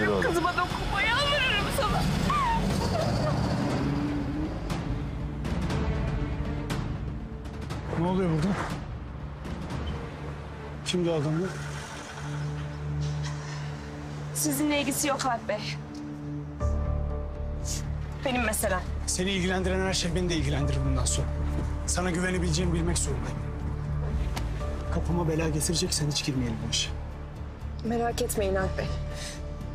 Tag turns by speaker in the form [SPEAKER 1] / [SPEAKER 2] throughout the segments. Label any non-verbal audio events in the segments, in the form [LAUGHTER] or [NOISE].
[SPEAKER 1] Yürü oğlum.
[SPEAKER 2] Kızıma dokunma yalvarırım sana.
[SPEAKER 3] Ne oluyor burada? Kimdi adamlar?
[SPEAKER 2] Sizinle ilgisi yok Alp Bey. Benim mesela.
[SPEAKER 3] Seni ilgilendiren her şey beni de ilgilendirir bundan sonra. Sana güvenebileceğimi bilmek zorundayım. Kapıma bela getireceksen hiç girmeyelim bu işe.
[SPEAKER 2] Merak etmeyin Alp Bey.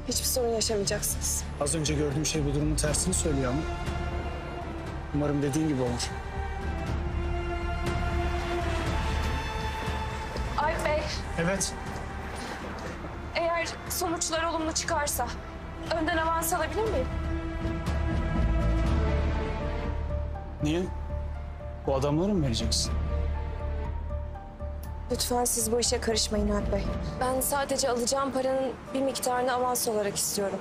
[SPEAKER 2] Hiçbir sorun yaşamayacaksınız.
[SPEAKER 3] Az önce gördüğüm şey bu durumun tersini söylüyor ama. Umarım dediğin gibi olur.
[SPEAKER 2] Alp Bey,
[SPEAKER 3] Evet.
[SPEAKER 2] eğer sonuçlar olumlu çıkarsa önden avans alabilir miyim?
[SPEAKER 3] Niye? Bu adamları mı vereceksin?
[SPEAKER 2] Lütfen siz bu işe karışmayın Alp Bey. Ben sadece alacağım paranın bir miktarını avans olarak istiyorum.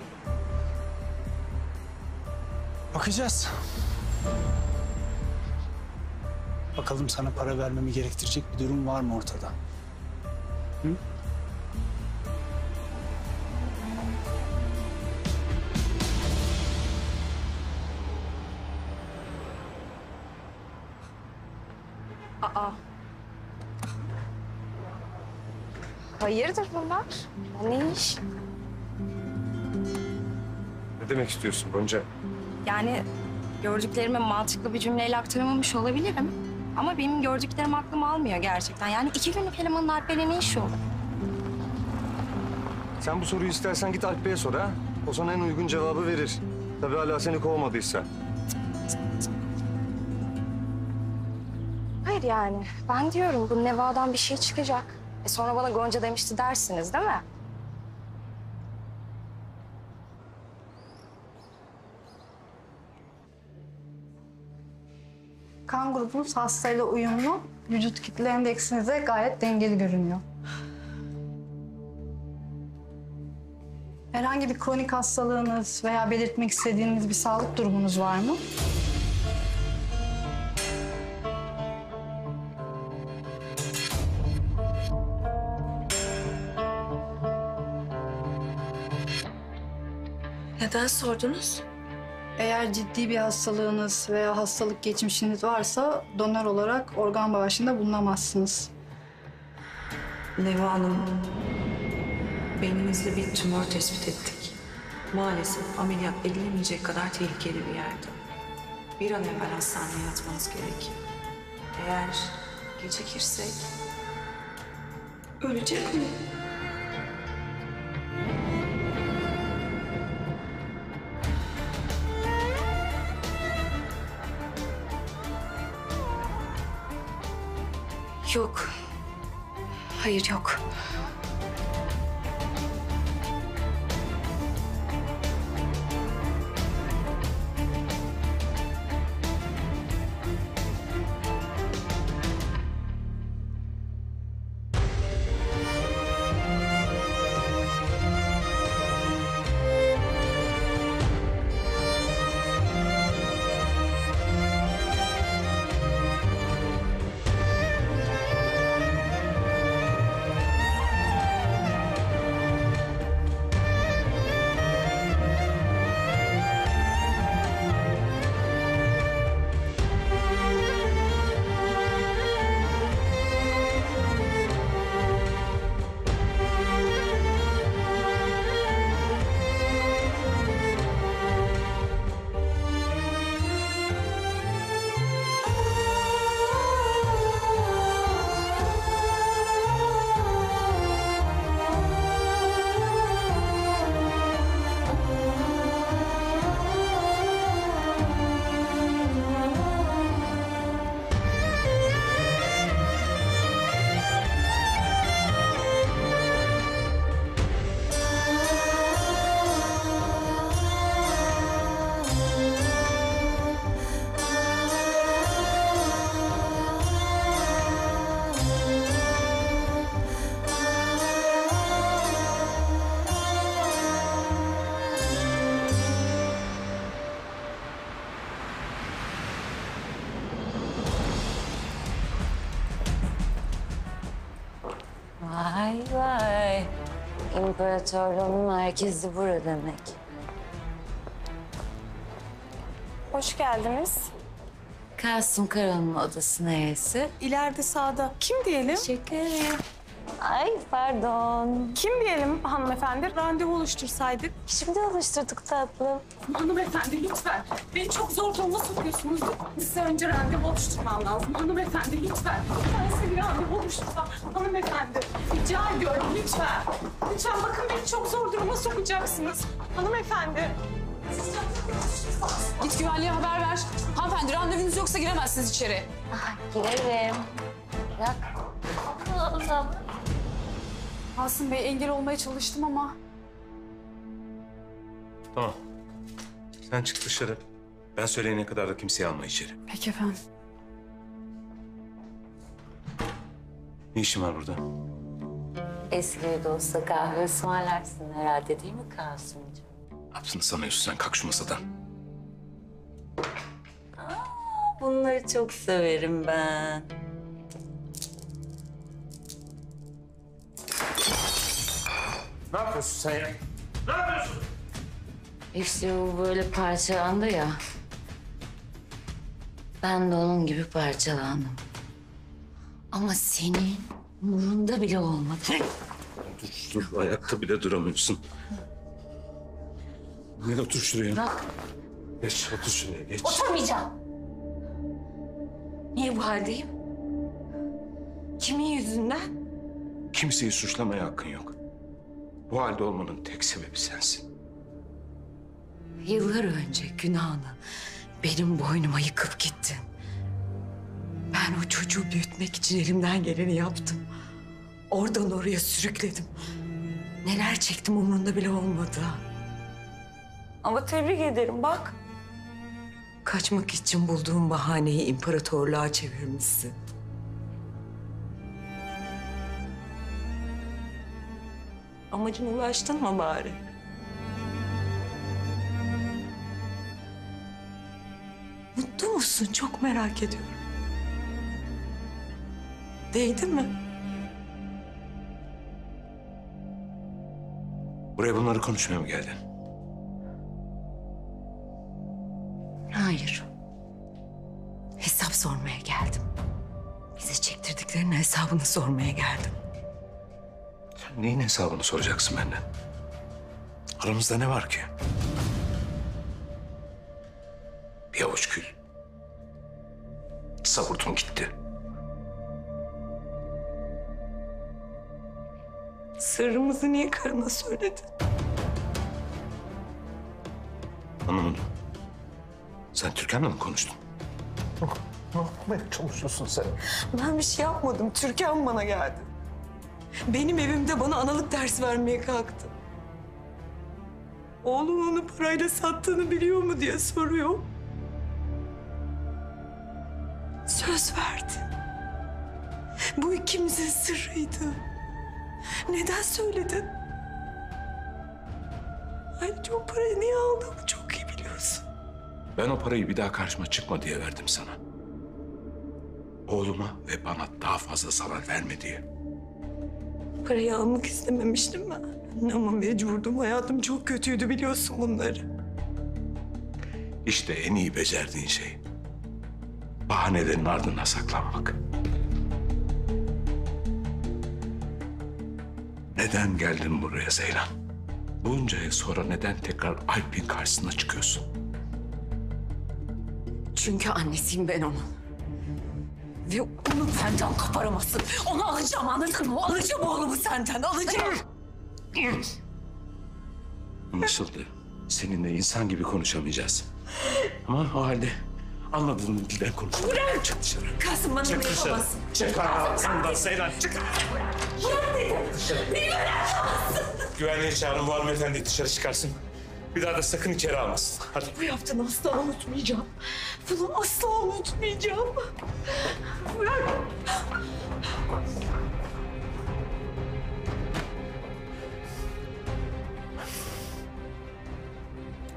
[SPEAKER 3] Bakacağız. Bakalım sana para vermemi gerektirecek bir durum var mı ortada? Hı?
[SPEAKER 2] Hayırdır bunlar? Ne iş?
[SPEAKER 1] Ne demek istiyorsun Gonca?
[SPEAKER 4] Yani gördüklerimi mantıklı bir cümleyle aktaramamış olabilirim. Ama benim gördüklerim aklım almıyor gerçekten. Yani iki günlük elemanın Alper'e ne işi olur?
[SPEAKER 1] Sen bu soruyu istersen git Alp Bey'e sor ha. O sana en uygun cevabı verir. Tabii hala seni kovmadıysa.
[SPEAKER 4] Hayır yani. Ben diyorum bu Neva'dan bir şey çıkacak. E sonra bana Gonca demişti dersiniz değil mi?
[SPEAKER 5] Kan grubunuz hastayla uyumlu. Vücut kitle endeksiniz de gayet dengeli görünüyor. Herhangi bir kronik hastalığınız veya belirtmek istediğiniz bir sağlık durumunuz var mı?
[SPEAKER 2] Neden sordunuz?
[SPEAKER 5] Eğer ciddi bir hastalığınız veya hastalık geçmişiniz varsa donör olarak organ bağışında bulunamazsınız.
[SPEAKER 6] Neva Hanım, beyninizde bir tümör tespit ettik. Maalesef ameliyat edilemeyecek kadar tehlikeli bir yerde. Bir an evvel hastaneye yatmanız gerek. Eğer gecikirsek ölecek mi?
[SPEAKER 4] Yok. Hayır yok.
[SPEAKER 7] Vay vay.
[SPEAKER 8] İmparatorluğun merkezi bura demek.
[SPEAKER 2] Hoş geldiniz.
[SPEAKER 8] Kasım Karan'ın odası neresi?
[SPEAKER 2] İleride sağda. Kim diyelim?
[SPEAKER 8] Şekerim. Ay pardon.
[SPEAKER 2] Kim diyelim hanımefendi? Randevu oluştursaydık.
[SPEAKER 8] Şimdi alıştırdık tatlım.
[SPEAKER 6] Hanımefendi lütfen. Beni çok zor duruma sokuyorsunuz. Size önce randevu oluşturmam lazım. Hanımefendi lütfen. Ben size bir randevu oluştursam. Hanımefendi rica ediyorum lütfen. Lütfen bakın beni çok zor duruma sokacaksınız. Hanımefendi.
[SPEAKER 9] Git güvenliğe haber ver. Hanımefendi randevunuz yoksa giremezsiniz içeri.
[SPEAKER 8] Girelim. Bırak. Allah'ım.
[SPEAKER 9] Asım Bey engel olmaya çalıştım ama
[SPEAKER 10] Tamam. Sen çık dışarı. Ben söyleyene kadar da kimseyi alma içeri.
[SPEAKER 9] Peki efendim.
[SPEAKER 10] Ne işin var burada?
[SPEAKER 8] Eski bir dosta kahve ısmarlarsın herhalde değil mi Kasım'cığım?
[SPEAKER 10] Ne yaptığını sanıyorsun sen? Kalk şu masadan.
[SPEAKER 8] Bunları çok severim ben.
[SPEAKER 10] Ne yapıyorsun sen ya?
[SPEAKER 8] İşte bu böyle parçalandı ya. Ben de onun gibi parçalandım. Ama senin umurunda bile olmadı.
[SPEAKER 10] Dur, dur. Ayakta bile duramıyorsun. Gel otur şuraya.
[SPEAKER 8] Bırak.
[SPEAKER 10] Geç, otur şuraya. Geç.
[SPEAKER 8] Oturmayacağım. Niye bu haldeyim? Kimin yüzünden?
[SPEAKER 10] Kimseyi suçlamaya hakkın yok. Bu halde olmanın tek sebebi sensin.
[SPEAKER 8] Yıllar önce günahını benim boynuma yıkıp gittin. Ben o çocuğu büyütmek için elimden geleni yaptım. Oradan oraya sürükledim. Neler çektim umurunda bile olmadı. Ama tebrik ederim bak. Kaçmak için bulduğum bahaneyi imparatorluğa çevirmişsin. Amacına ulaştın mı bari? Mutlu musun? Çok merak ediyorum. Değdi mi?
[SPEAKER 10] Buraya bunları konuşmaya mı geldin?
[SPEAKER 8] Hayır. Hesap sormaya geldim. Bize çektirdiklerinin hesabını sormaya geldim.
[SPEAKER 10] Neyin hesabını soracaksın benden? Aramızda ne var ki? Bir avuç kül. Savurdun gitti.
[SPEAKER 8] Sırrımızı niye karına söyledin?
[SPEAKER 10] Anlamadım. Sen Türkan'la mı konuştun?
[SPEAKER 1] Ne yapmaya çalışıyorsun sen?
[SPEAKER 8] Ben bir şey yapmadım. Türkan bana geldi. Benim evimde bana analık dersi vermeye kalktı. Oğlum onu parayla sattığını biliyor mu diye soruyor. Söz verdi. Bu ikimizin sırrıydı. Neden söyledin? Ayrıca o parayı niye aldığımı çok iyi biliyorsun.
[SPEAKER 10] Ben o parayı bir daha karşıma çıkma diye verdim sana. Oğluma ve bana daha fazla zarar verme diye.
[SPEAKER 8] Parayı almak istememiştim ben. Ama mecburdum. Hayatım çok kötüydü biliyorsun bunları.
[SPEAKER 10] İşte en iyi becerdiğin şey. Bahanelerin ardına saklanmak. Neden geldin buraya Zeylan? Bunca yıl sonra neden tekrar Alp'in karşısına çıkıyorsun?
[SPEAKER 8] Çünkü annesiyim ben onun. Ve onu benden koparamazsın. Onu alacağım anladın mı? Alacağım oğlumu senden alacağım.
[SPEAKER 10] Anlaşıldı. Seninle insan gibi konuşamayacağız. Ama o halde anladığın dilden konuş. Bırak! Çık dışarı.
[SPEAKER 8] Kasım bana bunu
[SPEAKER 10] Çık dışarı.
[SPEAKER 8] yapamazsın.
[SPEAKER 10] Çık hayatımdan Zeylan çık. Güvenliği çağırın bu hanımefendi dışarı çıkarsın. Bir daha da sakın içeri almasın. Hadi.
[SPEAKER 8] Bu yaptığını asla unutmayacağım. Bunu asla unutmayacağım. Bırak.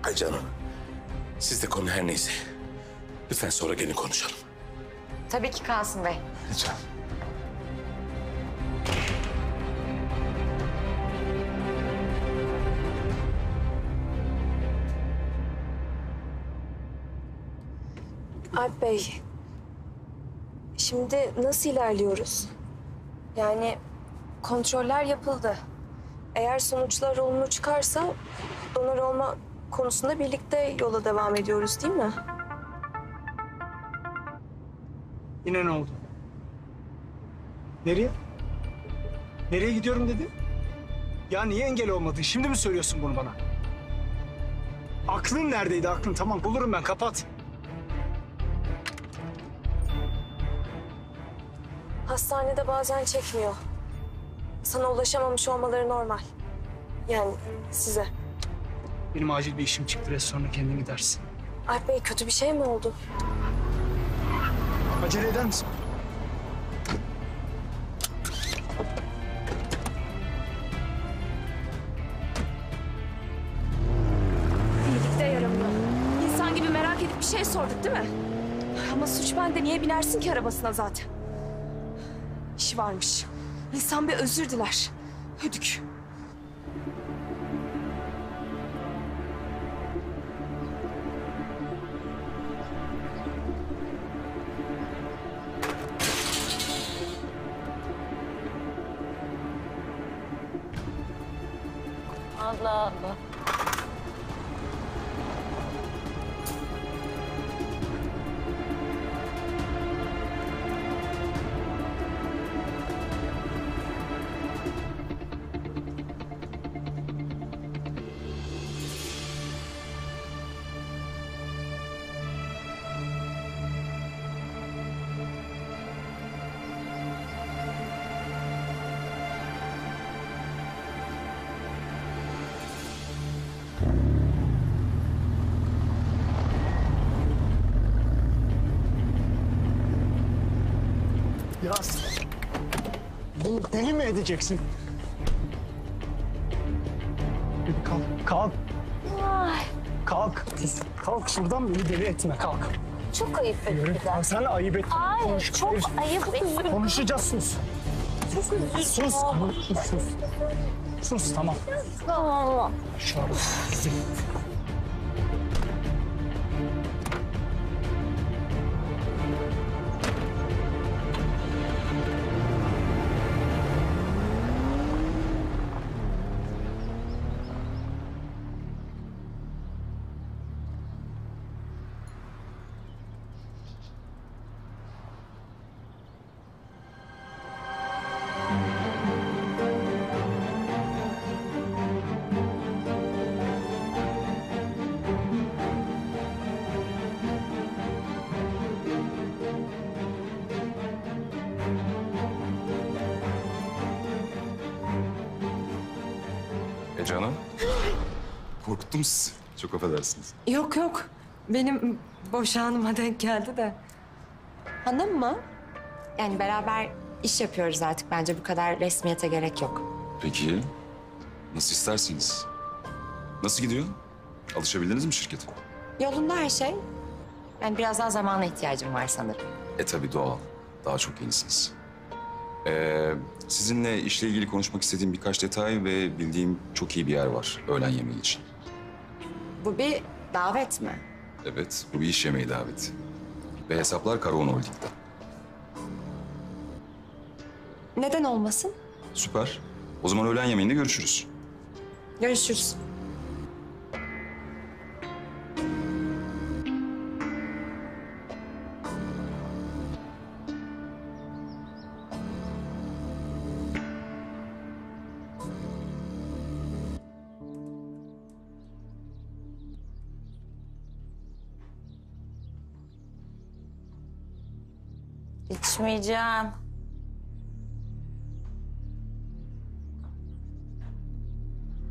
[SPEAKER 10] Ay canım. Siz de konu her neyse. Lütfen sonra gelin konuşalım.
[SPEAKER 11] Tabii ki Kasım Bey.
[SPEAKER 10] Lütfen.
[SPEAKER 2] Alp Bey, şimdi nasıl ilerliyoruz? Yani kontroller yapıldı. Eğer sonuçlar olumlu çıkarsa donör olma konusunda birlikte yola devam ediyoruz değil mi?
[SPEAKER 3] Yine ne oldu? Nereye? Nereye gidiyorum dedi? Ya niye engel olmadın? Şimdi mi söylüyorsun bunu bana? Aklın neredeydi aklın? Tamam bulurum ben kapat.
[SPEAKER 2] Hastanede bazen çekmiyor. Sana ulaşamamış olmaları normal. Yani size.
[SPEAKER 3] Benim acil bir işim çıktı restorana kendin gidersin.
[SPEAKER 2] Alp Bey kötü bir şey mi oldu?
[SPEAKER 3] Acele eder misin?
[SPEAKER 2] Yaramıyor. İnsan gibi merak edip bir şey sorduk değil mi? Ama suç bende. Niye binersin ki arabasına zaten? İşi varmış. İnsan bir özür diler. Hödük.
[SPEAKER 3] Edeceksin? Kalk, kalk. Kalk. Kalk şuradan beni deli etme, kalk.
[SPEAKER 2] Çok ayıp.
[SPEAKER 3] Kalk, Sen ayıp etme.
[SPEAKER 2] Hayır,
[SPEAKER 3] Konuş-
[SPEAKER 2] çok ayıp ettim.
[SPEAKER 3] Konuşacağız, sus.
[SPEAKER 2] Üzüldüm.
[SPEAKER 3] Sus. Sus, sus. Sus, tamam.
[SPEAKER 2] Tamam.
[SPEAKER 3] Şu
[SPEAKER 12] Korkuttum sizi. Çok affedersiniz.
[SPEAKER 8] Yok yok. Benim boşanıma denk geldi de.
[SPEAKER 11] Hanım mı? Yani beraber iş yapıyoruz artık. Bence bu kadar resmiyete gerek yok.
[SPEAKER 12] Peki. Nasıl isterseniz. Nasıl gidiyor? Alışabildiniz mi şirkete?
[SPEAKER 11] Yolunda her şey. Yani biraz daha zamana ihtiyacım var sanırım.
[SPEAKER 12] E tabii doğal. Daha çok yenisiniz. Ee, sizinle işle ilgili konuşmak istediğim birkaç detay ve bildiğim çok iyi bir yer var öğlen yemeği için.
[SPEAKER 11] Bu bir davet mi?
[SPEAKER 12] Evet, bu bir iş yemeği daveti. Ve hesaplar Karaon Holding'de.
[SPEAKER 11] Neden olmasın?
[SPEAKER 12] Süper. O zaman öğlen yemeğinde görüşürüz.
[SPEAKER 11] Görüşürüz. İçmeyeceğim.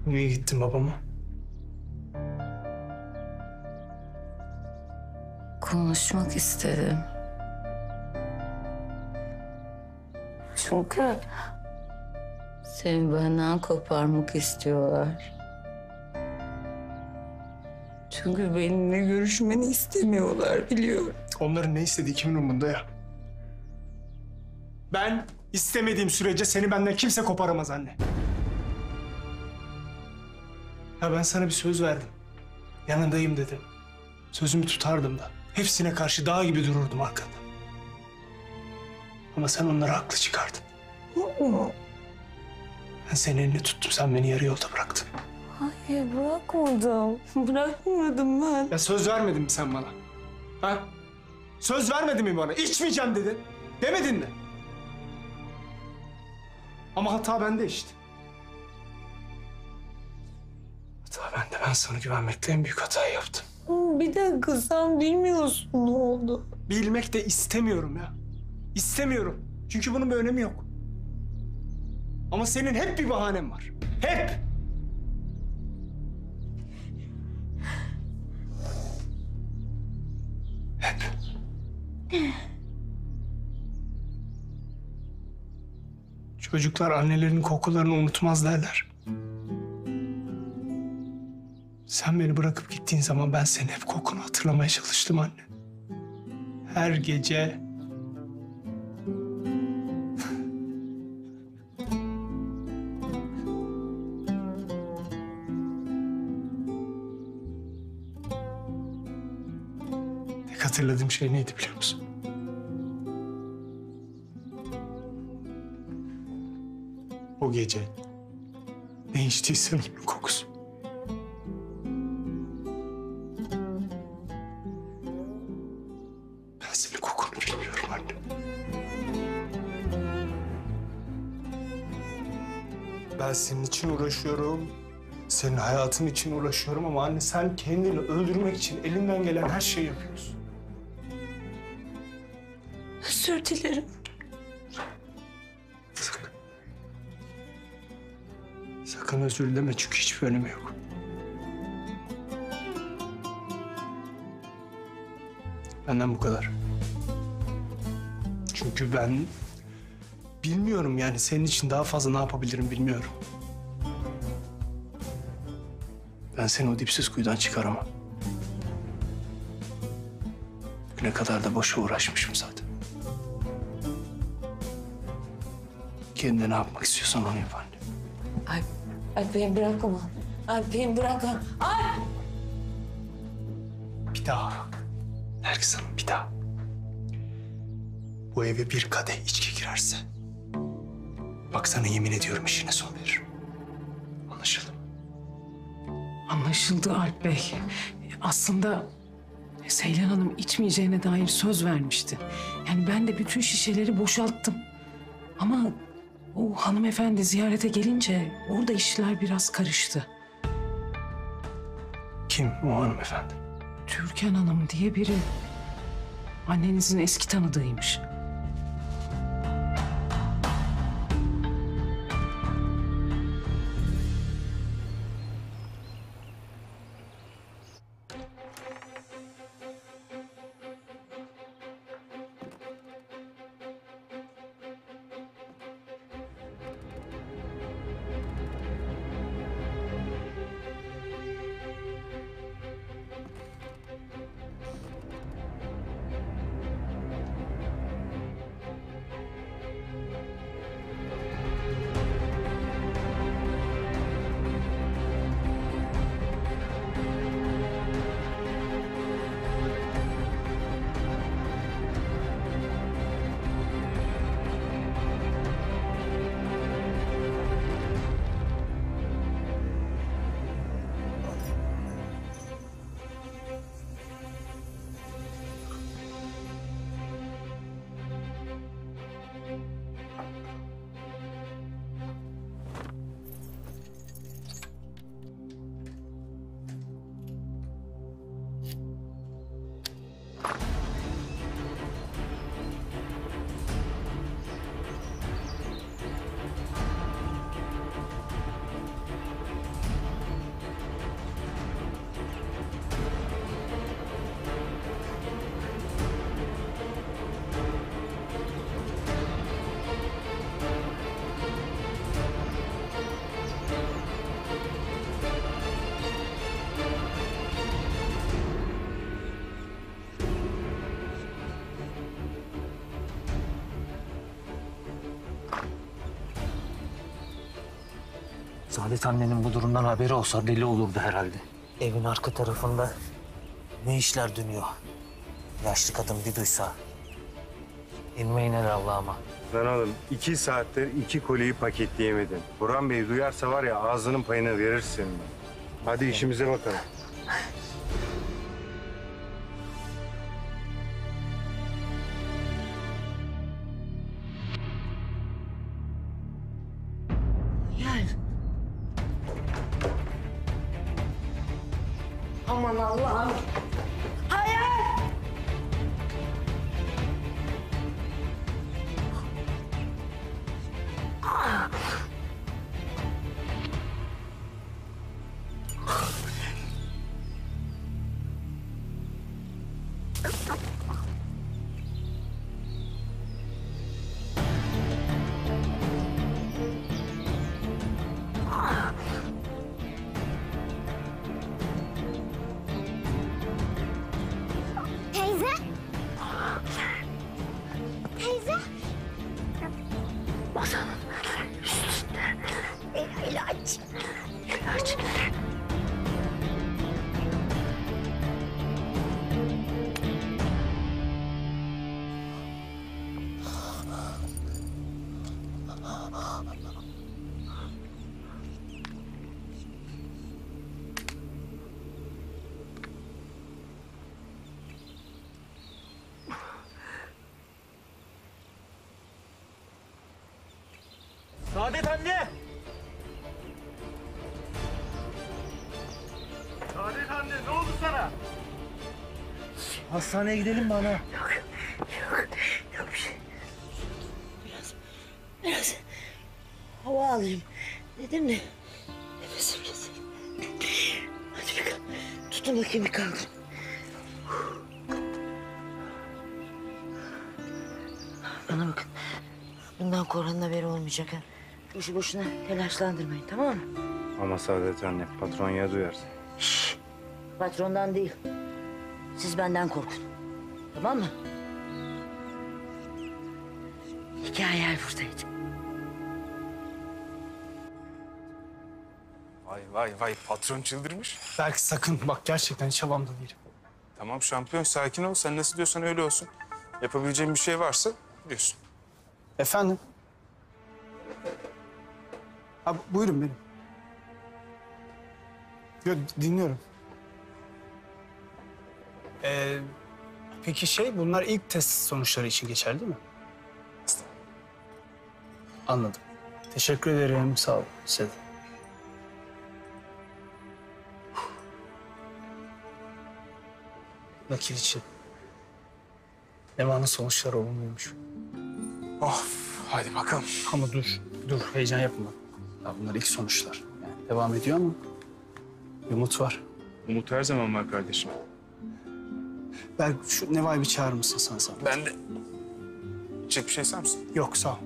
[SPEAKER 3] Niye gittin babama?
[SPEAKER 8] Konuşmak istedim. Çünkü seni benden koparmak istiyorlar. Çünkü benimle görüşmeni istemiyorlar biliyorum.
[SPEAKER 3] Onların ne istediği kimin umurunda ya? Ben istemediğim sürece seni benden kimse koparamaz anne. Ya ben sana bir söz verdim. Yanındayım dedim. Sözümü tutardım da. Hepsine karşı dağ gibi dururdum arkanda. Ama sen onları haklı çıkardın. Ben senin elini tuttum, sen beni yarı yolda bıraktın.
[SPEAKER 8] Hayır bırakmadım. [LAUGHS] Bırakmadım ben.
[SPEAKER 3] Ya söz vermedin mi sen bana? Ha? Söz vermedin mi bana? İçmeyeceğim dedin. Demedin mi? Ama hata bende işte. Hata bende. Ben sana güvenmekte en büyük hatayı yaptım.
[SPEAKER 8] Bir dakika sen bilmiyorsun ne oldu.
[SPEAKER 3] Bilmek de istemiyorum ya. İstemiyorum. Çünkü bunun bir önemi yok. Ama senin hep bir bahanen var. Hep. Hep. [LAUGHS] Çocuklar annelerinin kokularını unutmaz derler. Sen beni bırakıp gittiğin zaman ben senin hep kokunu hatırlamaya çalıştım anne. Her gece [LAUGHS] Tek hatırladığım şey neydi biliyor musun? O gece ne içtiysen onun kokusu. Ben senin kokunu bilmiyorum anne. Ben senin için uğraşıyorum. Senin hayatın için uğraşıyorum ama anne sen kendini öldürmek için elinden gelen her şeyi yapıyorsun.
[SPEAKER 8] Özür dilerim.
[SPEAKER 3] Sakın özür dileme çünkü hiçbir önemi yok. Benden bu kadar. Çünkü ben bilmiyorum yani senin için daha fazla ne yapabilirim bilmiyorum. Ben seni o dipsiz kuyudan çıkaramam. Güne kadar da boşa uğraşmışım zaten. Kendine ne yapmak istiyorsan onu yap anne.
[SPEAKER 8] Alp, Alp beni bırakma. Alp beni bırakma. Alp!
[SPEAKER 3] Bir daha. Nergis Hanım bir daha. Bu eve bir kadeh içki girerse... ...bak sana yemin ediyorum işine son veririm. Anlaşıldı mı?
[SPEAKER 13] Anlaşıldı Alp Bey. Aslında Seylan Hanım içmeyeceğine dair söz vermişti. Yani ben de bütün şişeleri boşalttım. Ama o hanımefendi ziyarete gelince orada işler biraz karıştı.
[SPEAKER 3] Kim o hanımefendi?
[SPEAKER 13] Türkan Hanım diye biri. Annenizin eski tanıdığıymış.
[SPEAKER 4] Saadet annenin bu durumdan haberi olsa deli olurdu herhalde. Evin arka tarafında ne işler dönüyor? Yaşlı kadın bir duysa. İnme iner Allah'ıma.
[SPEAKER 1] Lan oğlum iki saattir iki koliyi paketleyemedin. Burhan Bey duyarsa var ya ağzının payını verirsin. Hadi işimize bakalım.
[SPEAKER 4] Saadet anne!
[SPEAKER 1] Saadet anne ne oldu sana?
[SPEAKER 4] Hastaneye gidelim mi ana?
[SPEAKER 8] Yok, yok, yok bir şey. Biraz, biraz hava alayım. Dedim de nefesim kesildi. Hadi bakalım. Tutun bakayım bir kaldır. Bana bakın. Bundan Korhan'ın haberi olmayacak ha. İşi boşuna telaşlandırmayın tamam mı?
[SPEAKER 1] Ama Saadet anne patron ya duyarsa.
[SPEAKER 8] Patrondan değil. Siz benden korkun. Tamam mı? Hikaye buradaydı.
[SPEAKER 14] Vay vay vay patron çıldırmış.
[SPEAKER 15] Belki sakın bak gerçekten hiç havamda değilim.
[SPEAKER 14] Tamam şampiyon sakin ol. Sen nasıl diyorsan öyle olsun. Yapabileceğin bir şey varsa diyorsun.
[SPEAKER 15] Efendim? Ha, buyurun benim. Yo, dinliyorum. Ee, peki şey bunlar ilk test sonuçları için geçerli değil mi? Anladım. Teşekkür ederim. Sağ olun. Size de. Nakil için. Nevan'ın sonuçları olumluymuş.
[SPEAKER 14] Of hadi bakalım.
[SPEAKER 15] Ama dur, dur heyecan yapma. Ya bunlar ilk sonuçlar. Yani devam ediyor ama bir umut var.
[SPEAKER 14] Umut her zaman var kardeşim.
[SPEAKER 15] Belki şu Neva'yı bir çağırır mısın sen sana?
[SPEAKER 14] Ben de... İçecek bir şey ister misin?
[SPEAKER 15] Yok sağ ol.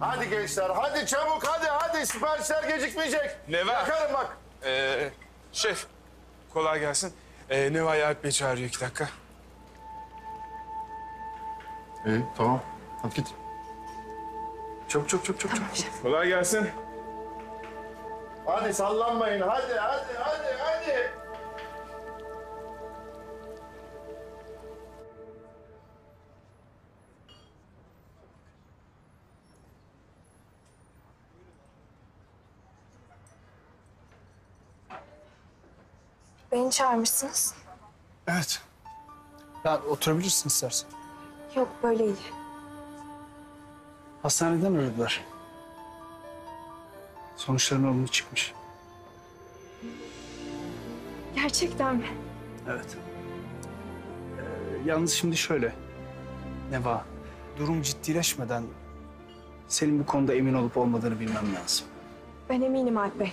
[SPEAKER 16] Hadi gençler, hadi çabuk, hadi, hadi. Siparişler gecikmeyecek.
[SPEAKER 14] Ne var?
[SPEAKER 16] Yakarım bak.
[SPEAKER 14] Ee, şef kolay gelsin. Ee, Neva'yı Alp Bey çağırıyor iki dakika.
[SPEAKER 16] İyi, tamam. Hadi git.
[SPEAKER 14] Çok çok çok çok çok. Kolay gelsin.
[SPEAKER 16] Hadi sallanmayın, hadi, hadi, hadi, hadi.
[SPEAKER 2] Beni çağırmışsınız.
[SPEAKER 15] Evet. Ya oturabilirsin istersen.
[SPEAKER 2] Yok böyle iyi.
[SPEAKER 15] Hastaneden aradılar. Sonuçların olumlu çıkmış.
[SPEAKER 2] Gerçekten mi?
[SPEAKER 15] Evet. Ee, yalnız şimdi şöyle. Neva, durum ciddileşmeden senin bu konuda emin olup olmadığını bilmem lazım.
[SPEAKER 2] Ben eminim Alp Bey.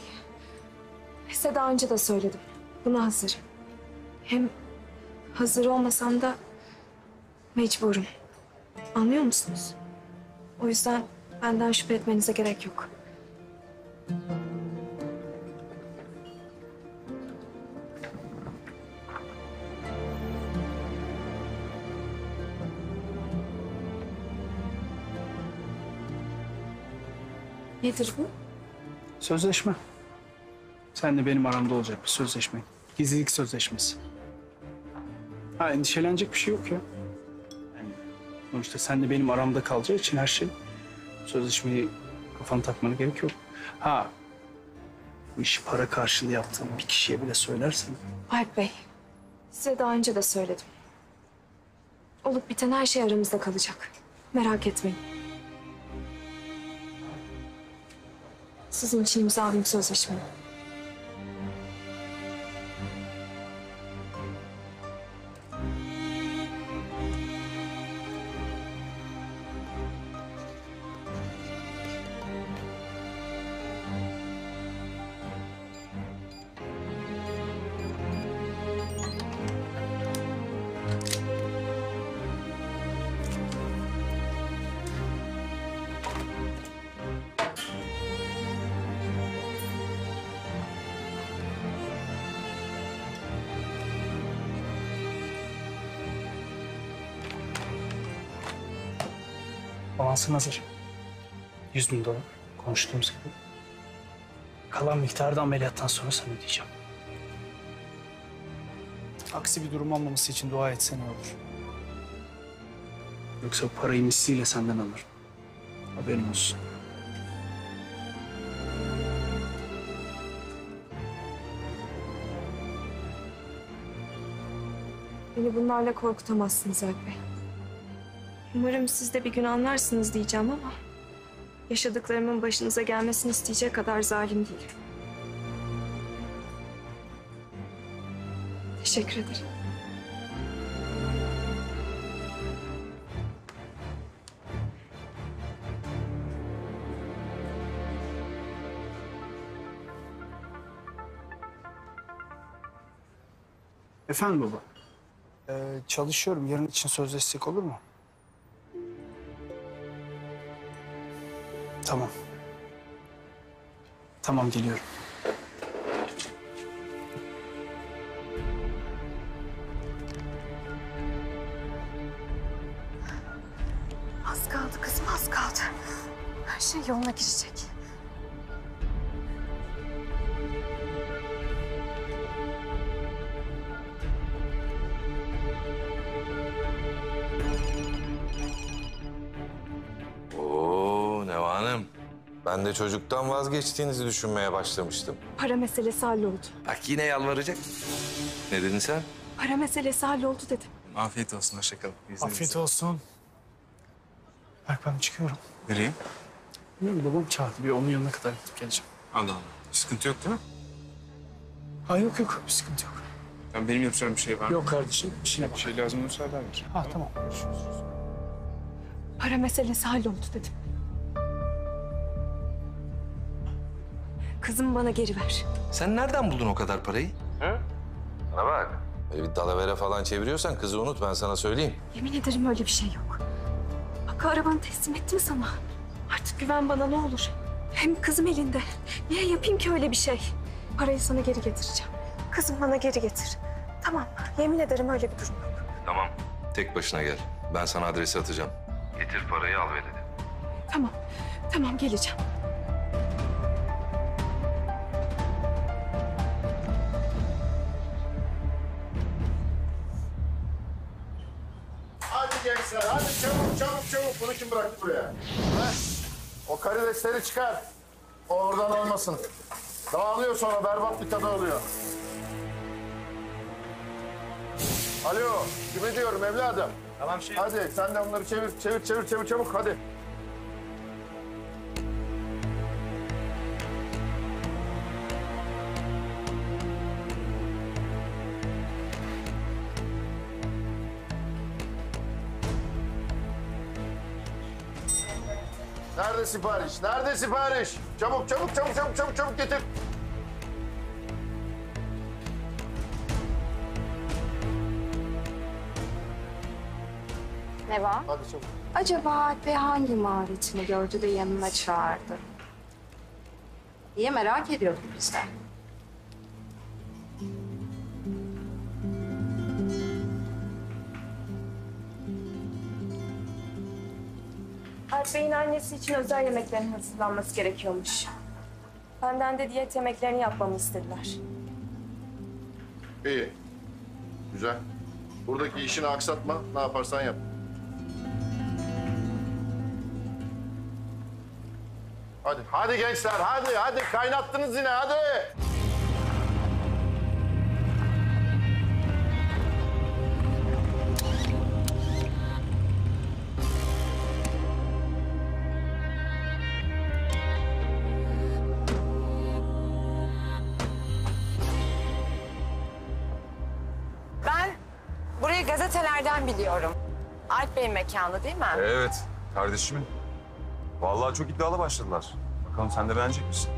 [SPEAKER 2] Size daha önce de söyledim. Buna hazırım. Hem hazır olmasam da mecburum. Anlıyor musunuz? O yüzden benden şüphe etmenize gerek yok. Nedir bu?
[SPEAKER 15] Sözleşme. Senle benim aramda olacak bir sözleşme. Gizlilik sözleşmesi. Ha endişelenecek bir şey yok ya. Sonuçta senle benim aramda kalacağı için her şey sözleşmeyi kafana takmana gerek yok. Ha bu işi para karşılığı yaptığım bir kişiye bile söylersen
[SPEAKER 2] Alp Bey, size daha önce de söyledim. Olup biten her şey aramızda kalacak. Merak etmeyin. Sizin için imzalayayım sözleşmeyi.
[SPEAKER 15] Avansın hazır. 100 bin dolar konuştuğumuz gibi. Kalan miktarı da ameliyattan sonra sana ödeyeceğim. Aksi bir durum olmaması için dua etsen olur. Yoksa parayı misliyle senden alırım. Haberin olsun.
[SPEAKER 2] Beni bunlarla korkutamazsınız Alp Bey. Umarım siz de bir gün anlarsınız diyeceğim ama... ...yaşadıklarımın başınıza gelmesini isteyecek kadar zalim değilim. Teşekkür ederim.
[SPEAKER 15] Efendim baba. Ee, çalışıyorum. Yarın için sözleşsek olur mu? Tamam geliyorum.
[SPEAKER 2] Az kaldı kızım az kaldı. Her şey yoluna girecek.
[SPEAKER 17] De çocuktan vazgeçtiğinizi düşünmeye başlamıştım.
[SPEAKER 2] Para meselesi halloldu.
[SPEAKER 17] Bak yine yalvaracak. Ne dedin sen?
[SPEAKER 2] Para meselesi halloldu dedim.
[SPEAKER 14] Afiyet olsun, hoşçakalın.
[SPEAKER 15] Afiyet olsun. Bak ben çıkıyorum.
[SPEAKER 14] Nereye?
[SPEAKER 15] Bilmiyorum babam çağırdı. Bir onun yanına kadar gidip geleceğim.
[SPEAKER 14] Allah Allah. Sıkıntı yok değil mi?
[SPEAKER 15] Ha yok yok bir sıkıntı yok.
[SPEAKER 14] Ben benim yapacağım bir şey var mı?
[SPEAKER 15] Yok kardeşim bir şey
[SPEAKER 14] Bir şey lazım olursa haber ver.
[SPEAKER 15] Ha tamam. Görüşürüz.
[SPEAKER 2] Para meselesi halloldu dedim. Kızımı bana geri ver.
[SPEAKER 17] Sen nereden buldun o kadar parayı? Hı? Bana bak. Böyle bir dalavere falan çeviriyorsan kızı unut ben sana söyleyeyim.
[SPEAKER 2] Yemin ederim öyle bir şey yok. Hakkı arabanı teslim ettim sana. Artık güven bana ne olur. Hem kızım elinde. Niye yapayım ki öyle bir şey? Parayı sana geri getireceğim. Kızım bana geri getir. Tamam, yemin ederim öyle bir durum yok.
[SPEAKER 17] Tamam. Tek başına gel. Ben sana adresi atacağım. Getir parayı al ve dedi.
[SPEAKER 2] Tamam, tamam geleceğim.
[SPEAKER 16] O karidesleri çıkar. O oradan olmasın. Dağılıyor sonra berbat bir tadı oluyor. Alo, kime diyorum evladım? Tamam şey. Hadi sen de onları çevir, çevir, çevir, çevir çabuk hadi. Nerede sipariş? Nerede sipariş? Çabuk, çabuk, çabuk, çabuk, çabuk, çabuk getir.
[SPEAKER 4] Ne var?
[SPEAKER 16] Hadi çabuk.
[SPEAKER 4] Acaba Alp Bey hangi maharetini gördü de yanına çağırdı? diye merak ediyorduk biz de.
[SPEAKER 2] Bey'in annesi için özel yemeklerin hazırlanması gerekiyormuş. Benden de diyet yemeklerini yapmamı istediler.
[SPEAKER 16] İyi. Güzel. Buradaki işini aksatma. Ne yaparsan yap. Hadi, hadi gençler, hadi, hadi. Kaynattınız yine, hadi.
[SPEAKER 11] Bey'in mekanı değil mi?
[SPEAKER 12] Evet, kardeşimin. Vallahi çok iddialı başladılar. Bakalım sen de beğenecek misin?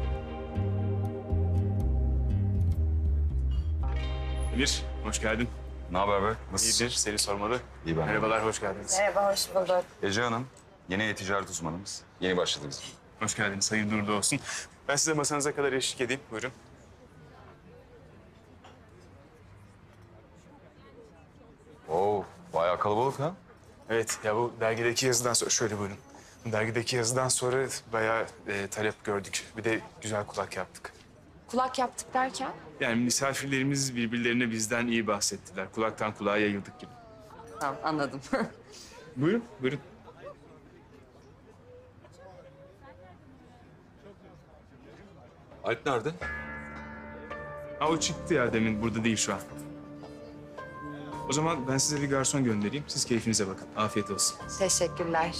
[SPEAKER 14] Emir, hoş geldin.
[SPEAKER 12] Ne haber be? Nasılsın?
[SPEAKER 14] İyidir, seni sormalı.
[SPEAKER 12] İyi ben.
[SPEAKER 14] Merhabalar, hoş geldiniz.
[SPEAKER 11] Merhaba, hoş bulduk.
[SPEAKER 12] Ece Hanım, yeni e-ticaret uzmanımız. Yeni başladı bizim.
[SPEAKER 14] Hoş geldiniz, hayırlı uğurlu olsun. Ben size masanıza kadar eşlik edeyim, buyurun.
[SPEAKER 12] Oo, bayağı kalabalık ha?
[SPEAKER 14] Evet, ya bu dergideki yazıdan sonra, şöyle buyurun. Bu dergideki yazıdan sonra bayağı e, talep gördük. Bir de güzel kulak yaptık.
[SPEAKER 2] Kulak yaptık derken?
[SPEAKER 14] Yani misafirlerimiz birbirlerine bizden iyi bahsettiler. Kulaktan kulağa yayıldık gibi.
[SPEAKER 18] Tamam anladım. [LAUGHS]
[SPEAKER 14] Buyurun, buyurun.
[SPEAKER 12] Alp nerede?
[SPEAKER 14] Ha o çıktı ya demin, burada değil şu an. O zaman ben size bir garson göndereyim. Siz keyfinize bakın. Afiyet olsun.
[SPEAKER 11] Teşekkürler.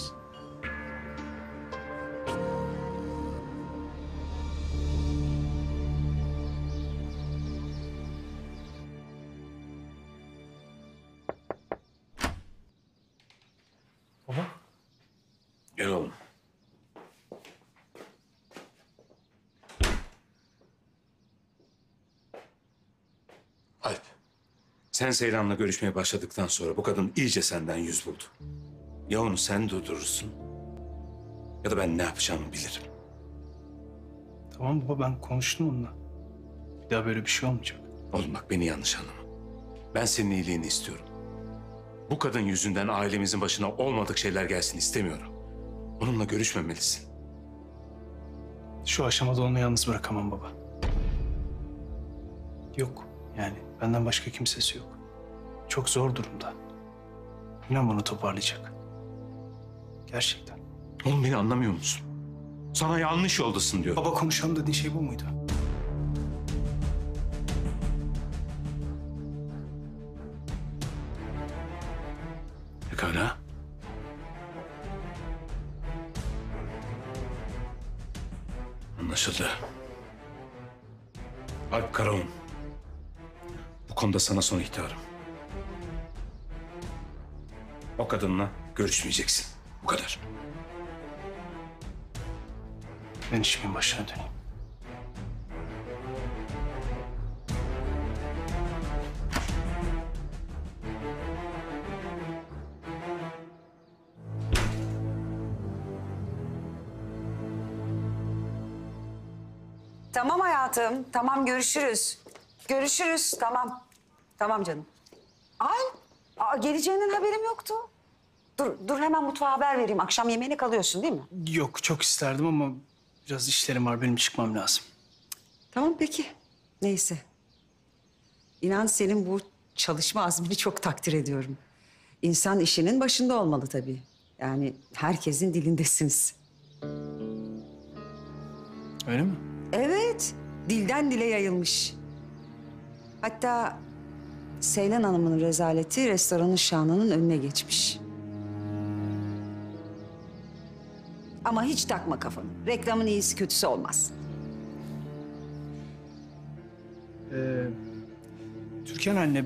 [SPEAKER 10] Sen Seyran'la görüşmeye başladıktan sonra bu kadın iyice senden yüz buldu. Ya onu sen durdurursun ya da ben ne yapacağımı bilirim.
[SPEAKER 15] Tamam baba ben konuştum onunla. Bir daha böyle bir şey olmayacak.
[SPEAKER 10] Oğlum bak beni yanlış anlama. Ben senin iyiliğini istiyorum. Bu kadın yüzünden ailemizin başına olmadık şeyler gelsin istemiyorum. Onunla görüşmemelisin.
[SPEAKER 15] Şu aşamada onu yalnız bırakamam baba. Yok yani benden başka kimsesi yok. Çok zor durumda. İnan bunu toparlayacak. Gerçekten.
[SPEAKER 10] Oğlum beni anlamıyor musun? Sana yanlış yoldasın diyorum.
[SPEAKER 15] Baba konuşalım dediğin şey bu muydu?
[SPEAKER 10] Sana son ihtarım. O kadınla görüşmeyeceksin. Bu kadar.
[SPEAKER 15] Ben işimin başına döneyim.
[SPEAKER 18] Tamam hayatım. Tamam görüşürüz. Görüşürüz. Tamam. Tamam canım. Ay, aa, geleceğinden haberim yoktu. Dur, dur hemen mutfağa haber vereyim. Akşam yemeğine kalıyorsun değil mi?
[SPEAKER 15] Yok çok isterdim ama biraz işlerim var. Benim çıkmam lazım.
[SPEAKER 18] Tamam peki. Neyse. İnan senin bu çalışma azmini çok takdir ediyorum. İnsan işinin başında olmalı tabii. Yani herkesin dilindesiniz.
[SPEAKER 15] Öyle mi?
[SPEAKER 18] Evet, dilden dile yayılmış. Hatta Seylan Hanım'ın rezaleti restoranın şanının önüne geçmiş. Ama hiç takma kafanı. Reklamın iyisi kötüsü olmaz.
[SPEAKER 15] Ee, Türkan anne...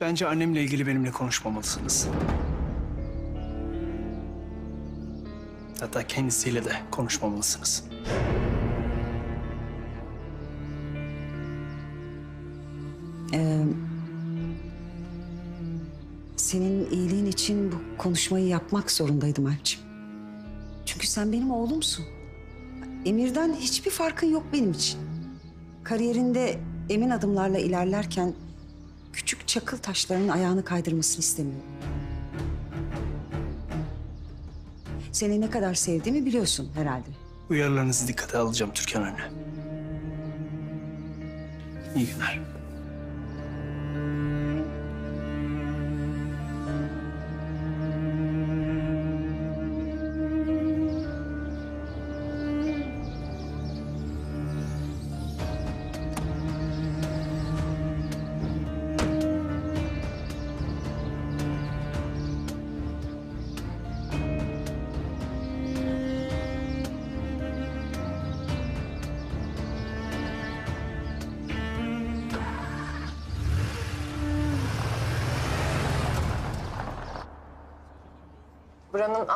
[SPEAKER 15] Bence annemle ilgili benimle konuşmamalısınız. Hatta kendisiyle de konuşmamalısınız.
[SPEAKER 18] Ee, senin iyiliğin için bu konuşmayı yapmak zorundaydım Alpciğim. Çünkü sen benim oğlumsun. Emir'den hiçbir farkın yok benim için. Kariyerinde emin adımlarla ilerlerken küçük çakıl taşlarının ayağını kaydırmasını istemiyorum. Seni ne kadar sevdiğimi biliyorsun herhalde.
[SPEAKER 15] Uyarılarınızı dikkate alacağım Türkan anne. İyi günler.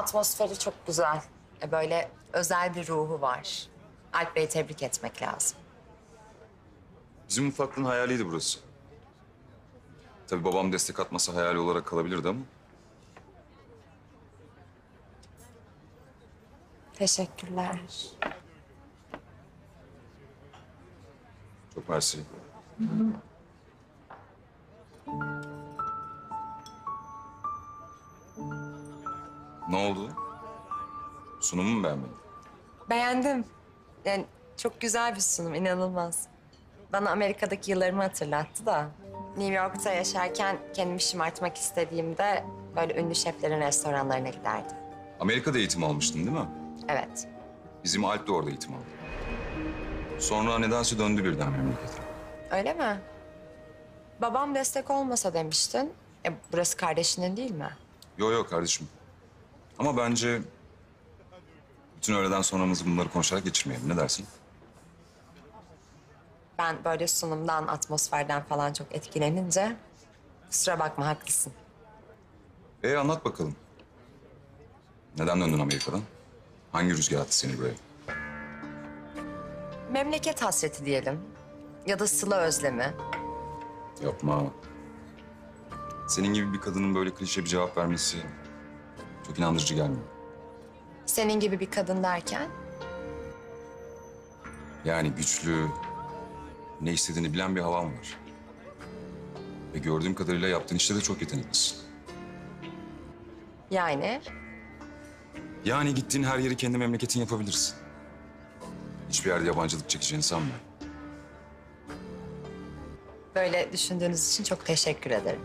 [SPEAKER 11] Atmosferi çok güzel. E, Böyle özel bir ruhu var. Alp Bey'i tebrik etmek lazım.
[SPEAKER 12] Bizim ufaklığın hayaliydi burası. Tabii babam destek atmasa hayali olarak kalabilirdi ama.
[SPEAKER 11] Teşekkürler.
[SPEAKER 12] Çok mersi. Ne oldu? Sunumu mu beğenmedin?
[SPEAKER 11] Beğendim. Yani çok güzel bir sunum, inanılmaz. Bana Amerika'daki yıllarımı hatırlattı da. New York'ta yaşarken kendimi şımartmak istediğimde böyle ünlü şeflerin restoranlarına giderdim.
[SPEAKER 12] Amerika'da eğitim almıştın değil mi?
[SPEAKER 11] Evet.
[SPEAKER 12] Bizim Alp de orada eğitim aldı. Sonra nedense döndü birden memlekete.
[SPEAKER 11] Öyle mi? Babam destek olmasa demiştin. E, burası kardeşinin değil mi?
[SPEAKER 12] Yo yo kardeşim. Ama bence bütün öğleden sonramızı bunları konuşarak geçirmeyelim. Ne dersin?
[SPEAKER 11] Ben böyle sunumdan, atmosferden falan çok etkilenince... Kusura bakma, haklısın.
[SPEAKER 12] E anlat bakalım. Neden döndün Amerika'dan? Hangi rüzgar attı seni buraya?
[SPEAKER 11] Memleket hasreti diyelim. Ya da sıla özlemi.
[SPEAKER 12] Yapma. Senin gibi bir kadının böyle klişe bir cevap vermesi çok inandırıcı gelmiyor.
[SPEAKER 11] Senin gibi bir kadın derken...
[SPEAKER 12] Yani güçlü, ne istediğini bilen bir havan var. Ve gördüğüm kadarıyla yaptığın işte de çok yeteneklisin.
[SPEAKER 11] Yani
[SPEAKER 12] Yani gittiğin her yeri kendi memleketin yapabilirsin. Hiçbir yerde yabancılık çekeceğini sanmıyorum.
[SPEAKER 11] böyle düşündüğünüz için çok teşekkür ederim.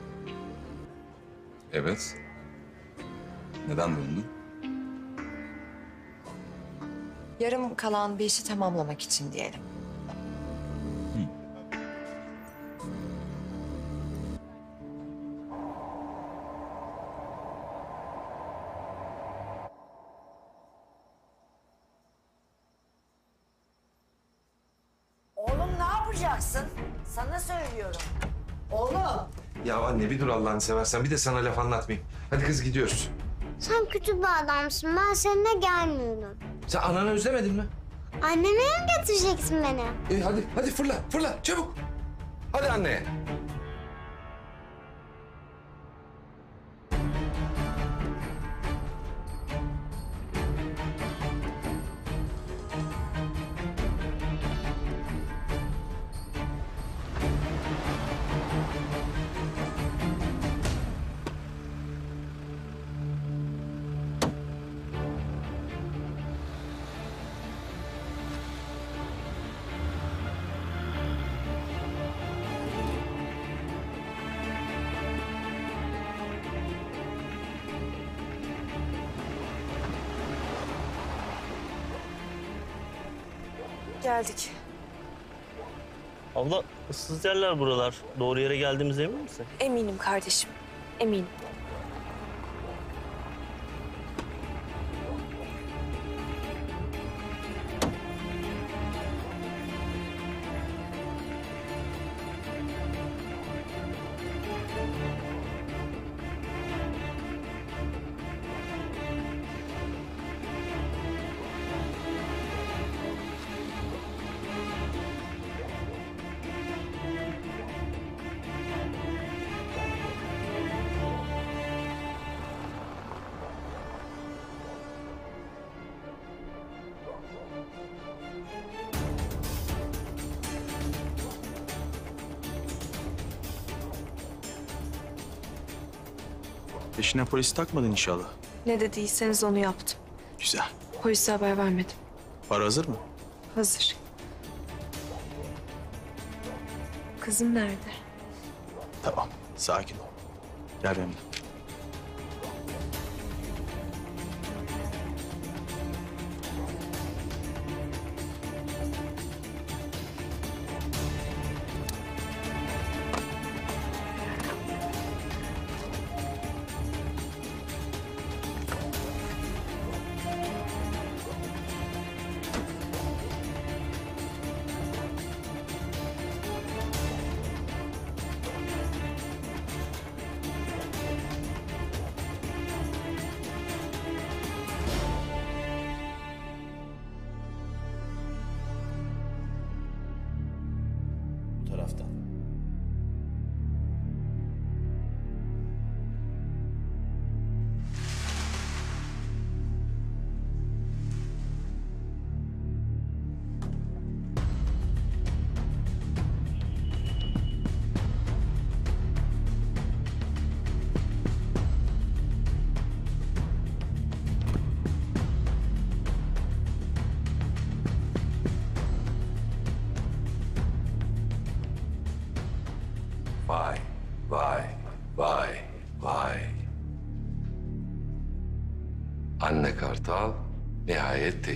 [SPEAKER 12] Evet. Neden döndün?
[SPEAKER 11] Yarım kalan bir işi tamamlamak için diyelim.
[SPEAKER 19] Oğlum ne yapacaksın? Sana söylüyorum. Oğlum.
[SPEAKER 17] Ya anne bir dur Allah'ını seversen. Bir de sana laf anlatmayayım. Hadi kız gidiyoruz.
[SPEAKER 19] Sen kötü bir adamsın. Ben seninle gelmiyorum.
[SPEAKER 17] Sen ananı özlemedin mi?
[SPEAKER 19] Anneme mi getireceksin beni?
[SPEAKER 17] E hadi, hadi fırla, fırla çabuk. Hadi anne.
[SPEAKER 2] Geldik.
[SPEAKER 20] Abla ıssız yerler buralar. Doğru yere geldiğimize emin misin?
[SPEAKER 2] Eminim kardeşim. Eminim.
[SPEAKER 15] Peşine polisi takmadın inşallah.
[SPEAKER 2] Ne dediyseniz onu yaptım.
[SPEAKER 15] Güzel.
[SPEAKER 2] Polise haber vermedim.
[SPEAKER 15] Para hazır mı?
[SPEAKER 2] Hazır. Kızım nerede?
[SPEAKER 15] Tamam. Sakin ol. Gel benimle.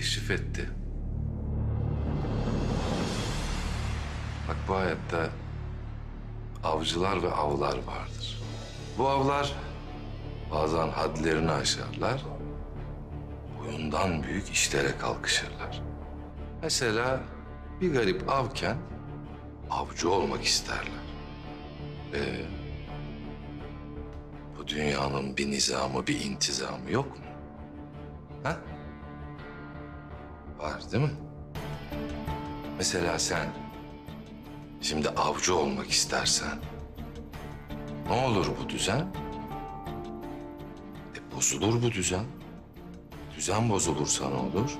[SPEAKER 17] Teşrif. Bak bu hayatta avcılar ve avlar vardır. Bu avlar bazen hadlerini aşarlar, boyundan büyük işlere kalkışırlar. Mesela bir garip avken avcı olmak isterler. Ee, bu dünyanın bir nizamı, bir intizamı yok mu? Ha? Var değil mi? Mesela sen şimdi avcı olmak istersen ne olur bu düzen? E, bozulur bu düzen. Düzen bozulursa ne olur?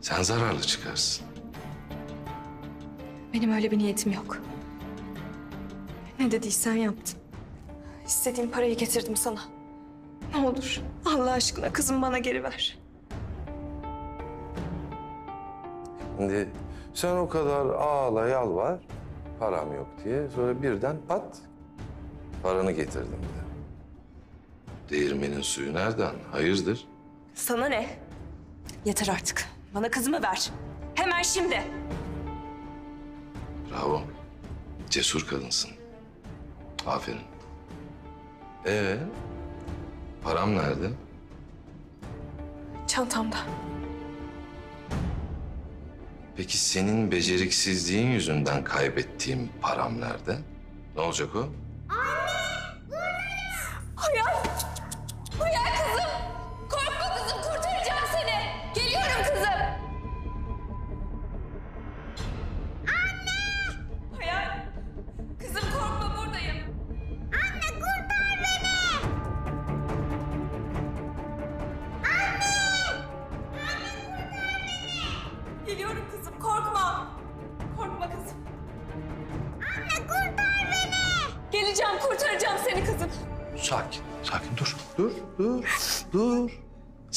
[SPEAKER 17] Sen zararlı çıkarsın.
[SPEAKER 2] Benim öyle bir niyetim yok. Ne dediysen yaptım. İstediğim parayı getirdim sana. Ne olur Allah aşkına kızım bana geri ver.
[SPEAKER 17] Şimdi sen o kadar ağla yalvar, param yok diye. Sonra birden pat, paranı getirdim de. Değirmenin suyu nereden? Hayırdır?
[SPEAKER 2] Sana ne? Yeter artık. Bana kızımı ver. Hemen şimdi.
[SPEAKER 17] Bravo. Cesur kadınsın. Aferin. Ee, param nerede?
[SPEAKER 2] Çantamda.
[SPEAKER 17] Peki senin beceriksizliğin yüzünden kaybettiğim param nerede? Ne olacak o?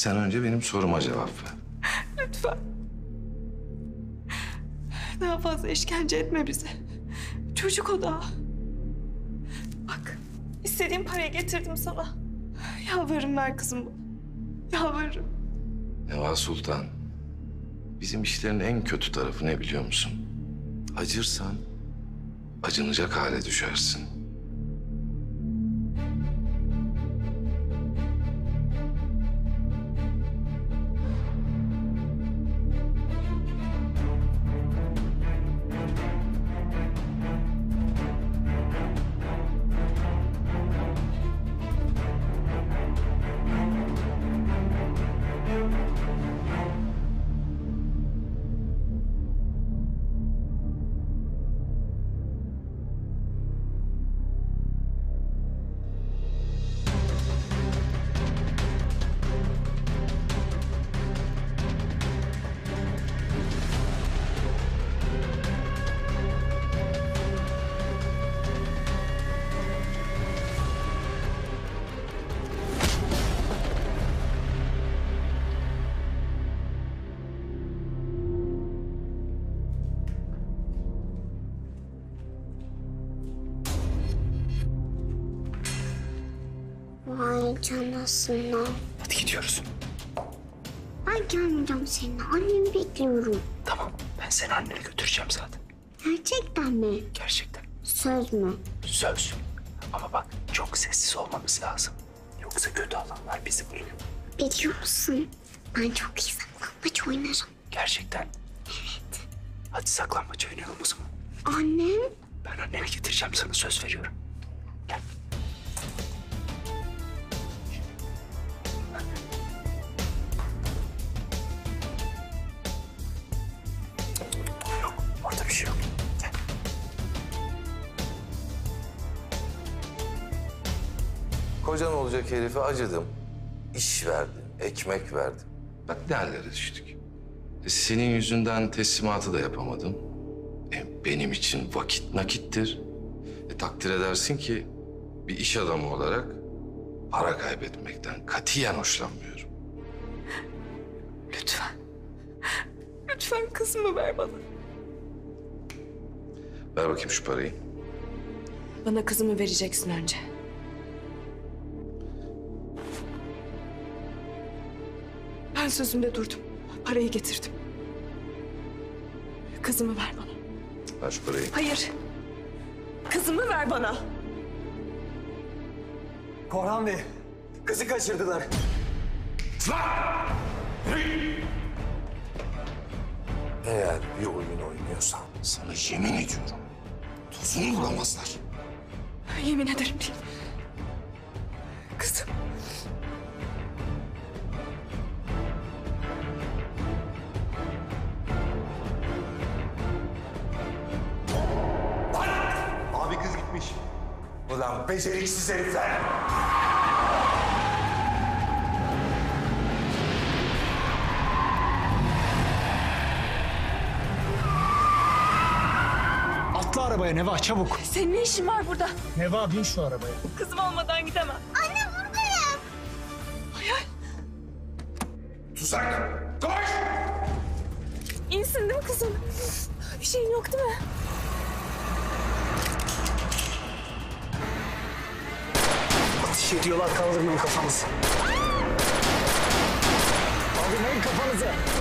[SPEAKER 17] Sen önce benim soruma cevap ver.
[SPEAKER 2] Lütfen. Daha fazla işkence etme bize. Çocuk o daha. Bak, istediğim parayı getirdim sana. Yalvarırım ver kızımı. Yalvarırım.
[SPEAKER 17] Neva Sultan, bizim işlerin en kötü tarafı ne biliyor musun? Acırsan acınacak hale düşersin.
[SPEAKER 19] Annemi bekliyorum.
[SPEAKER 15] Tamam ben seni annene götüreceğim zaten.
[SPEAKER 19] Gerçekten mi?
[SPEAKER 15] Gerçekten.
[SPEAKER 19] Söz mü?
[SPEAKER 15] Söz. Ama bak çok sessiz olmamız lazım. Yoksa kötü adamlar bizi buluyor.
[SPEAKER 19] Biliyor musun? Ben çok iyi saklambaç oynarım.
[SPEAKER 15] Gerçekten. Evet. Hadi saklambaç oynayalım o zaman.
[SPEAKER 19] Annem?
[SPEAKER 15] Ben anneni getireceğim sana söz veriyorum.
[SPEAKER 17] Kocan olacak herife acıdım. İş verdim, ekmek verdim. Bak ne hallere düştük. E, Senin yüzünden teslimatı da yapamadım. E, benim için vakit nakittir. E, takdir edersin ki bir iş adamı olarak para kaybetmekten katiyen hoşlanmıyorum.
[SPEAKER 2] Lütfen. Lütfen kızımı ver bana.
[SPEAKER 17] Ver bakayım şu parayı.
[SPEAKER 2] Bana kızımı vereceksin önce. Ben sözümde durdum. Parayı getirdim. Kızımı ver bana.
[SPEAKER 17] Ver şu parayı.
[SPEAKER 2] Hayır. Kızımı ver bana.
[SPEAKER 15] Korhan Bey, kızı kaçırdılar.
[SPEAKER 17] Eğer bir oyun oynuyorsan sana yemin ediyorum tozunu vuramazlar.
[SPEAKER 2] Yemin ederim değil.
[SPEAKER 17] Beceriksiz herifler.
[SPEAKER 3] Atla arabaya Neva çabuk.
[SPEAKER 2] Senin ne işin var burada?
[SPEAKER 3] Neva bin şu arabaya.
[SPEAKER 2] Kızım olmadan gidemem.
[SPEAKER 19] Anne buradayım.
[SPEAKER 2] Hayal.
[SPEAKER 17] Tuzak! Koş!
[SPEAKER 2] İyisin değil mi kızım? Bir şeyin yok değil mi?
[SPEAKER 3] Ateş ediyorlar kaldırmayın kafanızı. Kaldırmayın kafanızı.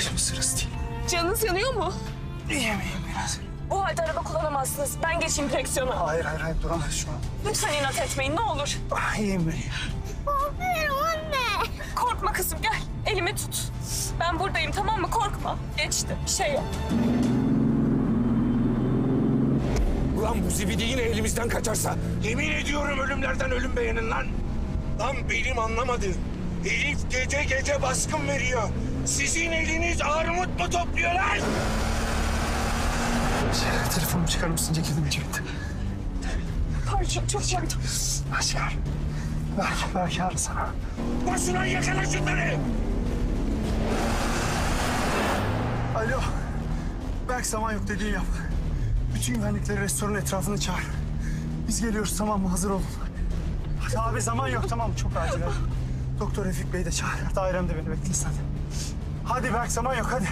[SPEAKER 3] Şimdi sırası değil.
[SPEAKER 2] Canınız yanıyor mu?
[SPEAKER 3] İyiyim iyiyim biraz.
[SPEAKER 2] Bu halde araba kullanamazsınız. Ben geçeyim direksiyona.
[SPEAKER 3] Hayır hayır hayır duramaz şu an.
[SPEAKER 2] Lütfen inat etmeyin ne olur.
[SPEAKER 3] Ah, iyiyim ben iyiyim.
[SPEAKER 19] Korkuyorum anne.
[SPEAKER 2] Korkma kızım gel. Elimi tut. Ben buradayım tamam mı? Korkma. Geçti. Bir şey yok.
[SPEAKER 21] Ulan bu zibidi yine elimizden kaçarsa yemin ediyorum ölümlerden ölüm beğenin lan. Lan benim anlamadım. Elif gece gece baskın veriyor. Sizin eliniz armut mu topluyor lan?
[SPEAKER 3] Şey, telefonumu çıkarır mısın ceketimi cebimde?
[SPEAKER 2] Pardon çok pardon.
[SPEAKER 3] Aşkar. Belki, belki ara sana.
[SPEAKER 21] Başına yakala şunları.
[SPEAKER 3] Alo. Berk zaman yok dediğin yap. Bütün güvenlikleri restoranın etrafını çağır. Biz geliyoruz tamam mı? Hazır olun. Hadi abi zaman yok tamam mı? Çok acil. Doktor Refik Bey de çağır. Dairemde beni bekleyin hadi. Hadi Berk zaman yok hadi.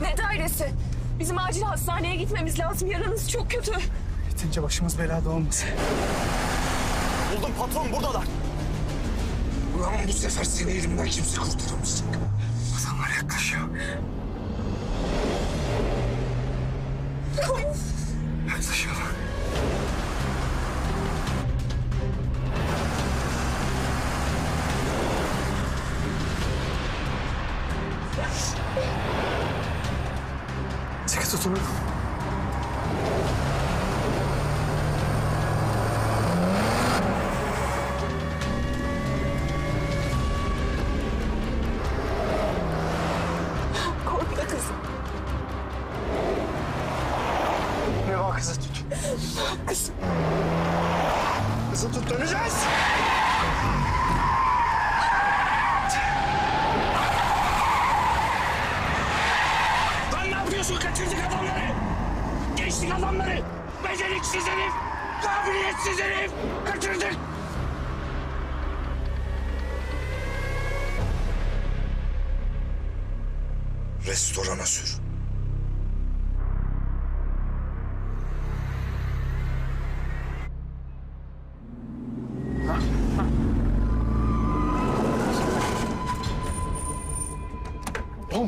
[SPEAKER 2] Ne dairesi? Bizim acil hastaneye gitmemiz lazım. Yaranız çok kötü.
[SPEAKER 3] Bitince başımız belada olmasın.
[SPEAKER 15] Buldum patron buradalar.
[SPEAKER 22] Ulan bu sefer seni elimden kimse kurtaramayacak. Adamlar yaklaşıyor.
[SPEAKER 3] Tutun.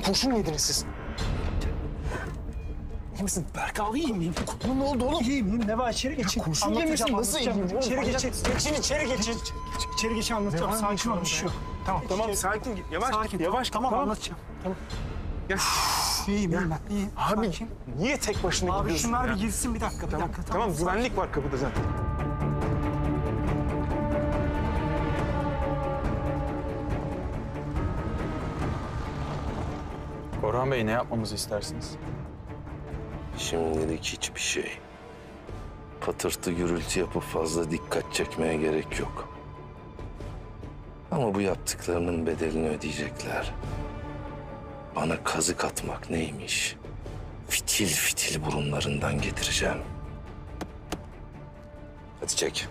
[SPEAKER 3] Kurşun yediniz siz. İyi misin? Berk abi iyi miyim? Ne oldu oğlum? İyiyim iyiyim. Ne var içeri geçin. kurşun yemişsin nasıl iyiyim? İçeri geçin. Geçin içeri geçin. İçeri geçin anlatacağım. Sakin ol bir şey yok. Tamam tamam sakin git. Yavaş sakin. yavaş tamam, anlatacağım. Tamam. Gel. İyiyim iyiyim ben. İyiyim. Abi niye tek başına Abi gidiyorsun şunlar bir girsin bir dakika bir dakika. Tamam güvenlik var kapıda zaten.
[SPEAKER 15] Orhan Bey ne yapmamızı istersiniz?
[SPEAKER 17] Şimdilik hiçbir şey. Patırtı gürültü yapıp fazla dikkat çekmeye gerek yok. Ama bu yaptıklarının bedelini ödeyecekler. Bana kazık atmak neymiş? Fitil fitil burunlarından getireceğim. Hadi çek.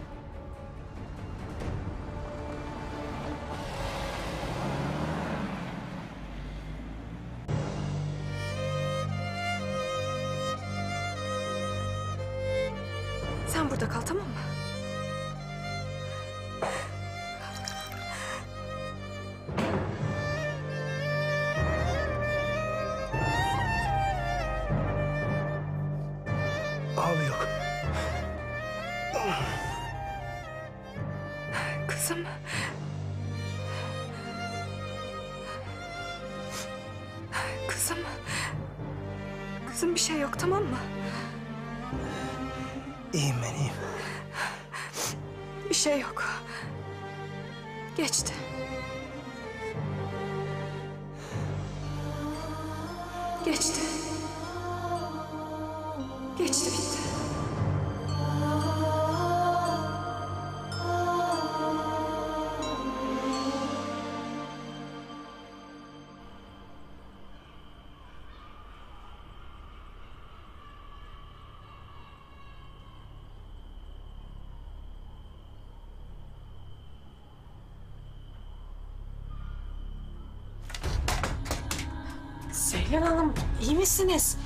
[SPEAKER 8] Misiniz?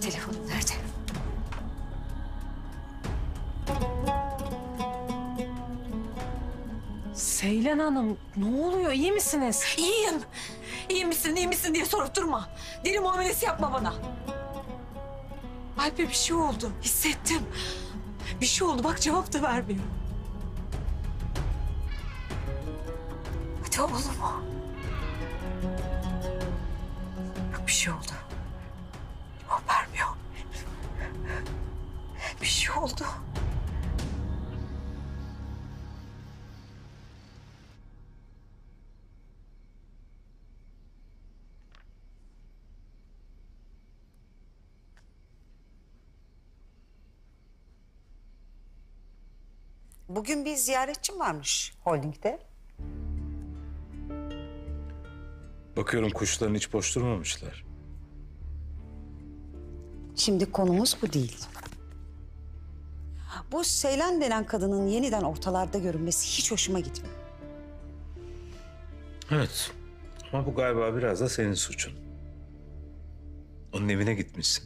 [SPEAKER 8] Telefonum nerede?
[SPEAKER 13] Seylan Hanım ne oluyor iyi misiniz?
[SPEAKER 8] İyiyim. İyi misin iyi misin diye sorup durma. Deli muamelesi yapma bana. Alp'e bir şey oldu. Hissettim. Bir şey oldu bak cevap da vermiyor. Hadi oğlum. Bir şey oldu. Vermiyor. Bir şey oldu.
[SPEAKER 18] Bugün bir ziyaretçim varmış holdingde.
[SPEAKER 10] Bakıyorum kuşların hiç boş durmamışlar.
[SPEAKER 18] Şimdi konumuz bu değil. Bu Seylan denen kadının yeniden ortalarda görünmesi hiç hoşuma gitmiyor.
[SPEAKER 10] Evet. Ama bu galiba biraz da senin suçun. Onun evine gitmişsin.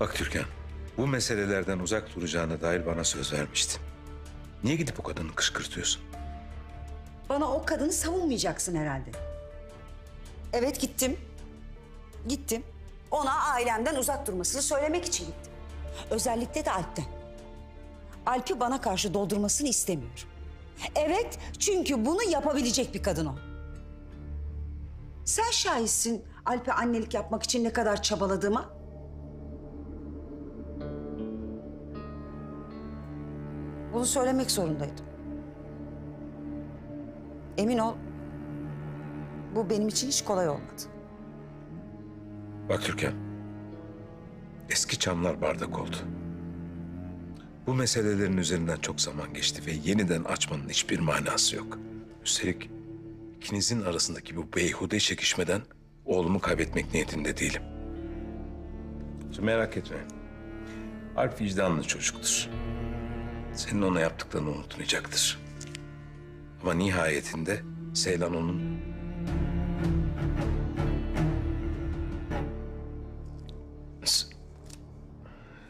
[SPEAKER 10] Bak Türkan, Bu meselelerden uzak duracağına dair bana söz vermiştin. Niye gidip o kadını kışkırtıyorsun?
[SPEAKER 18] Bana o kadını savunmayacaksın herhalde. Evet gittim. Gittim. Ona ailemden uzak durmasını söylemek için gittim. Özellikle de Alp'ten. Alp'i bana karşı doldurmasını istemiyorum. Evet çünkü bunu yapabilecek bir kadın o. Sen şahitsin Alp'e annelik yapmak için ne kadar çabaladığıma. Bunu söylemek zorundaydım. Emin ol, bu benim için hiç kolay olmadı.
[SPEAKER 10] Bak Türkan. Eski çamlar bardak oldu. Bu meselelerin üzerinden çok zaman geçti ve yeniden açmanın hiçbir manası yok. Üstelik ikinizin arasındaki bu beyhude çekişmeden oğlumu kaybetmek niyetinde değilim. Şimdi merak etme. Alp vicdanlı çocuktur. Senin ona yaptıklarını unutmayacaktır. Ama nihayetinde Seylan onun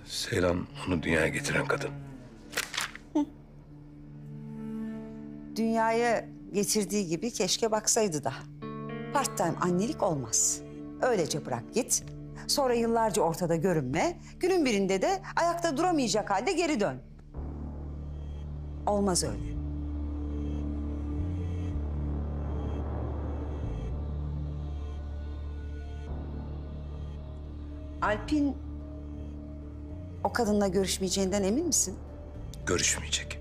[SPEAKER 10] Seylan onu dünyaya getiren kadın.
[SPEAKER 18] Dünyaya getirdiği gibi keşke baksaydı da. Part time annelik olmaz. Öylece bırak git. Sonra yıllarca ortada görünme. Günün birinde de ayakta duramayacak halde geri dön. Olmaz öyle. Alp'in o kadınla görüşmeyeceğinden emin misin?
[SPEAKER 10] Görüşmeyecek.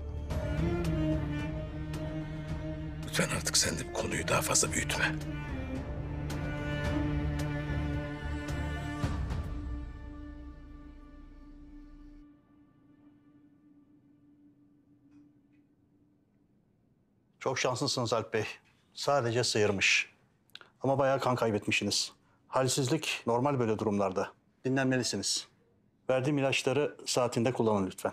[SPEAKER 10] Lütfen artık sen de bu konuyu daha fazla büyütme.
[SPEAKER 3] Çok şanslısınız Alp Bey. Sadece sıyırmış. Ama bayağı kan kaybetmişsiniz. Halsizlik normal böyle durumlarda. Dinlenmelisiniz. Verdiğim ilaçları saatinde kullanın lütfen.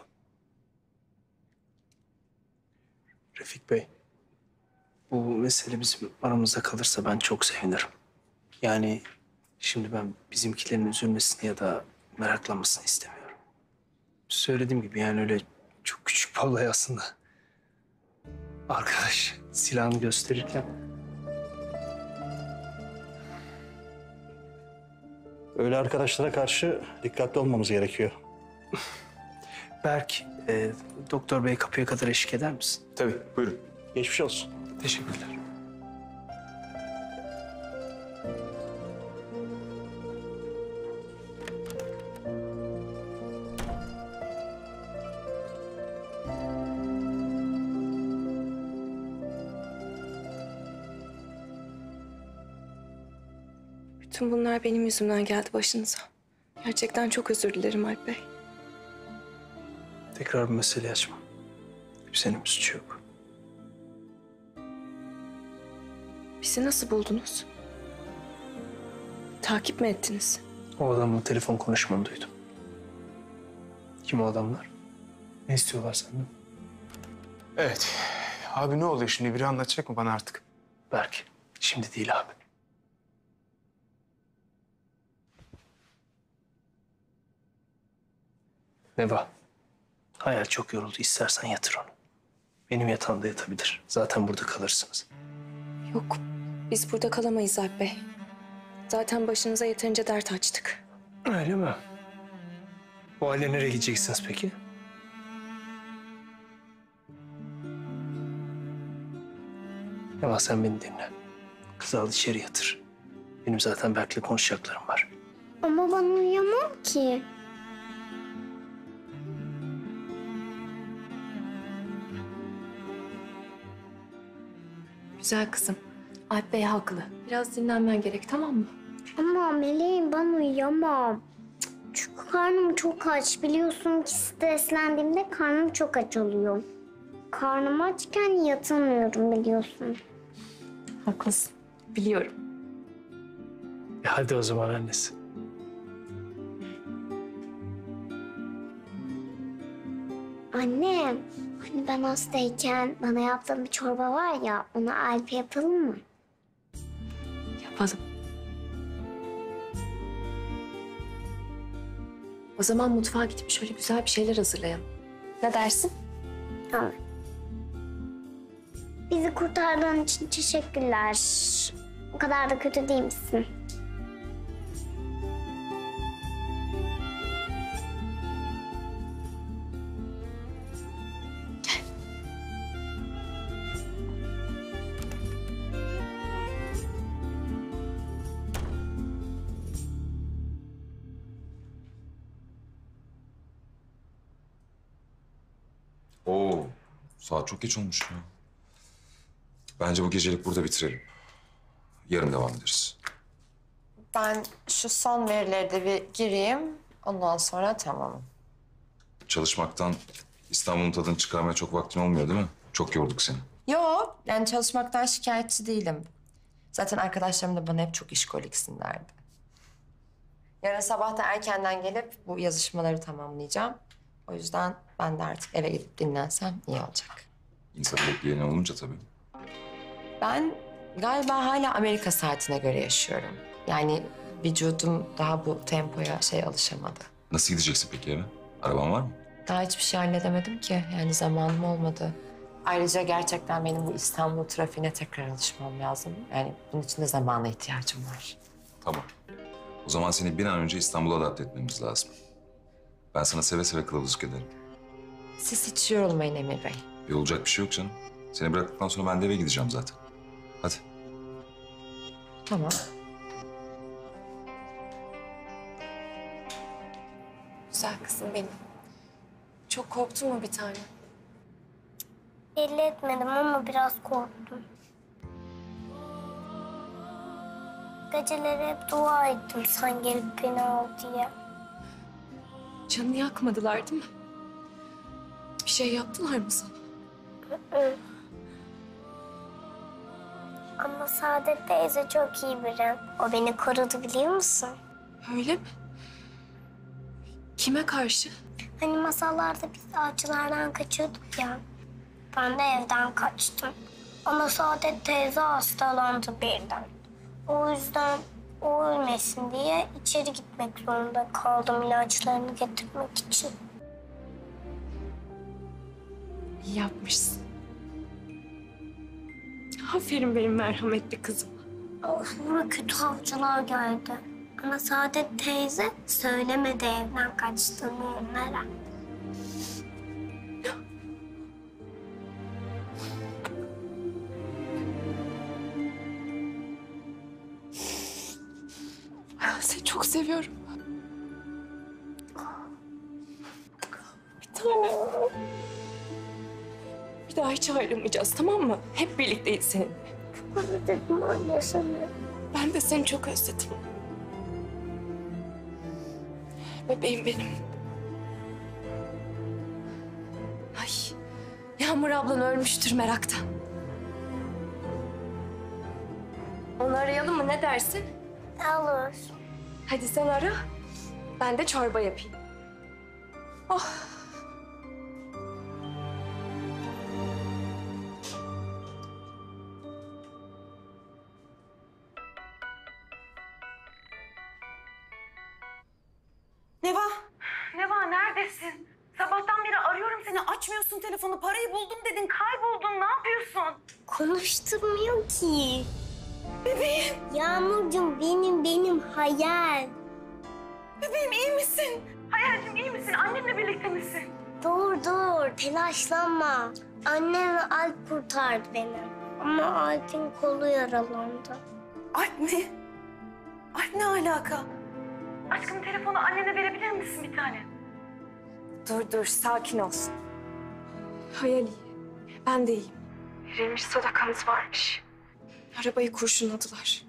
[SPEAKER 15] Refik Bey, bu mesele bizim aramızda kalırsa ben çok sevinirim. Yani şimdi ben bizimkilerin üzülmesini ya da meraklanmasını istemiyorum. Söylediğim gibi yani öyle çok küçük bir olay aslında. Arkadaş silahını gösterirken
[SPEAKER 3] Öyle arkadaşlara karşı dikkatli olmamız gerekiyor. [LAUGHS]
[SPEAKER 15] Berk, e, doktor bey kapıya kadar eşlik eder misin?
[SPEAKER 3] Tabii, buyurun. Geçmiş olsun.
[SPEAKER 15] Teşekkürler.
[SPEAKER 2] Bütün bunlar benim yüzümden geldi başınıza. Gerçekten çok özür dilerim Alp Bey.
[SPEAKER 15] Tekrar bu meseleyi açma. Kimsenin bir suçu yok.
[SPEAKER 2] Bizi nasıl buldunuz? Takip mi ettiniz?
[SPEAKER 15] O adamla telefon konuşmanı duydum. Kim o adamlar? Ne istiyorlar senden?
[SPEAKER 14] Evet. Abi ne oluyor şimdi? Biri anlatacak mı bana artık?
[SPEAKER 15] Berk, şimdi değil abi. Neva, hayal çok yoruldu. İstersen yatır onu. Benim yatağımda yatabilir. Zaten burada kalırsınız.
[SPEAKER 2] Yok, biz burada kalamayız Alp Bey. Zaten başınıza yeterince dert açtık.
[SPEAKER 15] Öyle mi? Bu halde nereye gideceksiniz peki? Neva sen beni dinle. Kızı al içeri yatır. Benim zaten Berk'le konuşacaklarım var.
[SPEAKER 19] Ama ben uyuyamam ki.
[SPEAKER 2] Güzel kızım. Alp Bey haklı. Biraz dinlenmen gerek tamam mı?
[SPEAKER 19] Ama meleğim ben uyuyamam. Çünkü karnım çok aç. Biliyorsun ki streslendiğimde karnım çok aç oluyor. Karnım açken yatamıyorum biliyorsun.
[SPEAKER 2] Haklısın. Biliyorum.
[SPEAKER 15] E hadi o zaman annesi.
[SPEAKER 19] Anne, hani ben hastayken bana yaptığın bir çorba var ya, onu Alp'e yapalım mı?
[SPEAKER 2] Yapalım. O O zaman mutfağa gidip şöyle güzel bir şeyler hazırlayalım. Ne dersin?
[SPEAKER 19] Tamam. Bizi kurtardığın için teşekkürler. O kadar da kötü değil misin?
[SPEAKER 12] Saat çok geç olmuş ya. Bence bu gecelik burada bitirelim. Yarın devam ederiz.
[SPEAKER 11] Ben şu son verileri de bir gireyim. Ondan sonra tamamım.
[SPEAKER 12] Çalışmaktan İstanbul'un tadını çıkarmaya çok vaktin olmuyor değil mi? Çok yorduk seni.
[SPEAKER 11] Yo, yani çalışmaktan şikayetçi değilim. Zaten arkadaşlarım da bana hep çok işkoliksin derdi. Yarın sabah da erkenden gelip bu yazışmaları tamamlayacağım. O yüzden ben de artık eve gidip dinlensem iyi olacak.
[SPEAKER 12] İnsan bekleyen olunca tabii.
[SPEAKER 11] Ben galiba hala Amerika saatine göre yaşıyorum. Yani vücudum daha bu tempoya şey alışamadı.
[SPEAKER 12] Nasıl gideceksin peki eve? Araban var mı?
[SPEAKER 11] Daha hiçbir şey halledemedim ki. Yani zamanım olmadı. Ayrıca gerçekten benim bu İstanbul trafiğine tekrar alışmam lazım. Yani bunun için de zamana ihtiyacım var.
[SPEAKER 12] Tamam. O zaman seni bir an önce İstanbul'a adapte etmemiz lazım. Ben sana seve seve kılavuzluk ederim.
[SPEAKER 11] Siz hiç yorulmayın Emir Bey.
[SPEAKER 12] Bir olacak bir şey yok canım. Seni bıraktıktan sonra ben de eve gideceğim zaten. Hadi.
[SPEAKER 11] Tamam.
[SPEAKER 2] Güzel kızım benim. Çok korktun mu bir tane?
[SPEAKER 19] Belli etmedim ama biraz korktum. Geceleri hep dua ettim sen gelip beni al diye.
[SPEAKER 2] Canını yakmadılar değil mi? Bir şey yaptılar mı sana?
[SPEAKER 19] Ama Saadet teyze çok iyi biri. O beni korudu biliyor musun?
[SPEAKER 2] Öyle mi? Kime karşı?
[SPEAKER 19] Hani masallarda biz avcılardan kaçıyorduk ya. Ben de evden kaçtım. Ama Saadet teyze hastalandı birden. O yüzden o ölmesin diye içeri gitmek zorunda kaldım ilaçlarını getirmek için.
[SPEAKER 2] İyi yapmışsın. Aferin benim merhametli kızım.
[SPEAKER 19] Sonra kötü avcılar geldi. Ama Saadet teyze söylemedi evden kaçtığını onlara.
[SPEAKER 2] Çok seviyorum. Bir tane. Bir daha hiç ayrılmayacağız tamam mı? Hep birlikteyiz seninle.
[SPEAKER 19] Çok özledim anne seni.
[SPEAKER 2] Ben de seni çok özledim. Bebeğim benim. Ay, Yağmur ablan ölmüştür meraktan. Onu arayalım mı ne dersin?
[SPEAKER 19] Olur.
[SPEAKER 2] Hadi sen ara. Ben de çorba yapayım. Oh.
[SPEAKER 19] Kurtardı beni. Ama Alp'in kolu yaralandı.
[SPEAKER 6] Alp mi? Alp ne alaka? Aşkım telefonu annene verebilir misin bir tane?
[SPEAKER 2] Dur dur sakin ol. Hayal iyi. Ben de iyiyim. Verilmiş sadakamız varmış. Arabayı kurşunladılar.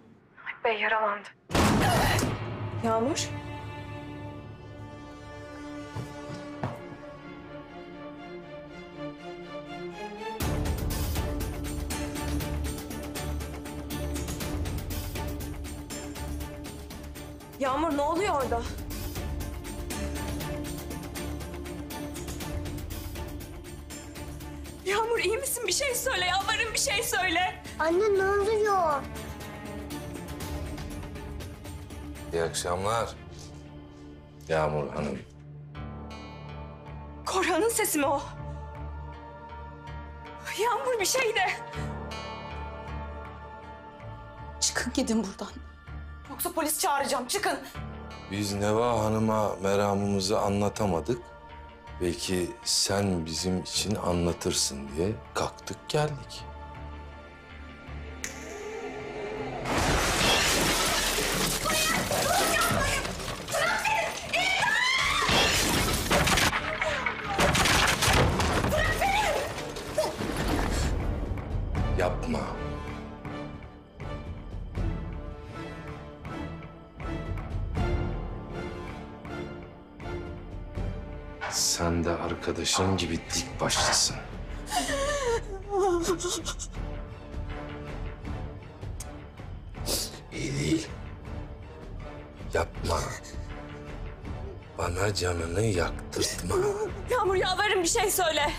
[SPEAKER 2] Alp Bey yaralandı. Yağmur. Yağmur ne oluyor orada? Yağmur iyi misin? Bir şey söyle. Yalvarırım bir şey söyle.
[SPEAKER 19] Anne ne oluyor?
[SPEAKER 17] İyi akşamlar. Yağmur Hanım.
[SPEAKER 2] Korhan'ın sesi mi o? Yağmur bir şey de.
[SPEAKER 6] Çıkın gidin buradan.
[SPEAKER 2] Yoksa polis çağıracağım. Çıkın.
[SPEAKER 17] Biz Neva Hanım'a meramımızı anlatamadık. Belki sen bizim için anlatırsın diye kalktık geldik. Arkadaşın gibi dik başlısın. İyi değil. Yapma. Bana canını yaktırtma.
[SPEAKER 2] Yağmur yalvarırım bir şey söyle.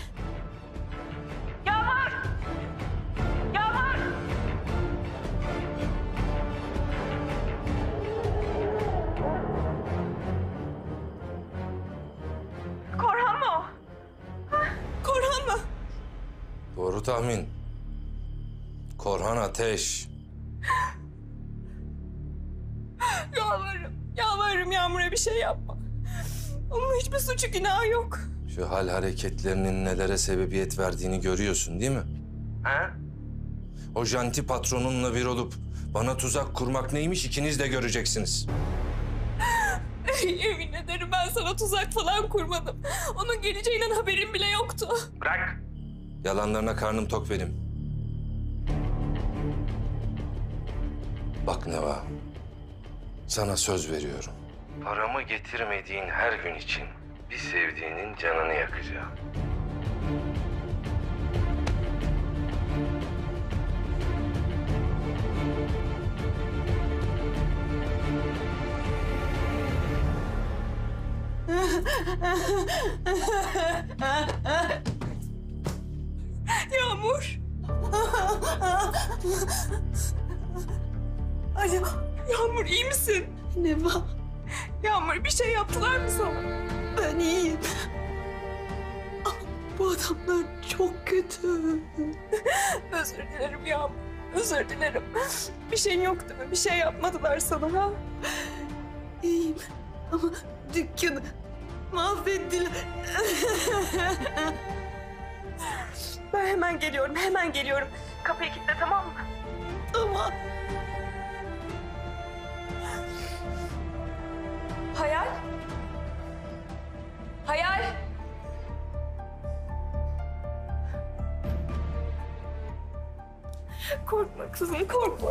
[SPEAKER 17] Doğru tahmin. Korhan Ateş.
[SPEAKER 2] Yalvarırım. Yalvarırım Yağmur'a bir şey yapma. Onun hiçbir suçu günahı yok.
[SPEAKER 17] Şu hal hareketlerinin nelere sebebiyet verdiğini görüyorsun değil mi? He? O janti patronunla bir olup bana tuzak kurmak neymiş ikiniz de göreceksiniz. [LAUGHS]
[SPEAKER 2] Yemin ederim ben sana tuzak falan kurmadım. Onun geleceğinden haberim bile yoktu.
[SPEAKER 17] Bırak. Yalanlarına karnım tok benim. Bak Neva, sana söz veriyorum. Paramı getirmediğin her gün için bir sevdiğinin canını yakacağım. [LAUGHS]
[SPEAKER 2] Ay, Yağmur iyi misin? Neva. Yağmur bir şey yaptılar mı sana?
[SPEAKER 6] Ben iyiyim. Ama bu adamlar çok kötü.
[SPEAKER 2] Özür dilerim Yağmur. Özür dilerim. Bir şeyin yok değil mi? Bir şey yapmadılar sana ha?
[SPEAKER 6] İyiyim ama dükkanı mahvettiler.
[SPEAKER 2] Ben hemen geliyorum, hemen geliyorum. Kapıyı kilitle tamam mı?
[SPEAKER 6] Tamam.
[SPEAKER 2] Hayal? Hayal? Korkma kızım, korkma.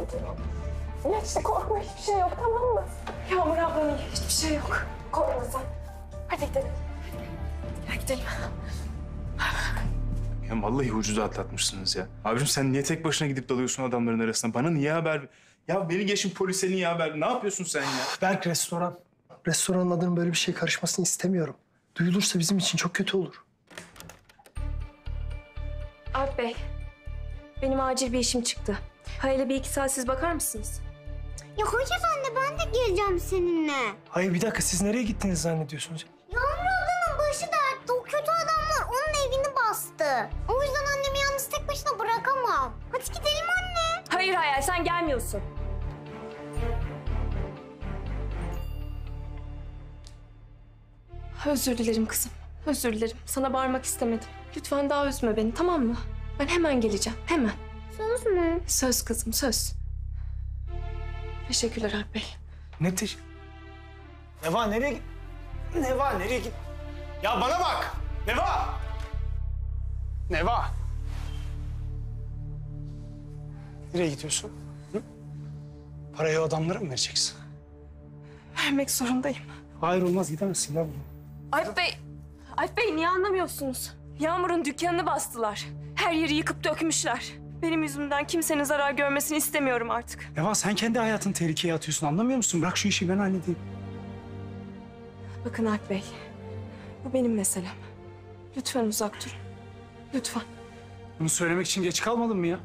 [SPEAKER 2] Hiç korkma, hiçbir şey yok tamam mı? Yağmur ablan iyi, hiçbir şey yok. Korkma sen. Hadi gidelim. Hadi gidelim.
[SPEAKER 14] Ya vallahi ucuza atlatmışsınız ya. Abicim sen niye tek başına gidip dalıyorsun adamların arasına? Bana niye haber... Ya beni geçin polise niye haber... Ne yapıyorsun sen ya?
[SPEAKER 3] Berk restoran. Restoranın adının böyle bir şey karışmasını istemiyorum. Duyulursa bizim için çok kötü olur.
[SPEAKER 2] Alp Bey, benim acil bir işim çıktı. Hayal'e bir iki saat siz bakar mısınız?
[SPEAKER 19] Ya hayır anne ben de geleceğim seninle.
[SPEAKER 3] Hayır bir dakika siz nereye gittiniz zannediyorsunuz?
[SPEAKER 19] Yağmur ablanın başı dertte. Bastı. O yüzden annemi yalnız tek başına bırakamam. Hadi gidelim anne.
[SPEAKER 2] Hayır Hayal, sen gelmiyorsun. Özür dilerim kızım. Özür dilerim. Sana bağırmak istemedim. Lütfen daha üzme beni tamam mı? Ben hemen geleceğim. Hemen.
[SPEAKER 19] Söz mü?
[SPEAKER 2] Söz kızım söz. Teşekkürler Alp Bey.
[SPEAKER 3] Ne te... Neva nereye git? Neva nereye git? Ya bana bak! Neva! Neva! Nereye gidiyorsun? Hı? Parayı adamlara mı vereceksin?
[SPEAKER 2] Vermek zorundayım.
[SPEAKER 3] Hayır olmaz gidemezsin ya bunu.
[SPEAKER 2] Alp Bey, Alp Bey niye anlamıyorsunuz? Yağmur'un dükkanını bastılar. Her yeri yıkıp dökmüşler. Benim yüzümden kimsenin zarar görmesini istemiyorum artık.
[SPEAKER 3] Neva sen kendi hayatını tehlikeye atıyorsun anlamıyor musun? Bırak şu işi ben halledeyim.
[SPEAKER 2] Bakın Alp Bey, bu benim meselem. Lütfen uzak durun. Lütfen.
[SPEAKER 3] Bunu söylemek için geç kalmadın mı ya?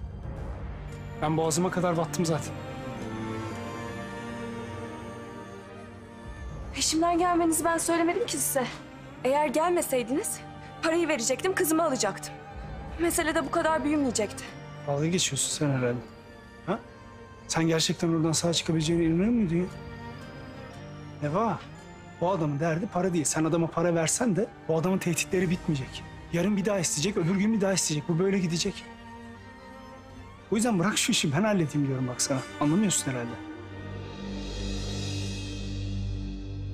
[SPEAKER 3] Ben boğazıma kadar battım zaten.
[SPEAKER 2] Peşimden gelmenizi ben söylemedim ki size. Eğer gelmeseydiniz Parayı verecektim, kızımı alacaktım. Mesele de bu kadar büyümeyecekti.
[SPEAKER 3] Dalga geçiyorsun sen herhalde. Ha? Sen gerçekten oradan sağ çıkabileceğine inanıyor muydun ya? Neva, o adamın derdi para değil. Sen adama para versen de o adamın tehditleri bitmeyecek. Yarın bir daha isteyecek, öbür gün bir daha isteyecek. Bu böyle gidecek. O yüzden bırak şu işi ben halledeyim diyorum bak sana. Anlamıyorsun herhalde.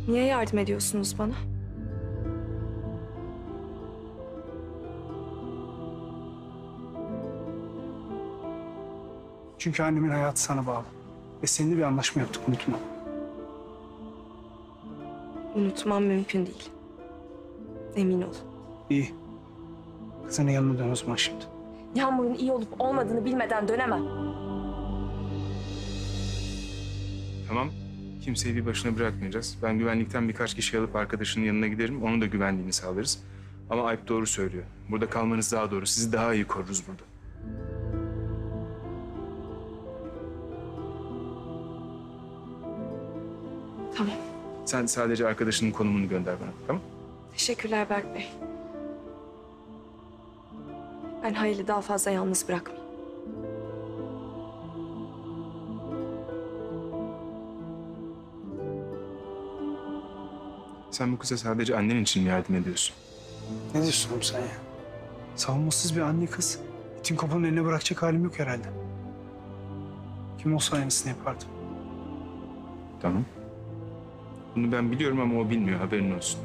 [SPEAKER 2] Niye yardım ediyorsunuz bana?
[SPEAKER 3] Çünkü annemin hayatı sana bağlı. Ve seninle bir anlaşma yaptık unutma.
[SPEAKER 2] Unutmam mümkün değil. Emin ol.
[SPEAKER 3] İyi. Kızının yanına dön o zaman şimdi.
[SPEAKER 2] Yağmur'un iyi olup olmadığını bilmeden dönemem.
[SPEAKER 14] Tamam. Kimseyi bir başına bırakmayacağız. Ben güvenlikten birkaç kişi alıp arkadaşının yanına giderim. Onun da güvenliğini sağlarız. Ama Alp doğru söylüyor. Burada kalmanız daha doğru. Sizi daha iyi koruruz burada.
[SPEAKER 2] Tamam.
[SPEAKER 14] Sen sadece arkadaşının konumunu gönder bana. Tamam?
[SPEAKER 2] Teşekkürler Berk Bey. Ben Hayal'i daha fazla yalnız bırakmayayım.
[SPEAKER 14] Sen bu kıza sadece annen için mi yardım ediyorsun?
[SPEAKER 3] Ne diyorsun oğlum sen ya? Savunmasız bir anne kız. İtin kopanın eline bırakacak halim yok herhalde. Kim olsa aynısını yapardı.
[SPEAKER 14] Tamam. Bunu ben biliyorum ama o bilmiyor. Haberin olsun.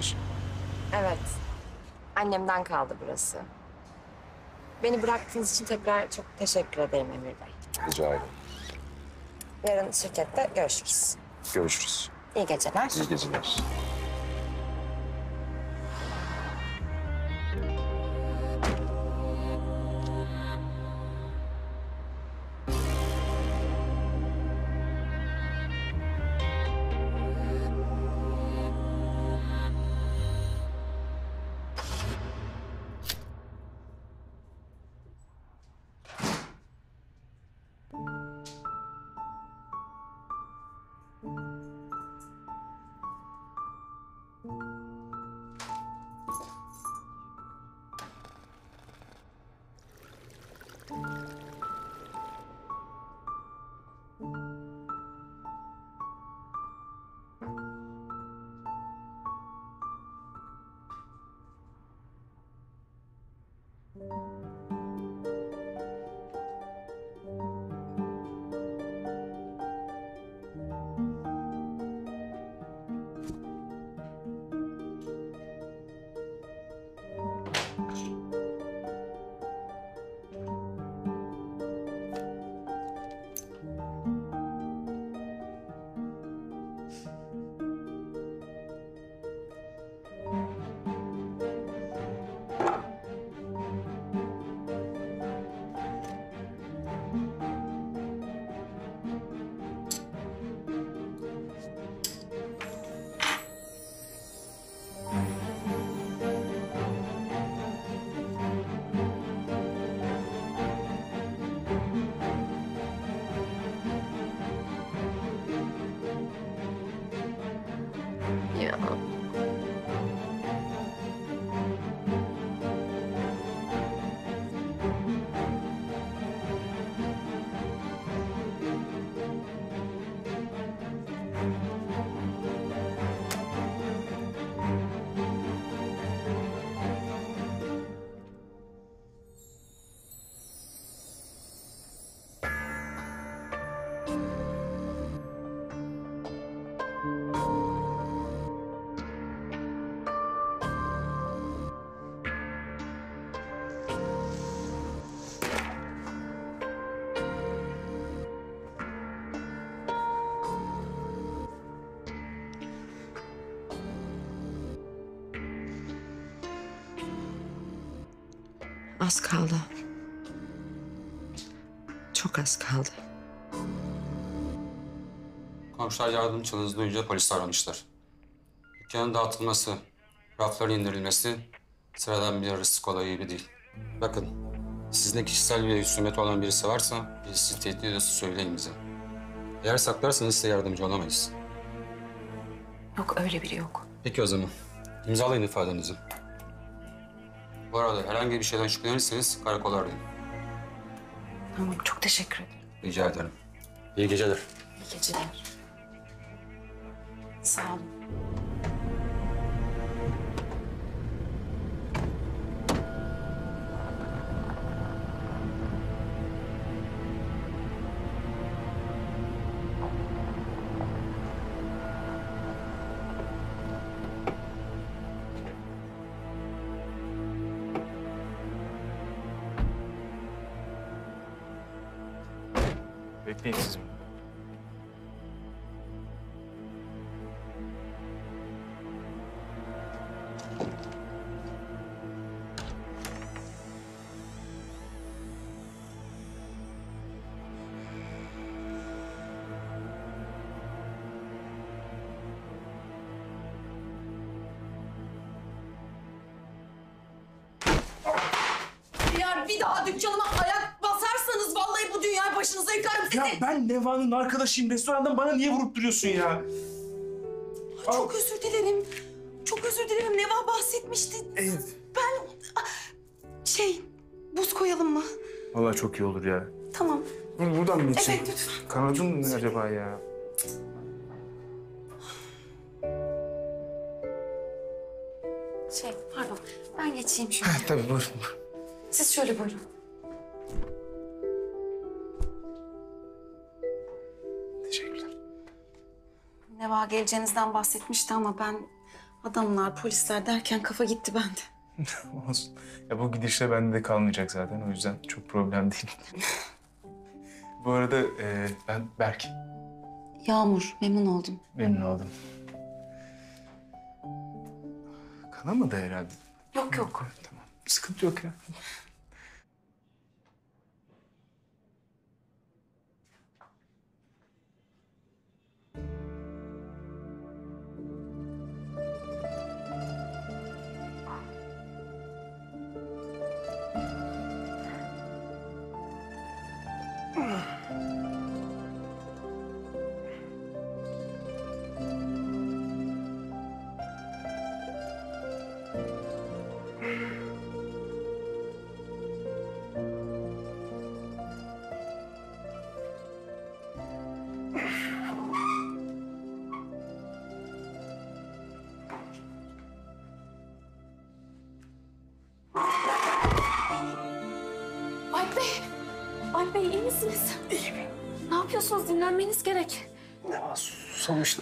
[SPEAKER 12] Oturuyorsun?
[SPEAKER 11] Evet. Annemden kaldı burası. Beni bıraktığınız için tekrar çok teşekkür ederim Emir Bey.
[SPEAKER 12] Rica ederim.
[SPEAKER 11] Yarın şirkette görüşürüz.
[SPEAKER 12] Görüşürüz.
[SPEAKER 11] İyi geceler.
[SPEAKER 12] İyi geceler.
[SPEAKER 23] Komşular yardım çığlığınızı duyunca polisi aramışlar. Dükkanın dağıtılması, rafların indirilmesi Sıradan bir rızık olayı gibi değil. Bakın, sizinle kişisel bir husumeti olan birisi varsa, birisi tehdit ediyorsa söyleyin bize. Eğer saklarsanız size yardımcı olamayız.
[SPEAKER 24] Yok öyle biri yok.
[SPEAKER 23] Peki o zaman. İmzalayın ifadenizi. Bu arada herhangi bir şeyden şüphelenirseniz karakola arayın.
[SPEAKER 24] Tamam çok teşekkür ederim.
[SPEAKER 23] Rica ederim. İyi geceler.
[SPEAKER 24] İyi geceler. Sağ olun.
[SPEAKER 14] Bekleyin
[SPEAKER 25] dükkanıma ayak basarsanız vallahi bu dünyayı başınıza yıkarım sizi.
[SPEAKER 26] Ya ben Neva'nın arkadaşıyım. Restorandan bana niye vurup duruyorsun ya?
[SPEAKER 25] Çok özür dilerim. Çok özür dilerim. Neva bahsetmişti.
[SPEAKER 26] Evet.
[SPEAKER 25] Ben şey buz koyalım mı?
[SPEAKER 14] Vallahi çok iyi olur ya.
[SPEAKER 25] Tamam.
[SPEAKER 14] Bur- Buradan mı geçeyim?
[SPEAKER 25] Evet, lütfen.
[SPEAKER 14] Kanadım mı acaba ya?
[SPEAKER 24] Şey pardon ben geçeyim şöyle.
[SPEAKER 14] Tabii buyurun.
[SPEAKER 24] Siz şöyle buyurun.
[SPEAKER 25] Neva geleceğinizden bahsetmişti ama ben adamlar, polisler derken kafa gitti bende. [LAUGHS]
[SPEAKER 14] Olsun. Ya bu gidişle bende de kalmayacak zaten. O yüzden çok problem değil. [LAUGHS] bu arada e, ben Berk.
[SPEAKER 25] Yağmur, memnun oldum.
[SPEAKER 14] Memnun oldum. Kanamadı herhalde.
[SPEAKER 25] Yok yok.
[SPEAKER 14] Tamam. Sıkıntı yok ya.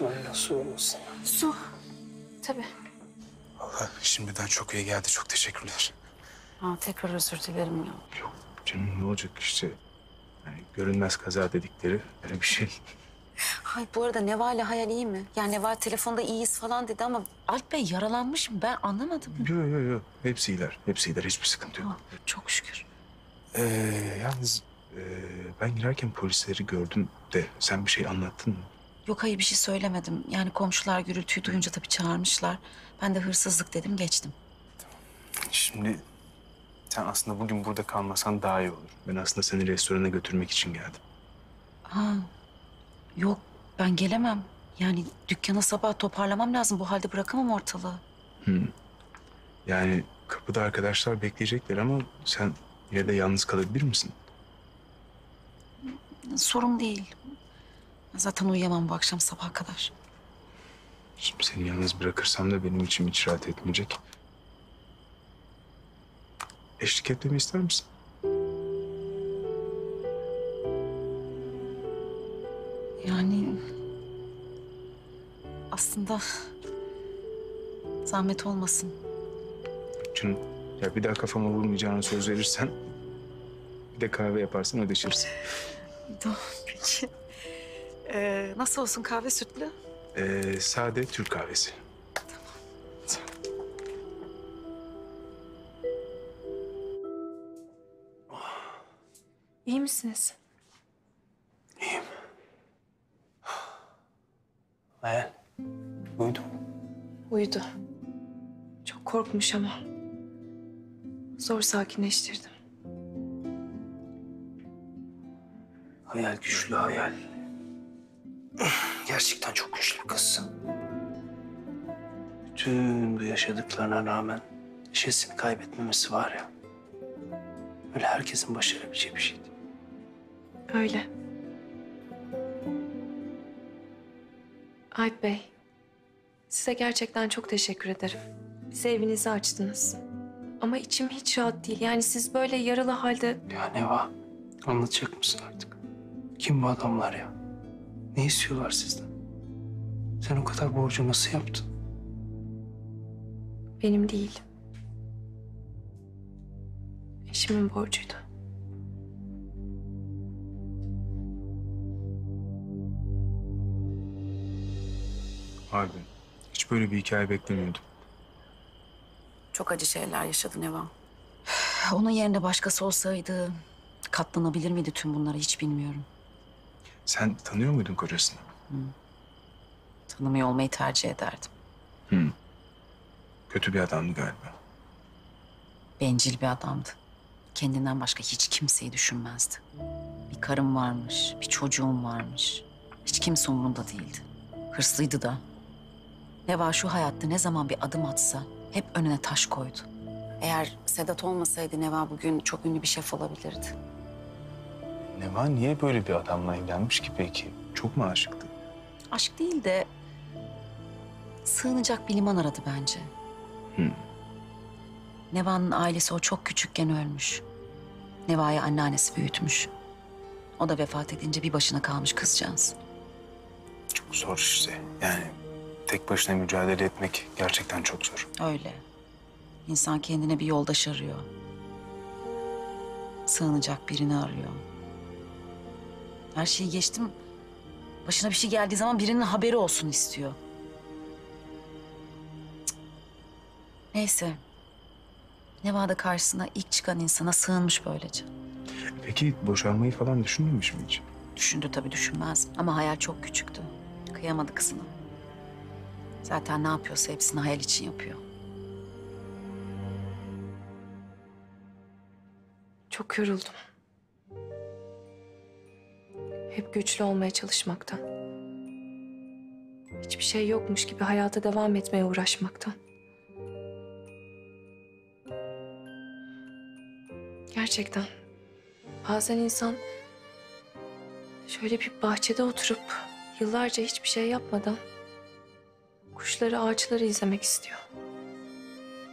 [SPEAKER 15] Öyle su olmasın.
[SPEAKER 2] Su. Tabii.
[SPEAKER 14] Vallahi şimdiden çok iyi geldi. Çok teşekkürler.
[SPEAKER 25] Ha, tekrar özür dilerim ya.
[SPEAKER 14] Canım ne olacak işte. Yani görünmez kaza dedikleri öyle bir şey.
[SPEAKER 25] Hay bu arada Neva ile Hayal iyi mi? Yani Neva telefonda iyiyiz falan dedi ama Alp Bey yaralanmış mı? Ben anlamadım.
[SPEAKER 14] Yok yok yok. Hepsi iyiler. Hepsi iyiler. Hiçbir sıkıntı yok.
[SPEAKER 25] Çok şükür.
[SPEAKER 14] Ee, yalnız e, ben girerken polisleri gördüm de sen bir şey anlattın mı?
[SPEAKER 25] Yok hayır bir şey söylemedim. Yani komşular gürültüyü duyunca tabii çağırmışlar. Ben de hırsızlık dedim geçtim.
[SPEAKER 14] Şimdi sen aslında bugün burada kalmasan daha iyi olur. Ben aslında seni restorana götürmek için geldim.
[SPEAKER 25] Ha yok ben gelemem. Yani dükkanı sabah toparlamam lazım. Bu halde bırakamam ortalığı.
[SPEAKER 14] Hı. Yani kapıda arkadaşlar bekleyecekler ama sen yerde yalnız kalabilir misin?
[SPEAKER 25] Sorun değil. Zaten uyuyamam bu akşam sabaha kadar.
[SPEAKER 14] Şimdi seni yalnız bırakırsam da benim içim hiç rahat etmeyecek. Eşlik etmemi ister misin?
[SPEAKER 25] Yani aslında zahmet olmasın.
[SPEAKER 14] Canım ya bir daha kafama vurmayacağına söz verirsen bir de kahve yaparsın ödeşirsin.
[SPEAKER 25] Tamam peki. Ee, nasıl olsun kahve sütlü?
[SPEAKER 14] Ee, sade Türk kahvesi.
[SPEAKER 2] İyi misiniz?
[SPEAKER 15] Hayal. [SIGHS] Uyudum.
[SPEAKER 2] Uyudu. Çok korkmuş ama. Zor sakinleştirdim.
[SPEAKER 15] Hayal güçlü hayal. Gerçekten çok güçlü bir kızsın. Bütün bu yaşadıklarına rağmen neşesini kaybetmemesi var ya. Öyle herkesin başarabileceği bir şey değil.
[SPEAKER 2] Öyle. Alp Bey, size gerçekten çok teşekkür ederim. Bize evinizi açtınız. Ama içim hiç rahat değil. Yani siz böyle yaralı halde...
[SPEAKER 15] Ya Neva, anlatacak mısın artık? Kim bu adamlar ya? Ne istiyorlar sizden? Sen o kadar borcu nasıl yaptın?
[SPEAKER 2] Benim değil. Eşimin borcuydu.
[SPEAKER 14] Abi hiç böyle bir hikaye beklemiyordum.
[SPEAKER 25] Çok acı şeyler yaşadı Neva. Onun yerinde başkası olsaydı katlanabilir miydi tüm bunlara hiç bilmiyorum.
[SPEAKER 14] Sen tanıyor muydun kocasını?
[SPEAKER 25] Tanımıyor olmayı tercih ederdim.
[SPEAKER 14] Hı. Kötü bir adamdı galiba.
[SPEAKER 25] Bencil bir adamdı. Kendinden başka hiç kimseyi düşünmezdi. Bir karım varmış, bir çocuğum varmış. Hiç kimse umurunda değildi. Hırslıydı da. Neva şu hayatta ne zaman bir adım atsa hep önüne taş koydu. Eğer Sedat olmasaydı Neva bugün çok ünlü bir şef olabilirdi.
[SPEAKER 14] Neva niye böyle bir adamla evlenmiş ki peki? Çok mu aşıktı?
[SPEAKER 25] Aşk değil de sığınacak bir liman aradı bence.
[SPEAKER 14] Hı.
[SPEAKER 25] Neva'nın ailesi o çok küçükken ölmüş. Neva'yı anneannesi büyütmüş. O da vefat edince bir başına kalmış kızcağız.
[SPEAKER 14] Çok zor işte. Yani tek başına mücadele etmek gerçekten çok zor.
[SPEAKER 25] Öyle. İnsan kendine bir yoldaş arıyor. Sığınacak birini arıyor. Her şeyi geçtim. Başına bir şey geldiği zaman birinin haberi olsun istiyor. Cık. Neyse. Nevada karşısına ilk çıkan insana sığınmış böylece.
[SPEAKER 14] Peki boşanmayı falan düşünmemiş mi hiç?
[SPEAKER 25] Düşündü tabii düşünmez. Ama hayal çok küçüktü. Kıyamadı kızına. Zaten ne yapıyorsa hepsini hayal için yapıyor.
[SPEAKER 2] Çok yoruldum. Hep güçlü olmaya çalışmaktan. Hiçbir şey yokmuş gibi hayata devam etmeye uğraşmaktan. Gerçekten. Bazen insan şöyle bir bahçede oturup yıllarca hiçbir şey yapmadan kuşları, ağaçları izlemek istiyor.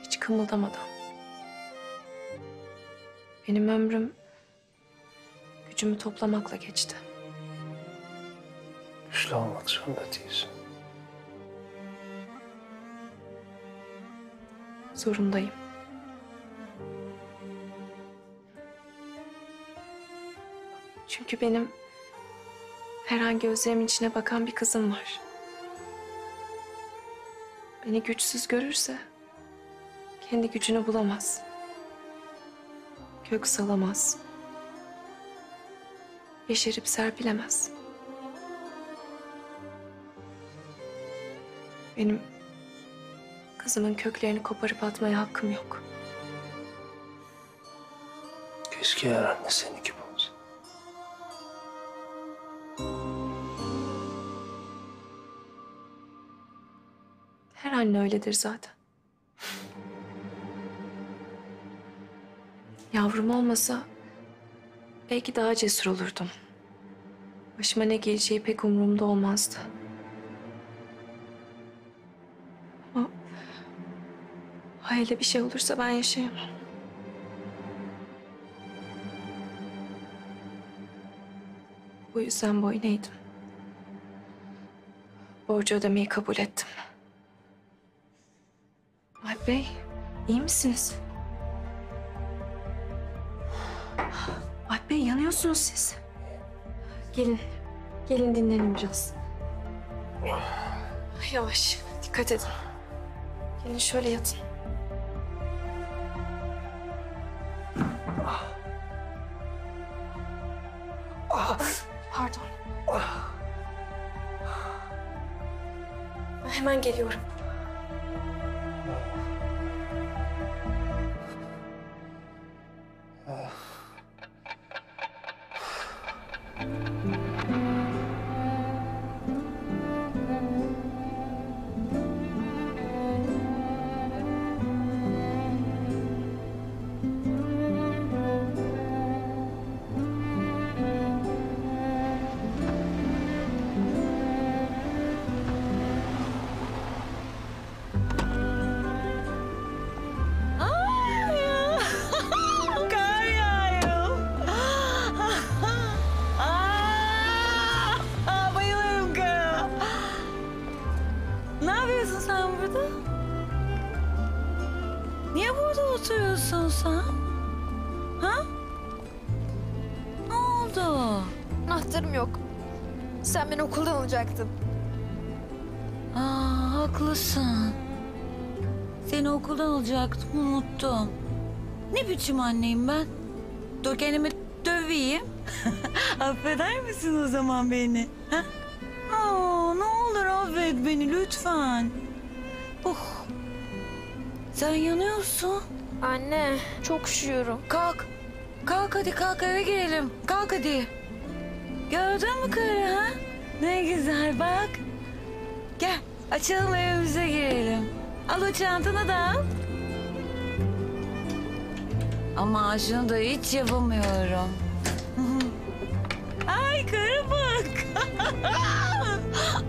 [SPEAKER 2] Hiç kımıldamadan. Benim ömrüm gücümü toplamakla geçti.
[SPEAKER 15] Güçlü olmak zorunda değilsin.
[SPEAKER 2] Zorundayım. Çünkü benim her an gözlerimin içine bakan bir kızım var. Beni güçsüz görürse kendi gücünü bulamaz. Kök salamaz. Yeşerip serpilemez. Benim kızımın köklerini koparıp atmaya hakkım yok.
[SPEAKER 15] Keşke her anne senin gibi olsa.
[SPEAKER 2] Her anne öyledir zaten. Yavrum olmasa belki daha cesur olurdum. Başıma ne geleceği pek umurumda olmazdı. Hayale bir şey olursa ben yaşayamam. Bu yüzden boyun eğdim. Borcu ödemeyi kabul ettim. Alp Bey, iyi misiniz? Alp Bey, yanıyorsunuz siz. Gelin, gelin dinlenin biraz. Yavaş, dikkat edin. Gelin şöyle yatın.
[SPEAKER 8] Biçim anneyim ben? Dur kendimi döveyim. [LAUGHS] Affeder misin o zaman beni? Ha? Aa, ne olur affet beni lütfen. Oh. Sen yanıyorsun.
[SPEAKER 27] Anne, çok üşüyorum.
[SPEAKER 8] Kalk. Kalk hadi kalk eve girelim. Kalk hadi. Gördün mü karı ha? Ne güzel bak. Gel açalım evimize girelim. Al o çantanı da al. Ama şunu da hiç yapamıyorum. [LAUGHS] Ay karı bak. [LAUGHS]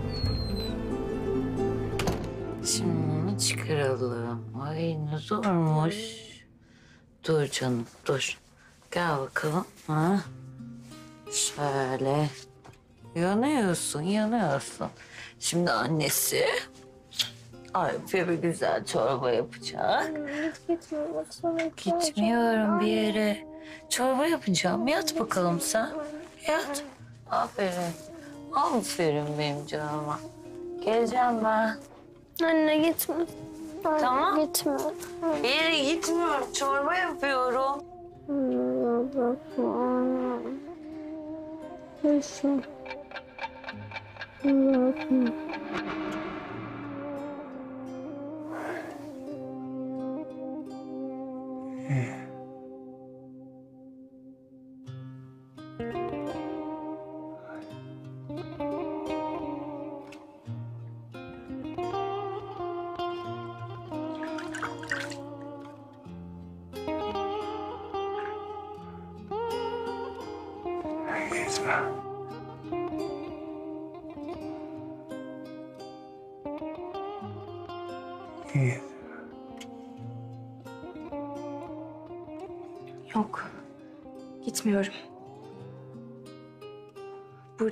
[SPEAKER 8] Şimdi onu çıkaralım. Ay ne zormuş. Dur canım dur. Gel bakalım. Ha? Şöyle. Yanıyorsun yanıyorsun. Şimdi annesi Arif'e bir güzel çorba yapacak.
[SPEAKER 19] Gitme baksana.
[SPEAKER 8] Gitmiyorum bir yere. Çorba yapacağım. Yat bakalım sen. Yat. Aferin. Aferin benim canıma. Geleceğim ben.
[SPEAKER 19] Anne gitme. Anne,
[SPEAKER 8] Tamam.
[SPEAKER 19] Gitme.
[SPEAKER 8] Bir yere gitmiyorum. Çorba yapıyorum.
[SPEAKER 19] Anne bırakma anne. Lütfen. Bırakma.
[SPEAKER 15] Gitme.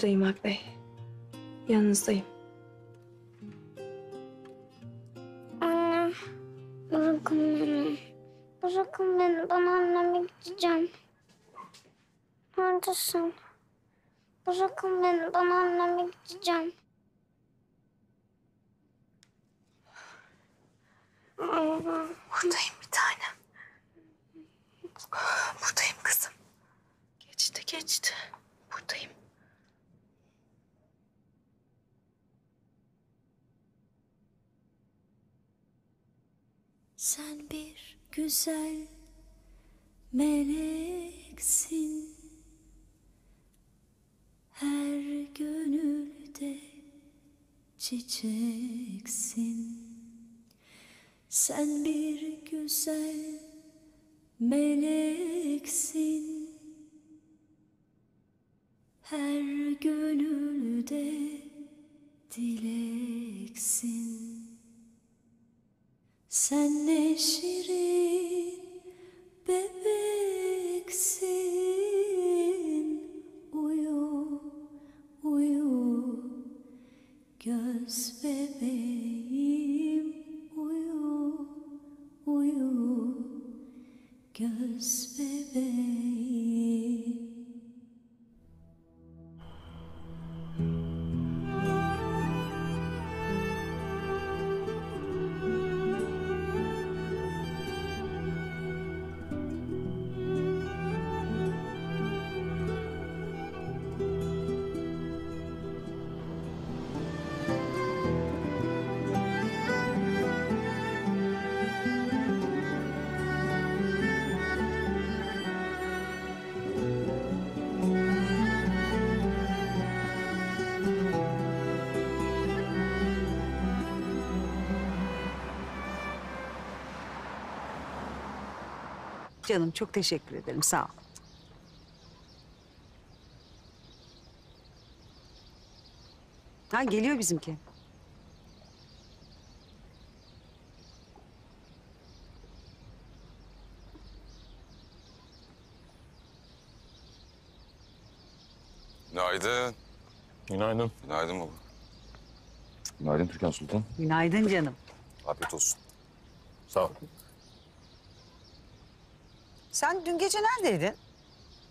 [SPEAKER 2] Buradayım Alp Bey. Yanınızdayım.
[SPEAKER 19] Anne. Bırakın beni. Bırakın beni. Ben anneme gideceğim. Neredesin? Bırakın beni. Ben anneme gideceğim.
[SPEAKER 2] Buradayım bir tanem. Buradayım kızım. Geçti geçti. Buradayım.
[SPEAKER 28] Sen bir güzel meleksin. Her gönülde çiçeksin. Sen bir güzel meleksin. Her gönülde dileksin sen ne şirin bebeksin. Uyu, uyu. Göz bebeğim Uyu, uyu. Göz bebeğim
[SPEAKER 18] Canım çok teşekkür ederim. Sağ ol. Ha geliyor bizimki.
[SPEAKER 12] Günaydın.
[SPEAKER 29] Günaydın.
[SPEAKER 12] Günaydın baba. Günaydın Türkan Sultan.
[SPEAKER 18] Günaydın canım.
[SPEAKER 12] Afiyet olsun.
[SPEAKER 29] Sağ ol.
[SPEAKER 18] Sen dün gece neredeydin?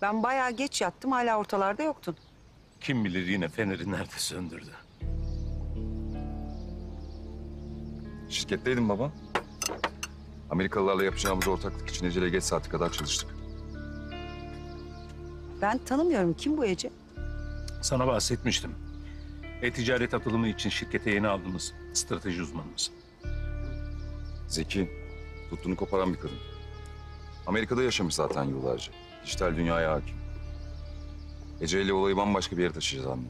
[SPEAKER 18] Ben bayağı geç yattım hala ortalarda yoktun.
[SPEAKER 10] Kim bilir yine feneri nerede söndürdü.
[SPEAKER 12] Şirketteydim baba. Amerikalılarla yapacağımız ortaklık için Ece'yle geç saate kadar çalıştık.
[SPEAKER 18] Ben tanımıyorum. Kim bu Ece?
[SPEAKER 10] Sana bahsetmiştim. E-ticaret atılımı için şirkete yeni aldığımız strateji uzmanımız.
[SPEAKER 12] Zeki, tuttuğunu koparan bir kadın. Amerika'da yaşamış zaten yıllarca. Dijital dünyaya hakim. Ece ile olayı bambaşka bir yere taşıyacağız anne.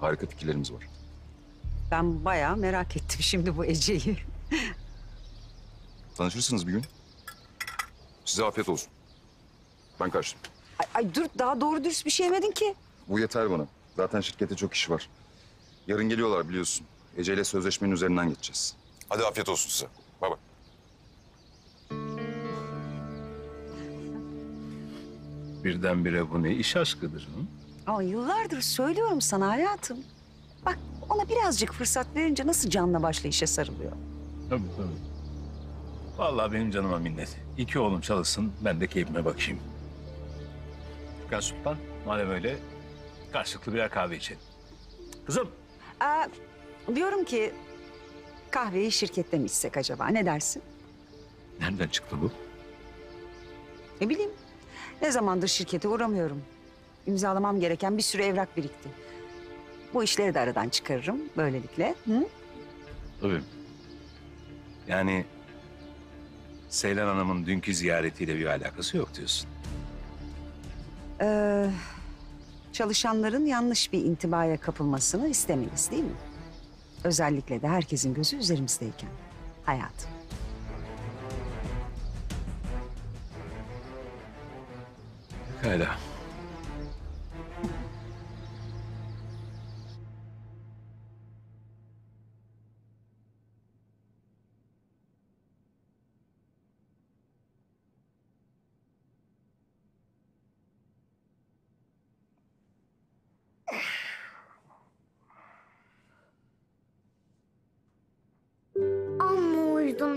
[SPEAKER 12] Harika fikirlerimiz var.
[SPEAKER 18] Ben bayağı merak ettim şimdi bu Ece'yi.
[SPEAKER 12] Tanışırsınız bir gün. Size afiyet olsun. Ben kaçtım.
[SPEAKER 18] Ay, ay dur daha doğru dürüst bir şey yemedin ki.
[SPEAKER 12] Bu yeter bana. Zaten şirkette çok iş var. Yarın geliyorlar biliyorsun. Ece ile sözleşmenin üzerinden geçeceğiz. Hadi afiyet olsun size. Bay bay.
[SPEAKER 10] Birdenbire bu ne iş aşkıdır. Hı?
[SPEAKER 18] Ama yıllardır söylüyorum sana hayatım. Bak ona birazcık fırsat verince nasıl canla başla işe sarılıyor.
[SPEAKER 10] Tabii tabii. Vallahi benim canıma minnet. İki oğlum çalışsın, ben de keyfime bakayım. Türkan Sultan, madem öyle karşılıklı birer kahve içelim. Kızım.
[SPEAKER 18] Aa, diyorum ki kahveyi şirkette mi içsek acaba? Ne dersin?
[SPEAKER 10] Nereden çıktı bu?
[SPEAKER 18] Ne bileyim. Ne zamandır şirkete uğramıyorum. İmzalamam gereken bir sürü evrak birikti. Bu işleri de aradan çıkarırım böylelikle. Hı?
[SPEAKER 10] Tabii. Yani Seylan Hanım'ın dünkü ziyaretiyle bir alakası yok diyorsun.
[SPEAKER 18] Ee, çalışanların yanlış bir intibaya kapılmasını istemeyiz değil mi? Özellikle de herkesin gözü üzerimizdeyken. Hayatım.
[SPEAKER 10] Pekala.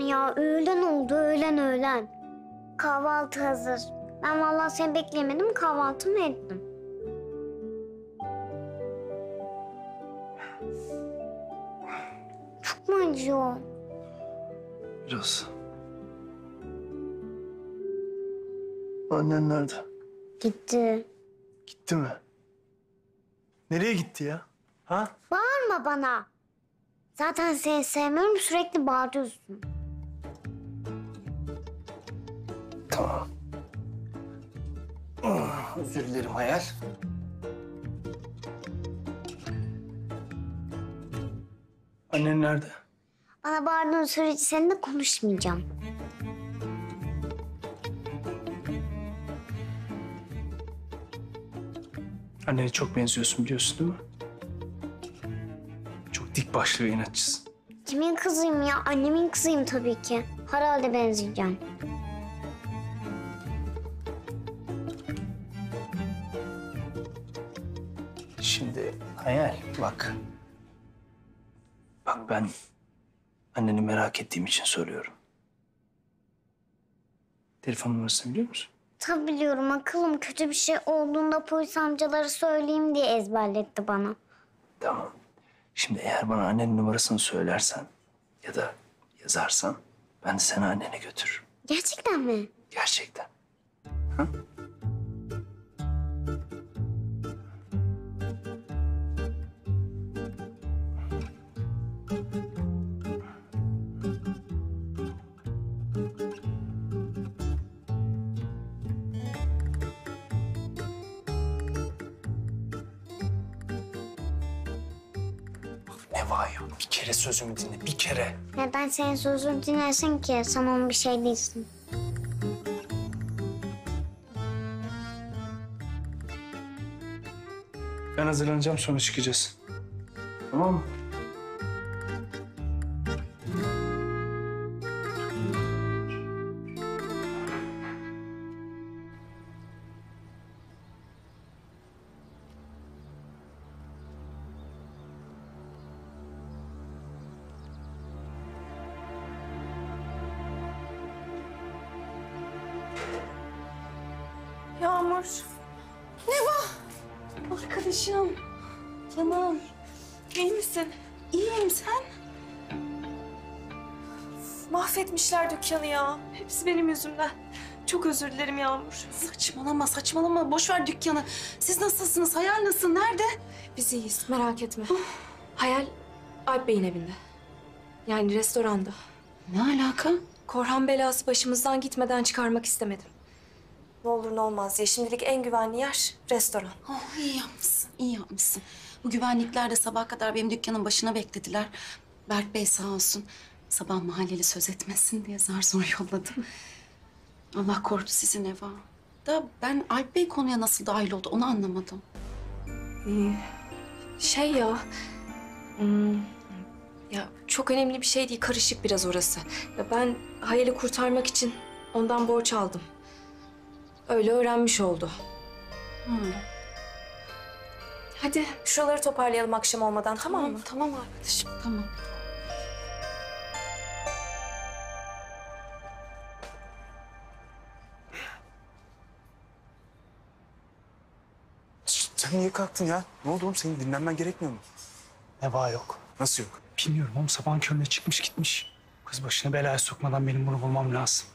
[SPEAKER 19] Ya. Öğlen oldu öğlen öğlen. Kahvaltı hazır. Ben vallahi seni beklemedim kahvaltımı ettim. Çok mu acıyor?
[SPEAKER 3] Biraz. Annen nerede?
[SPEAKER 19] Gitti.
[SPEAKER 3] Gitti mi? Nereye gitti ya? Ha?
[SPEAKER 19] Bağırma bana. Zaten seni sevmiyorum sürekli bağırıyorsun.
[SPEAKER 3] Tamam. Özür dilerim Hayal. Annen nerede?
[SPEAKER 19] Bana bağırdığın sürece seninle konuşmayacağım.
[SPEAKER 3] Annene çok benziyorsun biliyorsun değil mi? Çok dik başlı ve inatçısın.
[SPEAKER 19] Kimin kızıyım ya? Annemin kızıyım tabii ki. Herhalde benzeyeceğim.
[SPEAKER 3] Hayal bak. Bak ben anneni merak ettiğim için soruyorum. Telefon numarasını biliyor musun?
[SPEAKER 19] Tabii biliyorum akıllım kötü bir şey olduğunda polis amcaları söyleyeyim diye ezberletti bana.
[SPEAKER 3] Tamam. Şimdi eğer bana annenin numarasını söylersen ya da yazarsan ben de seni annene götürürüm.
[SPEAKER 19] Gerçekten mi?
[SPEAKER 3] Gerçekten. Neva sözümü dinle bir kere.
[SPEAKER 19] Neden senin sözünü dinlersin ki? Sen onun bir şey değilsin.
[SPEAKER 3] Ben hazırlanacağım sonra çıkacağız. Tamam mı?
[SPEAKER 2] Hepsi benim yüzümden. Çok özür dilerim Yağmur.
[SPEAKER 25] Saçmalama saçmalama. Boş ver dükkanı. Siz nasılsınız? Hayal nasıl? Nerede?
[SPEAKER 2] Biz iyiyiz merak etme. Hayal Alp Bey'in evinde. Yani restoranda.
[SPEAKER 25] Ne alaka?
[SPEAKER 2] Korhan belası başımızdan gitmeden çıkarmak istemedim. Ne olur ne olmaz diye şimdilik en güvenli yer restoran.
[SPEAKER 25] Oh iyi yapmışsın, iyi yapmışsın. Bu güvenlikler de sabah kadar benim dükkanın başına beklediler. Berk Bey sağ olsun. Sabah mahalleli söz etmesin diye zar zor yolladım. Allah korudu sizi Neva. Da ben Alp Bey konuya nasıl dahil oldu onu anlamadım.
[SPEAKER 2] Ee, şey ya... hmm, ya çok önemli bir şey değil. Karışık biraz orası. Ya ben Hayal'i kurtarmak için ondan borç aldım. Öyle öğrenmiş oldu. Hadi şuraları toparlayalım akşam olmadan tamam, mı?
[SPEAKER 25] Tamam arkadaşım tamam.
[SPEAKER 14] Sen niye kalktın ya? Ne oldu oğlum? Senin dinlenmen gerekmiyor mu?
[SPEAKER 3] Neva yok.
[SPEAKER 14] Nasıl yok?
[SPEAKER 3] Bilmiyorum oğlum sabahın köründe çıkmış gitmiş. Kız başına belaya sokmadan benim bunu bulmam lazım.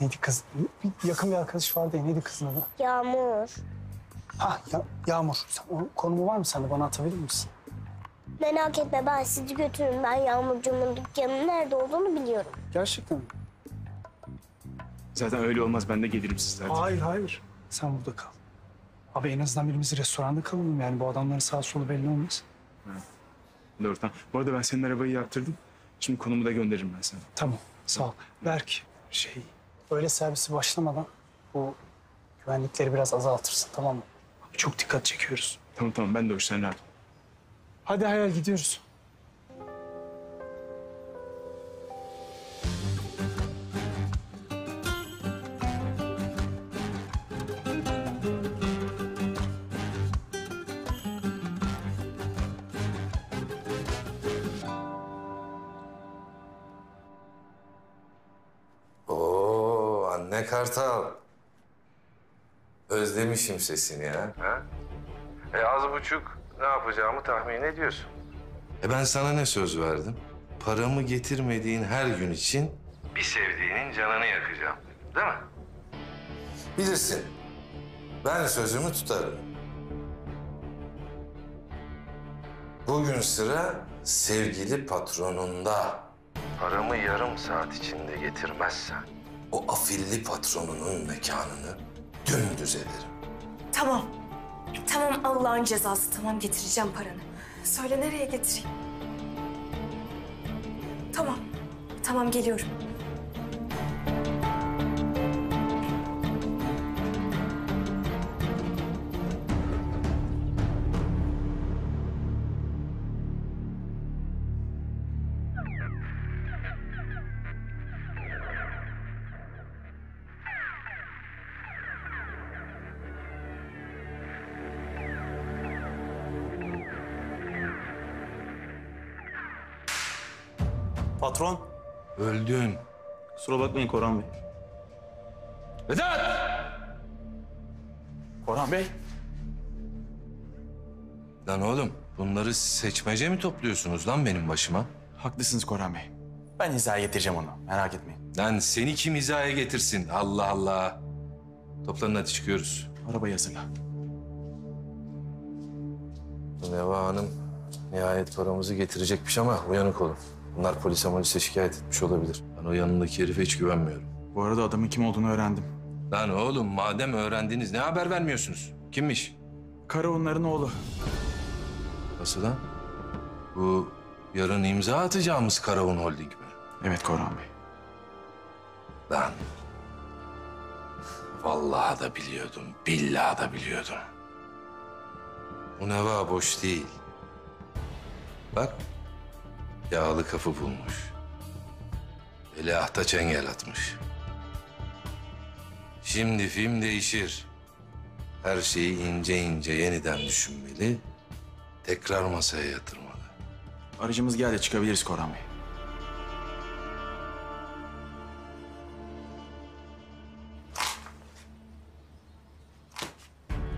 [SPEAKER 3] Neydi kız? Bir yakın bir arkadaş vardı ya. Neydi kızın adı?
[SPEAKER 19] Yağmur.
[SPEAKER 3] Ha ya, Yağmur. Sen, onun konumu var mı sende? Bana atabilir misin?
[SPEAKER 19] Merak etme ben sizi götürürüm. Ben Yağmurcuğumun dükkanının nerede olduğunu biliyorum.
[SPEAKER 3] Gerçekten mi?
[SPEAKER 14] Zaten öyle olmaz. Ben de gelirim sizlerden.
[SPEAKER 3] Hayır hayır. Sen burada kal. Abi en azından birimiz restoranda kalalım yani. Bu adamların sağ solu belli olmaz.
[SPEAKER 14] Doğru tamam. Bu arada ben senin arabayı yaptırdım. Şimdi konumu da gönderirim ben sana.
[SPEAKER 3] Tamam sağ ol. Berk şey öyle servisi başlamadan bu güvenlikleri biraz azaltırsın tamam mı? Abi çok dikkat çekiyoruz.
[SPEAKER 14] Tamam tamam ben de rahatım.
[SPEAKER 3] Hadi hayal gidiyoruz.
[SPEAKER 17] Kartal. Özlemişim sesini ya. Ha? E az buçuk ne yapacağımı tahmin ediyorsun. E ben sana ne söz verdim? Paramı getirmediğin her gün için bir sevdiğinin canını yakacağım. Değil mi? Bilirsin. Ben sözümü tutarım. Bugün sıra sevgili patronunda. Paramı yarım saat içinde getirmezsen o afilli patronunun mekanını dümdüz ederim.
[SPEAKER 2] Tamam. Tamam Allah'ın cezası. Tamam getireceğim paranı. Söyle nereye getireyim? Tamam. Tamam geliyorum.
[SPEAKER 17] Öldün.
[SPEAKER 30] Kusura bakmayın Korhan Bey.
[SPEAKER 17] Vedat!
[SPEAKER 30] Korhan Bey.
[SPEAKER 17] Lan oğlum bunları seçmece mi topluyorsunuz lan benim başıma?
[SPEAKER 30] Haklısınız Korhan Bey. Ben hizaya getireceğim onu. Merak etmeyin.
[SPEAKER 17] Lan seni kim hizaya getirsin? Allah Allah. Toplanın hadi çıkıyoruz.
[SPEAKER 30] Arabayı hazırla.
[SPEAKER 17] Neva Hanım nihayet paramızı getirecekmiş ama uyanık olun. Bunlar polise molise şikayet etmiş olabilir. Ben o yanındaki herife hiç güvenmiyorum.
[SPEAKER 30] Bu arada adamın kim olduğunu öğrendim.
[SPEAKER 17] Lan oğlum madem öğrendiniz ne haber vermiyorsunuz? Kimmiş?
[SPEAKER 30] Karaonların oğlu.
[SPEAKER 17] Nasıl lan? Bu yarın imza atacağımız Karaun Holding mi?
[SPEAKER 30] Evet Korhan Bey.
[SPEAKER 17] Lan. Vallahi da biliyordum, billahi da biliyordum. Bu neva boş değil. Bak, yağlı kapı bulmuş. Veliahta çengel atmış. Şimdi film değişir. Her şeyi ince ince yeniden düşünmeli. Tekrar masaya yatırmalı.
[SPEAKER 30] Aracımız geldi çıkabiliriz Korhan Bey.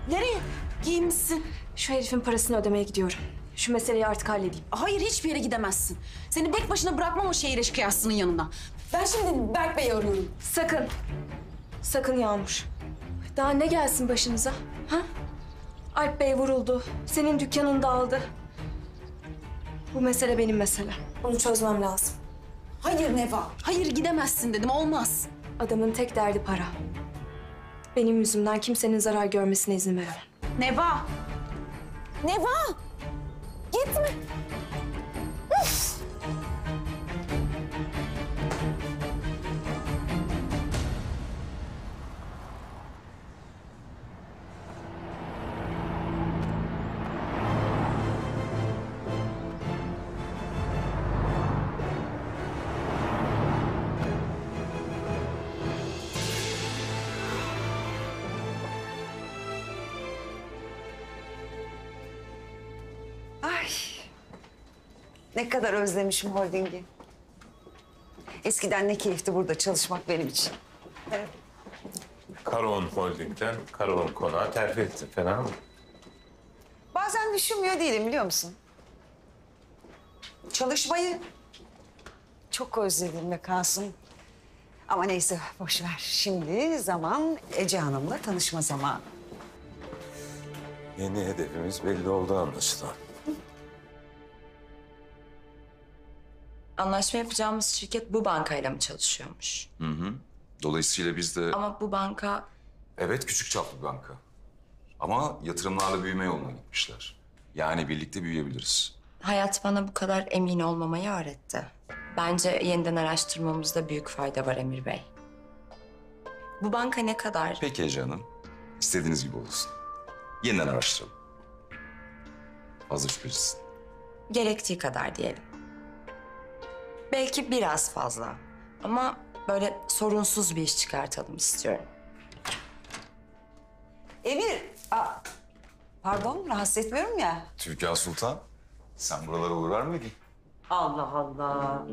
[SPEAKER 2] Nereye? Giymişsin. Şu herifin parasını ödemeye gidiyorum. Şu meseleyi artık halledeyim.
[SPEAKER 25] Hayır hiçbir yere gidemezsin. Seni tek başına bırakmam o şehir eşkıyasının yanına. Ben şimdi Berk Bey'i arıyorum.
[SPEAKER 2] Sakın. Sakın Yağmur. Daha ne gelsin başınıza? Ha? Alp Bey vuruldu. Senin dükkanın dağıldı. Bu mesele benim meselem. Bunu çözmem lazım.
[SPEAKER 25] Hayır Neva. Hayır gidemezsin dedim olmaz.
[SPEAKER 2] Adamın tek derdi para. Benim yüzümden kimsenin zarar görmesine izin veremem.
[SPEAKER 25] Neva. Neva. Gitme.
[SPEAKER 18] Kadar özlemişim holdingi. Eskiden ne keyifti burada çalışmak benim için.
[SPEAKER 29] Karavan Holding'den Karavan Konağı terfi ettin. Fena mı?
[SPEAKER 18] Bazen düşünmüyor değilim biliyor musun? Çalışmayı çok özledim be Kasım. Ama neyse boş ver. Şimdi zaman Ece Hanım'la tanışma zamanı.
[SPEAKER 29] Yeni hedefimiz belli oldu anlaşılan.
[SPEAKER 11] Anlaşma yapacağımız şirket bu bankayla mı çalışıyormuş?
[SPEAKER 12] Hı hı. Dolayısıyla biz de...
[SPEAKER 11] Ama bu banka
[SPEAKER 12] Evet küçük çaplı bir banka. Ama yatırımlarla büyüme yoluna gitmişler. Yani birlikte büyüyebiliriz.
[SPEAKER 11] hayat bana bu kadar emin olmamayı öğretti. Bence yeniden araştırmamızda büyük fayda var Emir Bey. Bu banka ne kadar?
[SPEAKER 12] Peki Ece Hanım. İstediğiniz gibi olsun. Yeniden araştıralım. Fazla şüphecisin.
[SPEAKER 11] Gerektiği kadar diyelim. Belki biraz fazla. Ama böyle sorunsuz bir iş çıkartalım istiyorum.
[SPEAKER 18] Emir, aa, pardon rahatsız etmiyorum ya.
[SPEAKER 12] Türkan Sultan, sen buralara uğrar mıydın?
[SPEAKER 18] Allah Allah.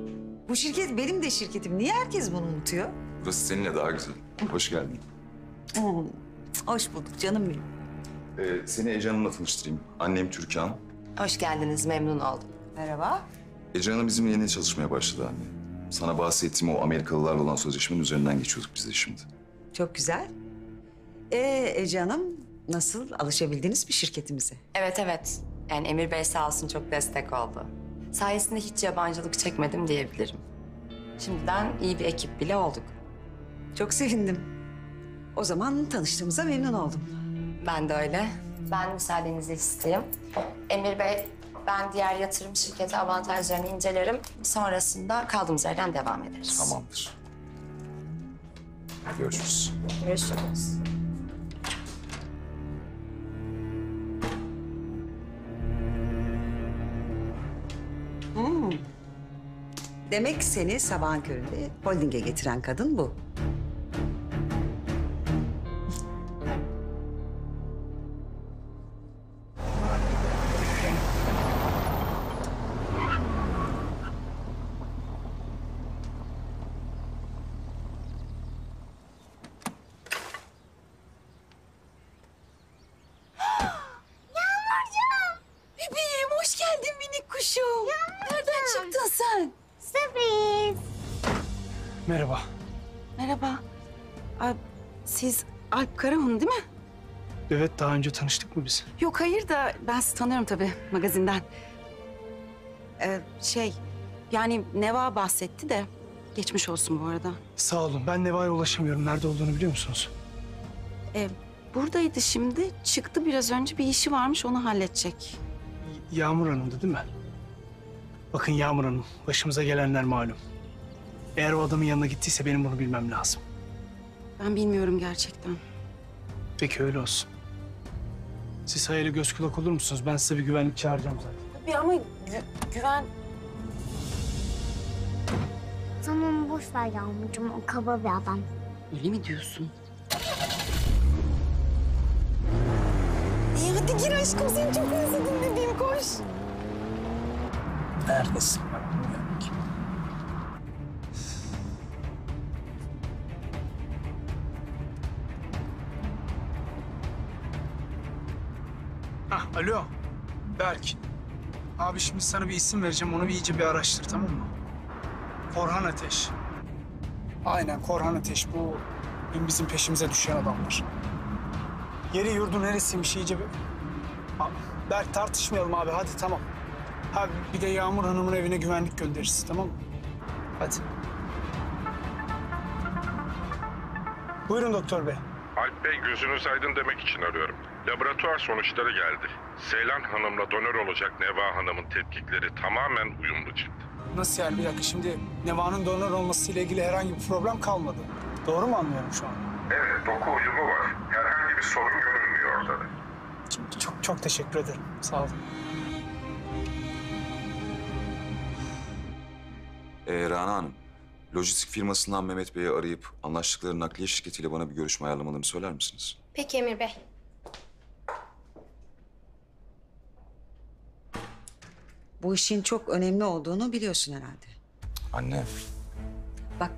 [SPEAKER 18] Bu şirket benim de şirketim. Niye herkes bunu unutuyor?
[SPEAKER 12] Burası seninle daha güzel. Hoş geldin.
[SPEAKER 18] Hmm, hoş bulduk canım benim.
[SPEAKER 12] Ee, seni Ece Hanım'la tanıştırayım. Annem Türkan.
[SPEAKER 11] Hoş geldiniz, memnun oldum.
[SPEAKER 18] Merhaba.
[SPEAKER 12] Ece Hanım bizimle yeni çalışmaya başladı anne. Sana bahsettiğim o Amerikalılarla olan sözleşmenin üzerinden geçiyorduk biz de şimdi.
[SPEAKER 18] Çok güzel. Ee Ece Hanım nasıl alışabildiniz mi şirketimize?
[SPEAKER 11] Evet evet. Yani Emir Bey sağ olsun çok destek oldu. Sayesinde hiç yabancılık çekmedim diyebilirim. Şimdiden iyi bir ekip bile olduk.
[SPEAKER 18] Çok sevindim. O zaman tanıştığımıza memnun oldum.
[SPEAKER 11] Ben de öyle. Ben müsaadenizi isteyeyim. Emir Bey, ben diğer yatırım şirketi avantajlarını incelerim. Sonrasında kaldığımız yerden devam ederiz.
[SPEAKER 12] Tamamdır. Görüşürüz.
[SPEAKER 11] Görüşürüz.
[SPEAKER 18] Hmm. Demek seni sabahın köründe holdinge getiren kadın bu.
[SPEAKER 15] Evet daha önce tanıştık mı biz?
[SPEAKER 25] Yok hayır da ben sizi tanıyorum tabii magazinden. Ee, şey yani Neva bahsetti de geçmiş olsun bu arada.
[SPEAKER 15] Sağ olun. Ben Neva'ya ulaşamıyorum. Nerede olduğunu biliyor musunuz?
[SPEAKER 25] Ee, buradaydı şimdi çıktı biraz önce bir işi varmış onu halledecek.
[SPEAKER 15] Yağmur Hanım'dı değil mi? Bakın Yağmur Hanım, başımıza gelenler malum. Eğer o adamın yanına gittiyse benim bunu bilmem lazım.
[SPEAKER 31] Ben bilmiyorum gerçekten.
[SPEAKER 3] Peki öyle olsun. Siz hayali göz kulak olur musunuz? Ben size bir güvenlik çağıracağım zaten.
[SPEAKER 31] Bir ama güven...
[SPEAKER 19] Tamam boş ver Yağmurcuğum o kaba bir adam.
[SPEAKER 31] Öyle mi diyorsun?
[SPEAKER 15] İyi hadi gir aşkım seni çok özledim bebeğim koş.
[SPEAKER 3] Neredesin? Hah, alo. Berk. Abi şimdi sana bir isim vereceğim. Onu bir iyice bir araştır tamam mı? Korhan Ateş. Aynen Korhan Ateş. Bu dün bizim peşimize düşen adamlar. Yeri yurdu neresiymiş iyice bir... Aa, Berk tartışmayalım abi hadi tamam. Ha bir de Yağmur Hanım'ın evine güvenlik göndeririz tamam mı? Hadi. Buyurun doktor bey.
[SPEAKER 32] Alp Bey gözünüz aydın demek için arıyorum. Laboratuvar sonuçları geldi. Seylan Hanım'la donör olacak Neva Hanım'ın tetkikleri tamamen uyumlu çıktı.
[SPEAKER 3] Nasıl yani bir dakika şimdi Neva'nın donör olmasıyla ilgili herhangi bir problem kalmadı. Doğru mu anlıyorum şu an?
[SPEAKER 32] Evet, doku uyumu var. Herhangi bir sorun görünmüyor ortada.
[SPEAKER 3] Çok çok teşekkür ederim. Sağ olun.
[SPEAKER 12] Ee, Rana Hanım, lojistik firmasından Mehmet Bey'i arayıp anlaştıkları nakliye şirketiyle bana bir görüşme ayarlamalarını söyler misiniz?
[SPEAKER 19] Peki Emir Bey.
[SPEAKER 18] Bu işin çok önemli olduğunu biliyorsun herhalde.
[SPEAKER 12] Anne.
[SPEAKER 18] Bak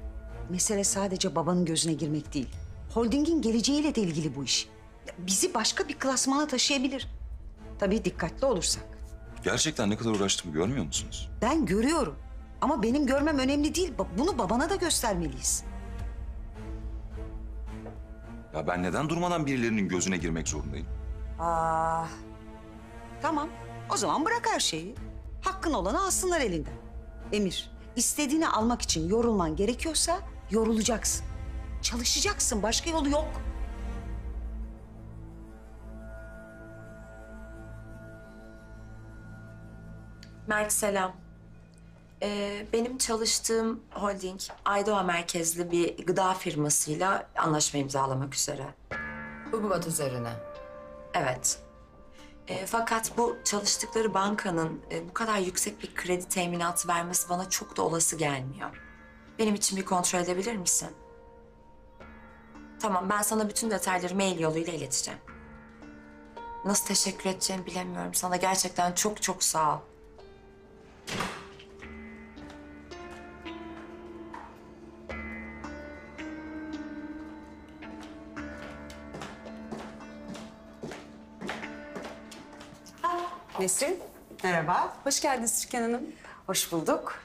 [SPEAKER 18] mesele sadece babanın gözüne girmek değil. Holdingin geleceğiyle de ilgili bu iş. Ya, Bizi başka bir klasmana taşıyabilir. Tabii dikkatli olursak.
[SPEAKER 12] Gerçekten ne kadar uğraştığımı görmüyor musunuz?
[SPEAKER 18] Ben görüyorum. Ama benim görmem önemli değil. Ba- Bunu babana da göstermeliyiz.
[SPEAKER 12] Ya ben neden durmadan birilerinin gözüne girmek zorundayım?
[SPEAKER 18] Aa, tamam. O zaman bırak her şeyi. Hakkın olanı alsınlar elinden. Emir, istediğini almak için yorulman gerekiyorsa yorulacaksın. Çalışacaksın. Başka yolu yok.
[SPEAKER 11] Mert selam. Ee, benim çalıştığım holding Aydoğa merkezli bir gıda firmasıyla anlaşma imzalamak üzere. Hububat üzerine. Evet. Ee, fakat bu çalıştıkları bankanın e, bu kadar yüksek bir kredi teminatı vermesi bana çok da olası gelmiyor. Benim için bir kontrol edebilir misin? Tamam, ben sana bütün detayları mail yoluyla ileteceğim. Nasıl teşekkür edeceğimi bilemiyorum. Sana gerçekten çok çok sağ ol.
[SPEAKER 18] Nesrin, merhaba. Hoş geldiniz Türkan Hanım. Hoş bulduk.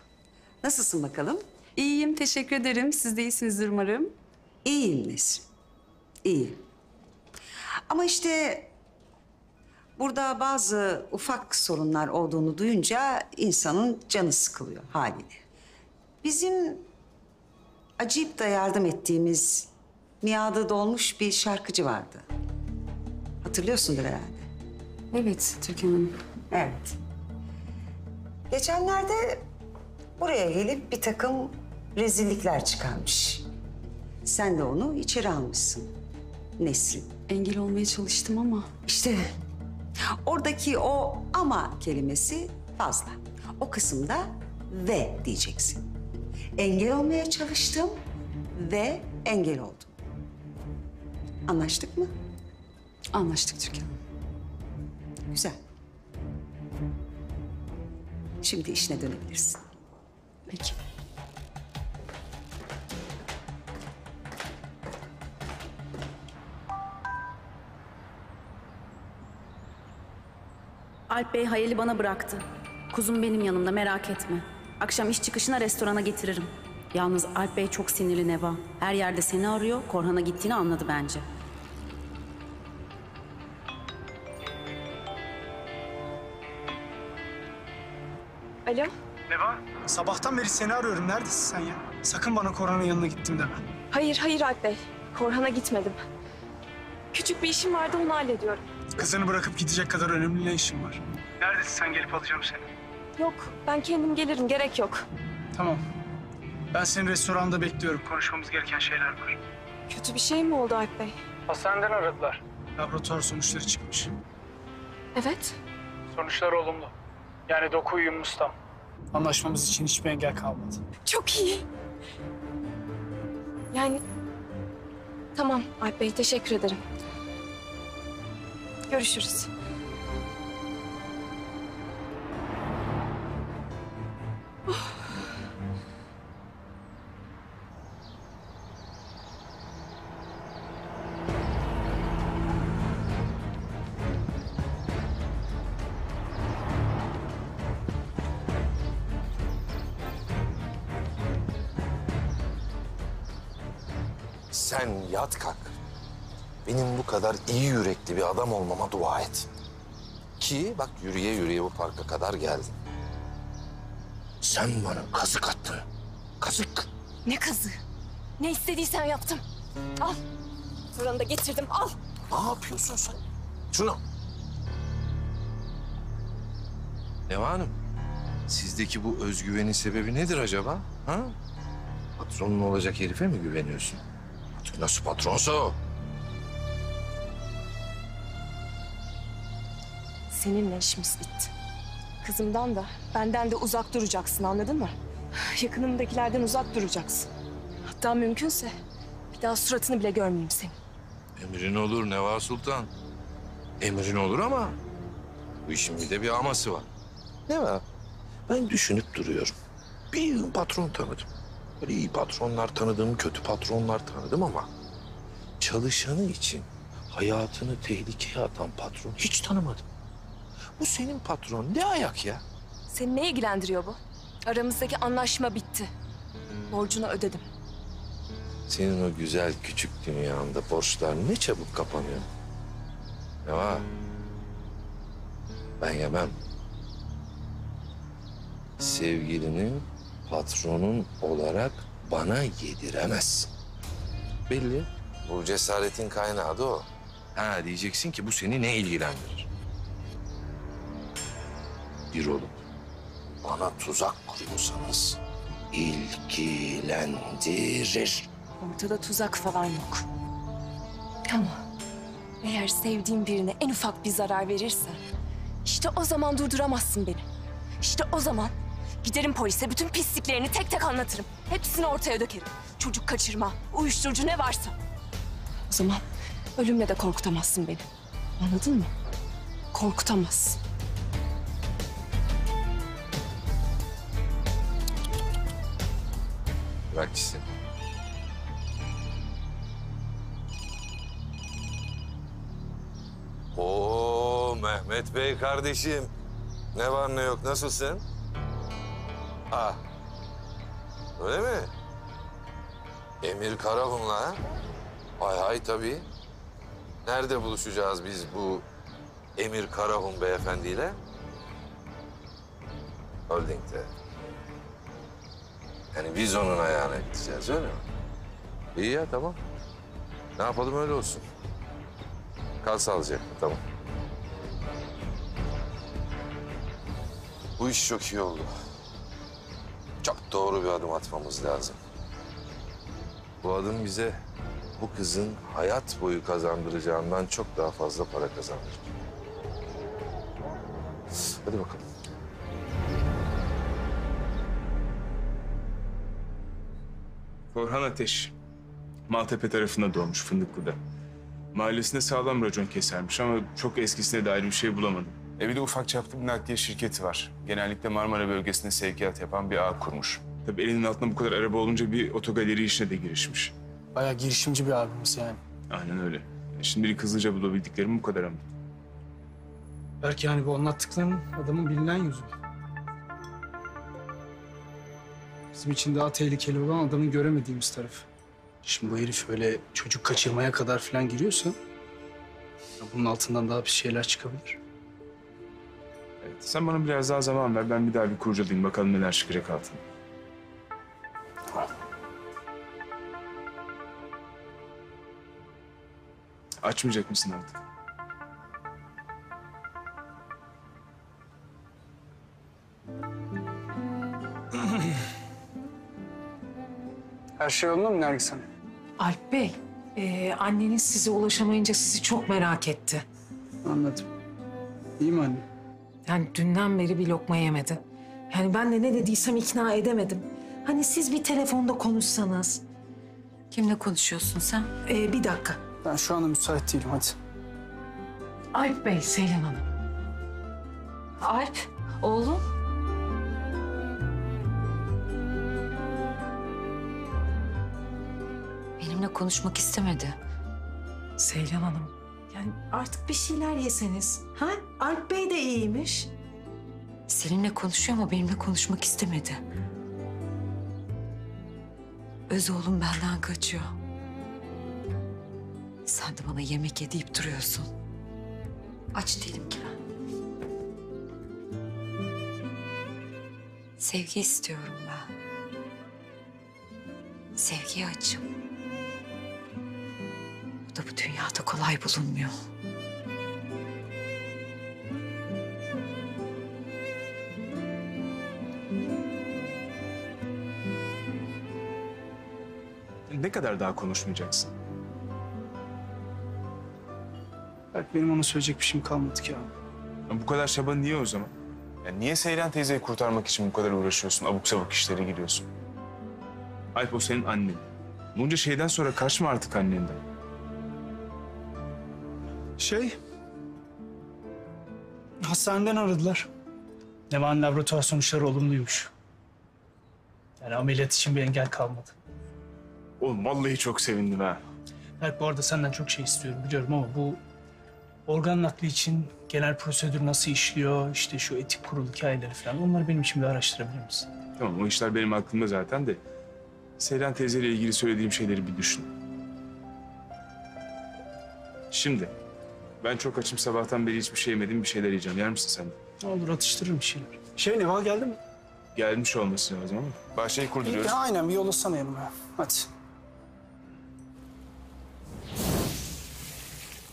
[SPEAKER 18] Nasılsın bakalım?
[SPEAKER 6] İyiyim, teşekkür ederim. Siz de iyisinizdir umarım.
[SPEAKER 18] İyiyim Nesrin. İyiyim. Ama işte burada bazı ufak sorunlar olduğunu duyunca insanın canı sıkılıyor haliyle. Bizim acayip da yardım ettiğimiz miadı dolmuş bir şarkıcı vardı. Hatırlıyorsundur herhalde.
[SPEAKER 6] Evet, Türkan Hanım.
[SPEAKER 18] Evet. Geçenlerde buraya gelip bir takım rezillikler çıkarmış. Sen de onu içeri almışsın. Nesrin.
[SPEAKER 6] Engel olmaya çalıştım ama...
[SPEAKER 18] İşte oradaki o ama kelimesi fazla. O kısımda ve diyeceksin. Engel olmaya çalıştım ve engel oldum. Anlaştık mı?
[SPEAKER 6] Anlaştık Türkan Hanım.
[SPEAKER 18] Güzel. Şimdi işine dönebilirsin.
[SPEAKER 6] Peki.
[SPEAKER 25] Alp Bey hayali bana bıraktı. Kuzum benim yanımda merak etme. Akşam iş çıkışına restorana getiririm. Yalnız Alp Bey çok sinirli Neva. Her yerde seni arıyor. Korhan'a gittiğini anladı bence.
[SPEAKER 2] Alo?
[SPEAKER 3] Neva? Sabahtan beri seni arıyorum. Neredesin sen ya? Sakın bana Korhan'ın yanına gittim deme.
[SPEAKER 2] Hayır, hayır Alp Bey. Korhan'a gitmedim. Küçük bir işim vardı, onu hallediyorum.
[SPEAKER 3] Kızını bırakıp gidecek kadar önemli ne işin var? Neredesin sen? Gelip alacağım seni.
[SPEAKER 2] Yok, ben kendim gelirim, gerek yok.
[SPEAKER 3] Tamam. Ben seni restoranda bekliyorum. Konuşmamız gereken şeyler var.
[SPEAKER 2] Kötü bir şey mi oldu Alp Bey?
[SPEAKER 15] Hastaneden aradılar. Laboratuvar sonuçları çıkmış.
[SPEAKER 2] Evet.
[SPEAKER 15] Sonuçlar olumlu. Yani doku uyumumuz tam. Anlaşmamız için hiçbir engel kalmadı.
[SPEAKER 2] Çok iyi. Yani tamam Alp Bey teşekkür ederim. Görüşürüz.
[SPEAKER 17] Sen Benim bu kadar iyi yürekli bir adam olmama dua et. Ki bak yürüye yürüye bu parka kadar geldin. Sen bana kazık attın. Kazık.
[SPEAKER 2] Ne kızı? Ne istediysen yaptım. Al. Fırını da getirdim al.
[SPEAKER 17] Ne yapıyorsun sen? Şunu. Neva Hanım, sizdeki bu özgüvenin sebebi nedir acaba? Ha? Patronun olacak herife mi güveniyorsun? Nasıl patronsa o?
[SPEAKER 2] Seninle işimiz bitti. Kızımdan da benden de uzak duracaksın anladın mı? Yakınımdakilerden uzak duracaksın. Hatta mümkünse bir daha suratını bile görmeyeyim senin.
[SPEAKER 17] Emrin olur Neva Sultan. Emrin olur ama bu işin bir de bir aması var. Ne var? Ben düşünüp duruyorum. Bir patron tanıdım. Böyle iyi patronlar tanıdım, kötü patronlar tanıdım ama... ...çalışanı için hayatını tehlikeye atan patron hiç tanımadım. Bu senin patron ne ayak ya?
[SPEAKER 2] Seni ne ilgilendiriyor bu? Aramızdaki anlaşma bitti. Borcunu ödedim.
[SPEAKER 17] Senin o güzel küçük dünyanda borçlar ne çabuk kapanıyor. Ne var? Ben yemem. Sevgilini patronun olarak bana yediremezsin. Belli. Bu cesaretin kaynağı da o. Ha diyeceksin ki bu seni ne ilgilendirir? Bir olup bana tuzak kuruyorsanız ilgilendirir.
[SPEAKER 2] Ortada tuzak falan yok. Ama eğer sevdiğin birine en ufak bir zarar verirse... ...işte o zaman durduramazsın beni. İşte o zaman giderim polise bütün pisliklerini tek tek anlatırım. Hepsini ortaya dökerim. Çocuk kaçırma, uyuşturucu ne varsa. O zaman ölümle de korkutamazsın beni. Anladın mı? Korkutamazsın.
[SPEAKER 17] Gitsin. Oo Mehmet Bey kardeşim. Ne var ne yok nasılsın? Ha. Öyle mi? Emir Karahun'la ha? Hay hay tabii. Nerede buluşacağız biz bu Emir Karahun beyefendiyle? Holding'de. Yani biz onun ayağına gideceğiz öyle mi? İyi ya tamam. Ne yapalım öyle olsun. Kal sağlıcakla tamam. Bu iş çok iyi oldu. Çok doğru bir adım atmamız lazım. Bu adım bize bu kızın hayat boyu kazandıracağından çok daha fazla para kazandırır. Hadi bakalım.
[SPEAKER 14] Korhan Ateş. Maltepe tarafında doğmuş Fındıklı'da. Mahallesinde sağlam racon kesermiş ama çok eskisine dair bir şey bulamadım. E bir de ufak çaplı bir nakliye şirketi var. Genellikle Marmara bölgesinde sevkiyat yapan bir ağ kurmuş. Tabii elinin altında bu kadar araba olunca bir otogaleri işine de girişmiş.
[SPEAKER 15] Bayağı girişimci bir abimiz yani.
[SPEAKER 14] Aynen öyle. E Şimdilik hızlıca bulabildiklerim bu kadar ama.
[SPEAKER 15] Belki yani bu anlattıkların adamın bilinen yüzü. Bizim için daha tehlikeli olan adamın göremediğimiz tarafı. Şimdi bu herif öyle çocuk kaçırmaya kadar falan giriyorsa... ya ...bunun altından daha bir şeyler çıkabilir.
[SPEAKER 14] Evet, sen bana biraz daha zaman ver. Ben bir daha bir kurcalayayım. Bakalım neler çıkacak altına. Açmayacak mısın artık?
[SPEAKER 15] Her şey yolunda mı Nergis Hanım?
[SPEAKER 8] Alp Bey,
[SPEAKER 13] Ee, anneniz size ulaşamayınca sizi çok merak etti.
[SPEAKER 3] Anladım. İyi mi anne?
[SPEAKER 13] Yani dünden beri bir lokma yemedi. Yani ben de ne dediysem ikna edemedim. Hani siz bir telefonda konuşsanız.
[SPEAKER 25] Kimle konuşuyorsun sen?
[SPEAKER 13] Ee, bir dakika.
[SPEAKER 3] Ben şu anda müsait değilim hadi.
[SPEAKER 13] Alp Bey, Seylan Hanım. Alp, oğlum.
[SPEAKER 25] Benimle konuşmak istemedi.
[SPEAKER 13] Seylan Hanım, yani artık bir şeyler yeseniz. Ha? Alp Bey de iyiymiş.
[SPEAKER 25] Seninle konuşuyor ama benimle konuşmak istemedi. Öz oğlum benden kaçıyor. Sen de bana yemek ye deyip duruyorsun. Aç değilim ki ben. Sevgi istiyorum ben. Sevgiye açım. Bu da bu dünyada kolay bulunmuyor.
[SPEAKER 14] Ne kadar daha konuşmayacaksın?
[SPEAKER 3] Belki benim ona söyleyecek bir şeyim kalmadı ki abi.
[SPEAKER 14] Ya bu kadar çaba niye o zaman? Ya niye Seyran teyzeyi kurtarmak için bu kadar uğraşıyorsun? Abuk sabuk işlere giriyorsun. Alp o senin annen. Bunca şeyden sonra kaçma artık annenden.
[SPEAKER 3] Şey... Hastaneden aradılar. Neva'nın laboratuvar sonuçları olumluymuş. Yani ameliyat için bir engel kalmadı.
[SPEAKER 14] Oğlum vallahi çok sevindim ha.
[SPEAKER 3] Berk bu arada senden çok şey istiyorum biliyorum ama bu organ nakli için genel prosedür nasıl işliyor, işte şu etik kurul hikayeleri falan onları benim için bir araştırabilir misin?
[SPEAKER 14] Tamam o işler benim aklımda zaten de. Seyran teyzeyle ilgili söylediğim şeyleri bir düşün. Şimdi ben çok açım sabahtan beri hiçbir şey yemedim bir şeyler yiyeceğim. Yer misin sen de?
[SPEAKER 3] Ne olur atıştırırım bir şeyler. Şey Neva geldi mi?
[SPEAKER 14] Gelmiş olması lazım ama. Bahçeyi kurduruyoruz.
[SPEAKER 3] Ya, aynen bir yollasana yanıma. Hadi.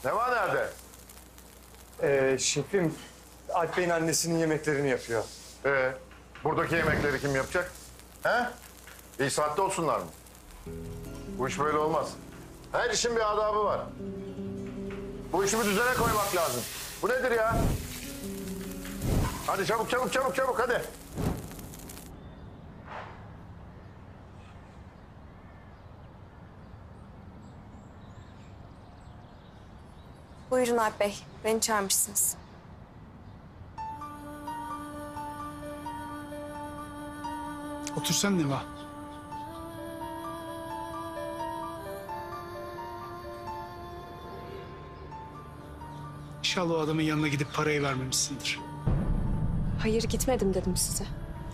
[SPEAKER 16] Neva nerede?
[SPEAKER 1] Ee, şefim, Alp Bey'in annesinin yemeklerini yapıyor.
[SPEAKER 16] Ee, buradaki yemekleri kim yapacak? He? İyi saatte olsunlar mı? Bu iş böyle olmaz. Her işin bir adabı var. Bu işi bir düzene koymak lazım. Bu nedir ya? Hadi çabuk çabuk çabuk çabuk hadi.
[SPEAKER 2] Buyurun Alp Bey. Beni çağırmışsınız.
[SPEAKER 3] Otursan Neva. İnşallah o adamın yanına gidip parayı vermemişsindir.
[SPEAKER 2] Hayır gitmedim dedim size.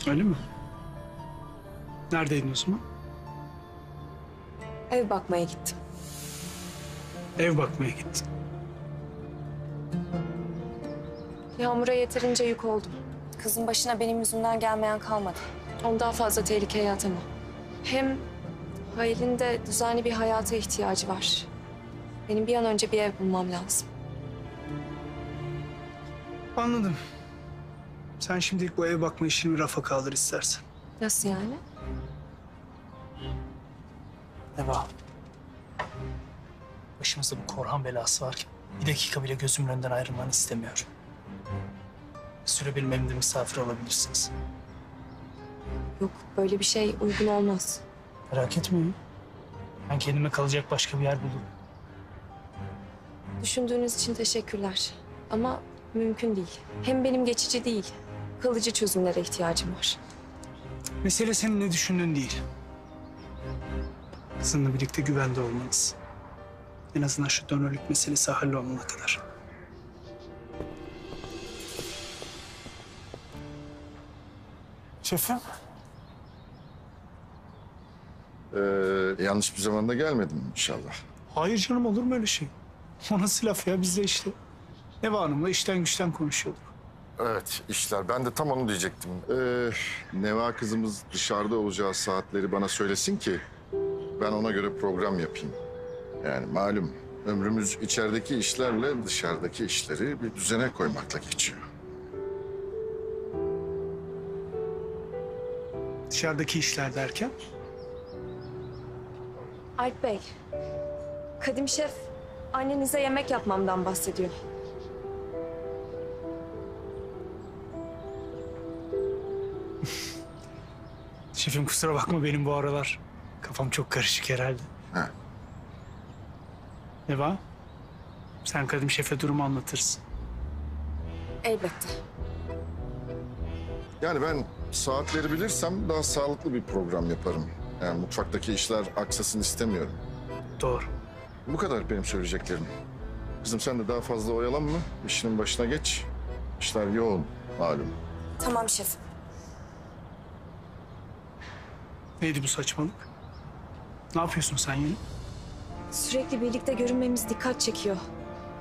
[SPEAKER 3] Öyle mi? Neredeydin o zaman?
[SPEAKER 2] Ev bakmaya gittim.
[SPEAKER 3] Ev bakmaya gittin.
[SPEAKER 2] Yağmur'a yeterince yük oldum. Kızın başına benim yüzümden gelmeyen kalmadı. Onu daha fazla tehlikeye atamam. Hem Hayal'in de düzenli bir hayata ihtiyacı var. Benim bir an önce bir ev bulmam lazım.
[SPEAKER 3] Anladım. Sen şimdilik bu ev bakma işini rafa kaldır istersen.
[SPEAKER 2] Nasıl yani?
[SPEAKER 3] Neva. Başımızda bu Korhan belası varken bir dakika bile gözümün önünden ayrılmanı istemiyorum. Bir süre benim evimde misafir olabilirsiniz.
[SPEAKER 2] Yok böyle bir şey uygun olmaz.
[SPEAKER 3] Merak etmeyin. Ben kendime kalacak başka bir yer bulurum.
[SPEAKER 2] Düşündüğünüz için teşekkürler. Ama mümkün değil. Hem benim geçici değil, kalıcı çözümlere ihtiyacım var.
[SPEAKER 3] Mesele senin ne düşündüğün değil. Kızınla birlikte güvende olmanız. En azından şu dönörlük meselesi hallolana kadar. Şefim.
[SPEAKER 16] Ee, yanlış bir zamanda gelmedim inşallah.
[SPEAKER 3] Hayır canım olur mu öyle şey? O nasıl laf ya biz de işte. Neva Hanım'la işten güçten konuşuyorduk.
[SPEAKER 16] Evet işler. Ben de tam onu diyecektim. Ee, Neva kızımız dışarıda olacağı saatleri bana söylesin ki ben ona göre program yapayım. Yani malum ömrümüz içerideki işlerle dışarıdaki işleri bir düzene koymakla geçiyor.
[SPEAKER 3] Dışarıdaki işler derken
[SPEAKER 2] Alp Bey, Kadim Şef annenize yemek yapmamdan bahsediyor.
[SPEAKER 15] Şefim kusura bakma benim bu aralar. Kafam çok karışık herhalde.
[SPEAKER 16] He.
[SPEAKER 15] Neva, sen Kadim Şef'e durumu anlatırsın.
[SPEAKER 2] Elbette.
[SPEAKER 16] Yani ben saatleri bilirsem daha sağlıklı bir program yaparım. Yani mutfaktaki işler aksasın istemiyorum.
[SPEAKER 15] Doğru.
[SPEAKER 16] Bu kadar benim söyleyeceklerim. Kızım sen de daha fazla oyalanma. İşinin başına geç. İşler yoğun malum.
[SPEAKER 2] Tamam şef.
[SPEAKER 15] Neydi bu saçmalık? Ne yapıyorsun sen yine?
[SPEAKER 2] Sürekli birlikte görünmemiz dikkat çekiyor.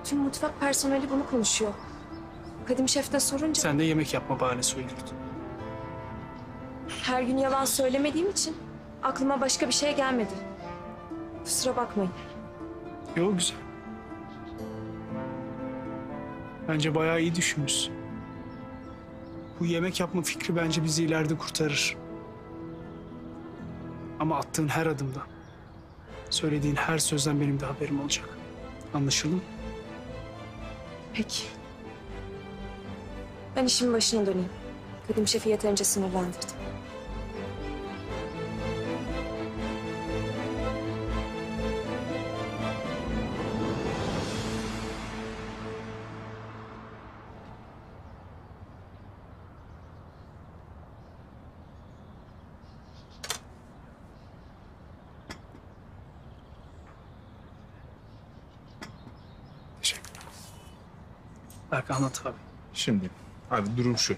[SPEAKER 2] Tüm mutfak personeli bunu konuşuyor. Kadim Şef de sorunca
[SPEAKER 15] Sen de yemek yapma bahanesi uydurdun.
[SPEAKER 2] her gün yalan söylemediğim için aklıma başka bir şey gelmedi. Kusura bakmayın.
[SPEAKER 15] Yo güzel. Bence bayağı iyi düşünmüşsün. Bu yemek yapma fikri bence bizi ileride kurtarır. Ama attığın her adımda, söylediğin her sözden benim de haberim olacak. Anlaşıldı mı?
[SPEAKER 2] Peki. Ben işimin başına döneyim. Kadim Şef'i yeterince sinirlendirdim.
[SPEAKER 15] Berk anlat abi.
[SPEAKER 14] Şimdi abi durum şu.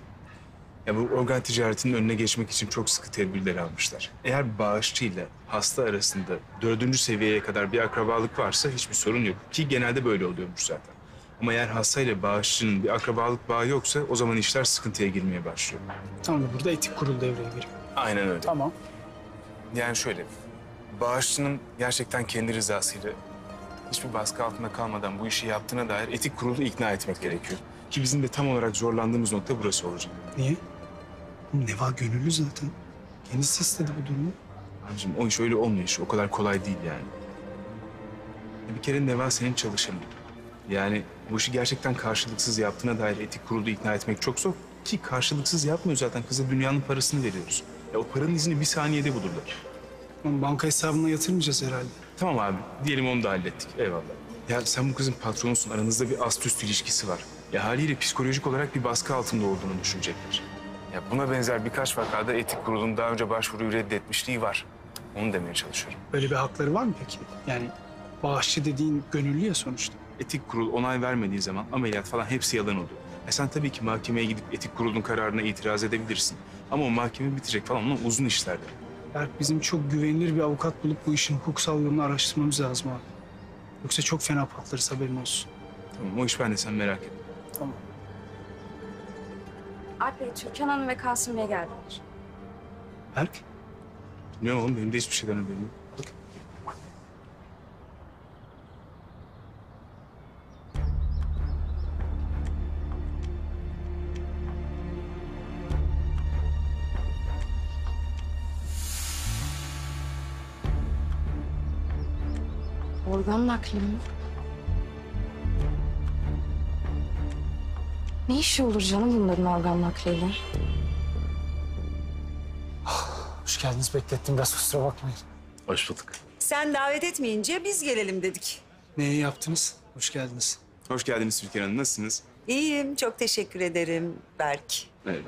[SPEAKER 14] Ya bu organ ticaretinin önüne geçmek için çok sıkı tedbirler almışlar. Eğer bağışçıyla hasta arasında dördüncü seviyeye kadar bir akrabalık varsa hiçbir sorun yok. Ki genelde böyle oluyormuş zaten. Ama eğer hastayla bağışçının bir akrabalık bağı yoksa o zaman işler sıkıntıya girmeye başlıyor.
[SPEAKER 15] Tamam burada etik kurul devreye giriyor.
[SPEAKER 14] Aynen öyle.
[SPEAKER 15] Tamam.
[SPEAKER 14] Yani şöyle, bağışçının gerçekten kendi rızasıyla hiçbir baskı altında kalmadan bu işi yaptığına dair etik kurulu ikna etmek gerekiyor. Ki bizim de tam olarak zorlandığımız nokta burası olacak.
[SPEAKER 15] Niye? Oğlum Neva gönüllü zaten. Kendisi istedi bu durumu.
[SPEAKER 14] Abicim o iş öyle olmuyor iş. O kadar kolay değil yani. Ya Bir kere Neva senin çalışanın. Yani bu işi gerçekten karşılıksız yaptığına dair etik kurulu ikna etmek çok zor. Ki karşılıksız yapmıyor zaten. Kıza dünyanın parasını veriyoruz. Ya o paranın izini bir saniyede bulurlar.
[SPEAKER 15] Oğlum banka hesabına yatırmayacağız herhalde.
[SPEAKER 14] Tamam abi. Diyelim onu da hallettik. Eyvallah. Ya sen bu kızın patronusun. Aranızda bir ast üst ilişkisi var. Ya haliyle psikolojik olarak bir baskı altında olduğunu düşünecekler. Ya buna benzer birkaç vakada etik kurulun daha önce başvuruyu reddetmişliği var. Onu demeye çalışıyorum.
[SPEAKER 15] Böyle bir hakları var mı peki? Yani bağışçı dediğin gönüllü ya sonuçta.
[SPEAKER 14] Etik kurul onay vermediği zaman ameliyat falan hepsi yalan oluyor. E sen tabii ki mahkemeye gidip etik kurulun kararına itiraz edebilirsin. Ama o mahkeme bitecek falan onun uzun işlerdi.
[SPEAKER 15] Berk bizim çok güvenilir bir avukat bulup bu işin hukuksal yolunu araştırmamız lazım abi. Yoksa çok fena patlarız haberin olsun.
[SPEAKER 14] Tamam o iş bende sen merak etme.
[SPEAKER 15] Tamam.
[SPEAKER 2] Alp Bey, Türkan Hanım ve Kasım Bey geldiler.
[SPEAKER 15] Berk?
[SPEAKER 14] Ne oğlum benim de hiçbir şeyden haberim yok.
[SPEAKER 2] Organ nakli mi? Ne işi olur canım bunların organ nakliyle? [SIGHS]
[SPEAKER 3] Hoş geldiniz. Beklettim biraz kusura bakmayın.
[SPEAKER 10] Hoş bulduk.
[SPEAKER 18] Sen davet etmeyince biz gelelim dedik.
[SPEAKER 15] Neyi yaptınız? Hoş geldiniz.
[SPEAKER 14] Hoş geldiniz Türkan Hanım. Nasılsınız?
[SPEAKER 18] İyiyim, çok teşekkür ederim Berk.
[SPEAKER 14] Evet.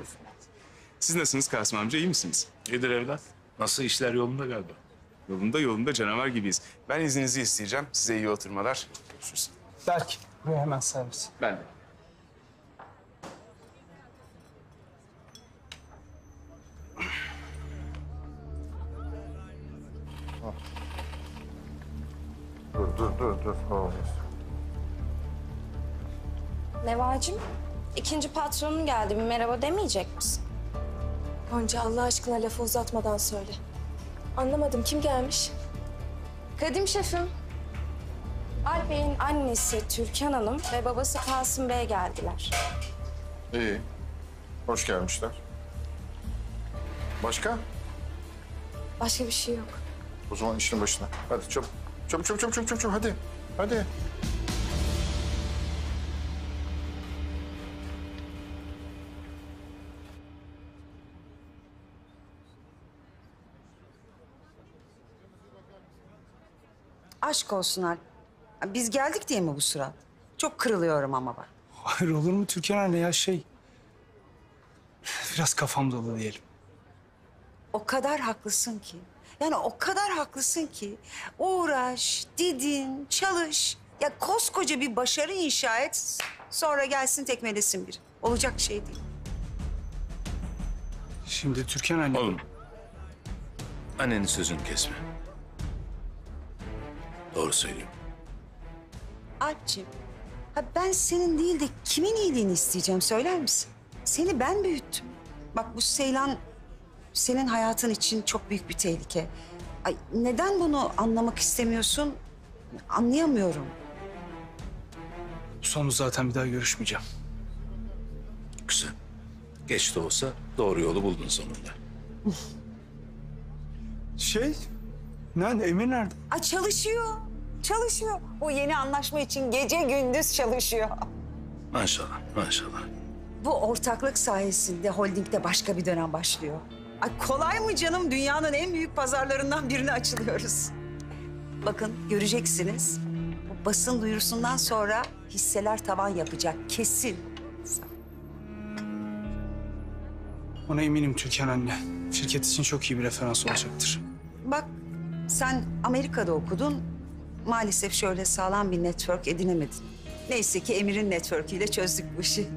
[SPEAKER 14] Siz nasılsınız Kasım amca? iyi misiniz?
[SPEAKER 10] İyidir evlat. Nasıl işler yolunda galiba?
[SPEAKER 14] Yolunda yolunda canavar gibiyiz. Ben izninizi isteyeceğim. Size iyi oturmalar. Görüşürüz.
[SPEAKER 3] Berk, buraya hemen servis.
[SPEAKER 14] Ben de.
[SPEAKER 16] Dur dur dur dur. Olmaz.
[SPEAKER 33] Nevacığım, ikinci patronun geldi. Bir merhaba demeyecek misin?
[SPEAKER 2] Gonca Allah aşkına lafı uzatmadan söyle. Anlamadım kim gelmiş?
[SPEAKER 33] Kadim şefim. Alp Bey'in annesi Türkan Hanım ve babası Kasım Bey geldiler.
[SPEAKER 16] İyi. Hoş gelmişler. Başka?
[SPEAKER 2] Başka bir şey yok.
[SPEAKER 16] O zaman işin başına. Hadi çabuk Çabuk çabuk çabuk çabuk çabuk hadi. Hadi.
[SPEAKER 18] Aşk olsun Alp. Ha, Biz geldik diye mi bu surat? Çok kırılıyorum ama bak.
[SPEAKER 3] Hayır olur mu Türkan anne ya şey... Biraz kafam dolu diyelim.
[SPEAKER 18] O kadar haklısın ki. Yani o kadar haklısın ki. Uğraş, didin, çalış. Ya koskoca bir başarı inşa et. Sonra gelsin tekmelesin biri. Olacak şey değil.
[SPEAKER 3] Şimdi Türkan anne...
[SPEAKER 10] Oğlum. Annenin sözünü kesme. Doğru söyleyeyim.
[SPEAKER 18] Alpciğim, ha ben senin değil de kimin iyiliğini isteyeceğim söyler misin? Seni ben büyüttüm. Bak bu Seylan senin hayatın için çok büyük bir tehlike. Ay, neden bunu anlamak istemiyorsun? Anlayamıyorum.
[SPEAKER 3] Sonu zaten bir daha görüşmeyeceğim.
[SPEAKER 10] Güzel. Geç de olsa doğru yolu buldun sonunda.
[SPEAKER 3] Şey, nerede? Emir nerede?
[SPEAKER 18] Ay çalışıyor, çalışıyor. O yeni anlaşma için gece gündüz çalışıyor.
[SPEAKER 10] Maşallah, maşallah.
[SPEAKER 18] Bu ortaklık sayesinde holdingde başka bir dönem başlıyor. Ay kolay mı canım? Dünyanın en büyük pazarlarından birine açılıyoruz. Bakın göreceksiniz. Bu basın duyurusundan sonra hisseler tavan yapacak kesin.
[SPEAKER 3] Ona eminim Türkan anne. Şirket için çok iyi bir referans olacaktır.
[SPEAKER 18] Bak sen Amerika'da okudun. Maalesef şöyle sağlam bir network edinemedin. Neyse ki Emir'in network'iyle çözdük bu işi.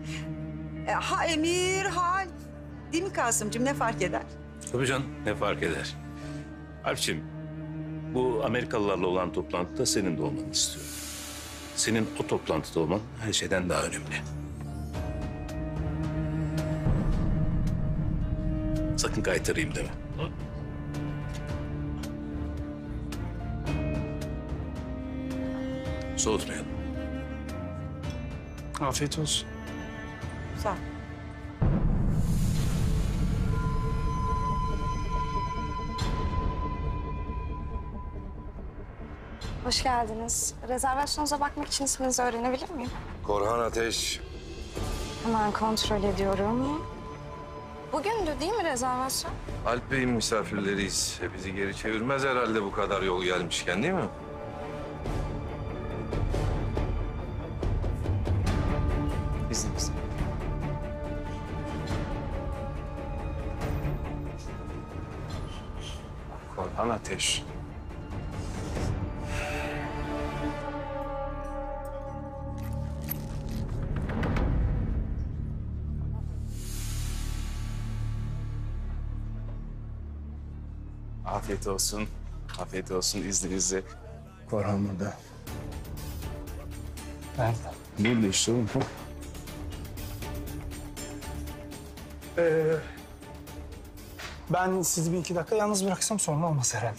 [SPEAKER 18] E, ha Emir, ha... Değil mi Kasım'cığım ne fark eder?
[SPEAKER 10] Tabii canım, ne fark eder? Alpçim, bu Amerikalılarla olan toplantıda senin de olmanı istiyorum. Senin o toplantıda olman her şeyden daha önemli. Sakın kaytarayım deme. Soğutmayalım.
[SPEAKER 3] Afiyet olsun.
[SPEAKER 18] Sağ ol.
[SPEAKER 4] Hoş geldiniz. Rezervasyonunuza bakmak için isminizi öğrenebilir miyim?
[SPEAKER 17] Korhan Ateş.
[SPEAKER 4] Hemen kontrol ediyorum. Bugündü değil mi rezervasyon?
[SPEAKER 17] Alp Bey'in misafirleriyiz. E, bizi geri çevirmez herhalde bu kadar yol gelmişken değil mi?
[SPEAKER 3] İzninizle. Korhan Ateş.
[SPEAKER 14] Afiyet olsun. Afiyet olsun izninizle. Korhan burada.
[SPEAKER 3] Nerede?
[SPEAKER 14] Burada işte oğlum.
[SPEAKER 3] Ee, ben sizi bir iki dakika yalnız bıraksam sorun olmaz herhalde.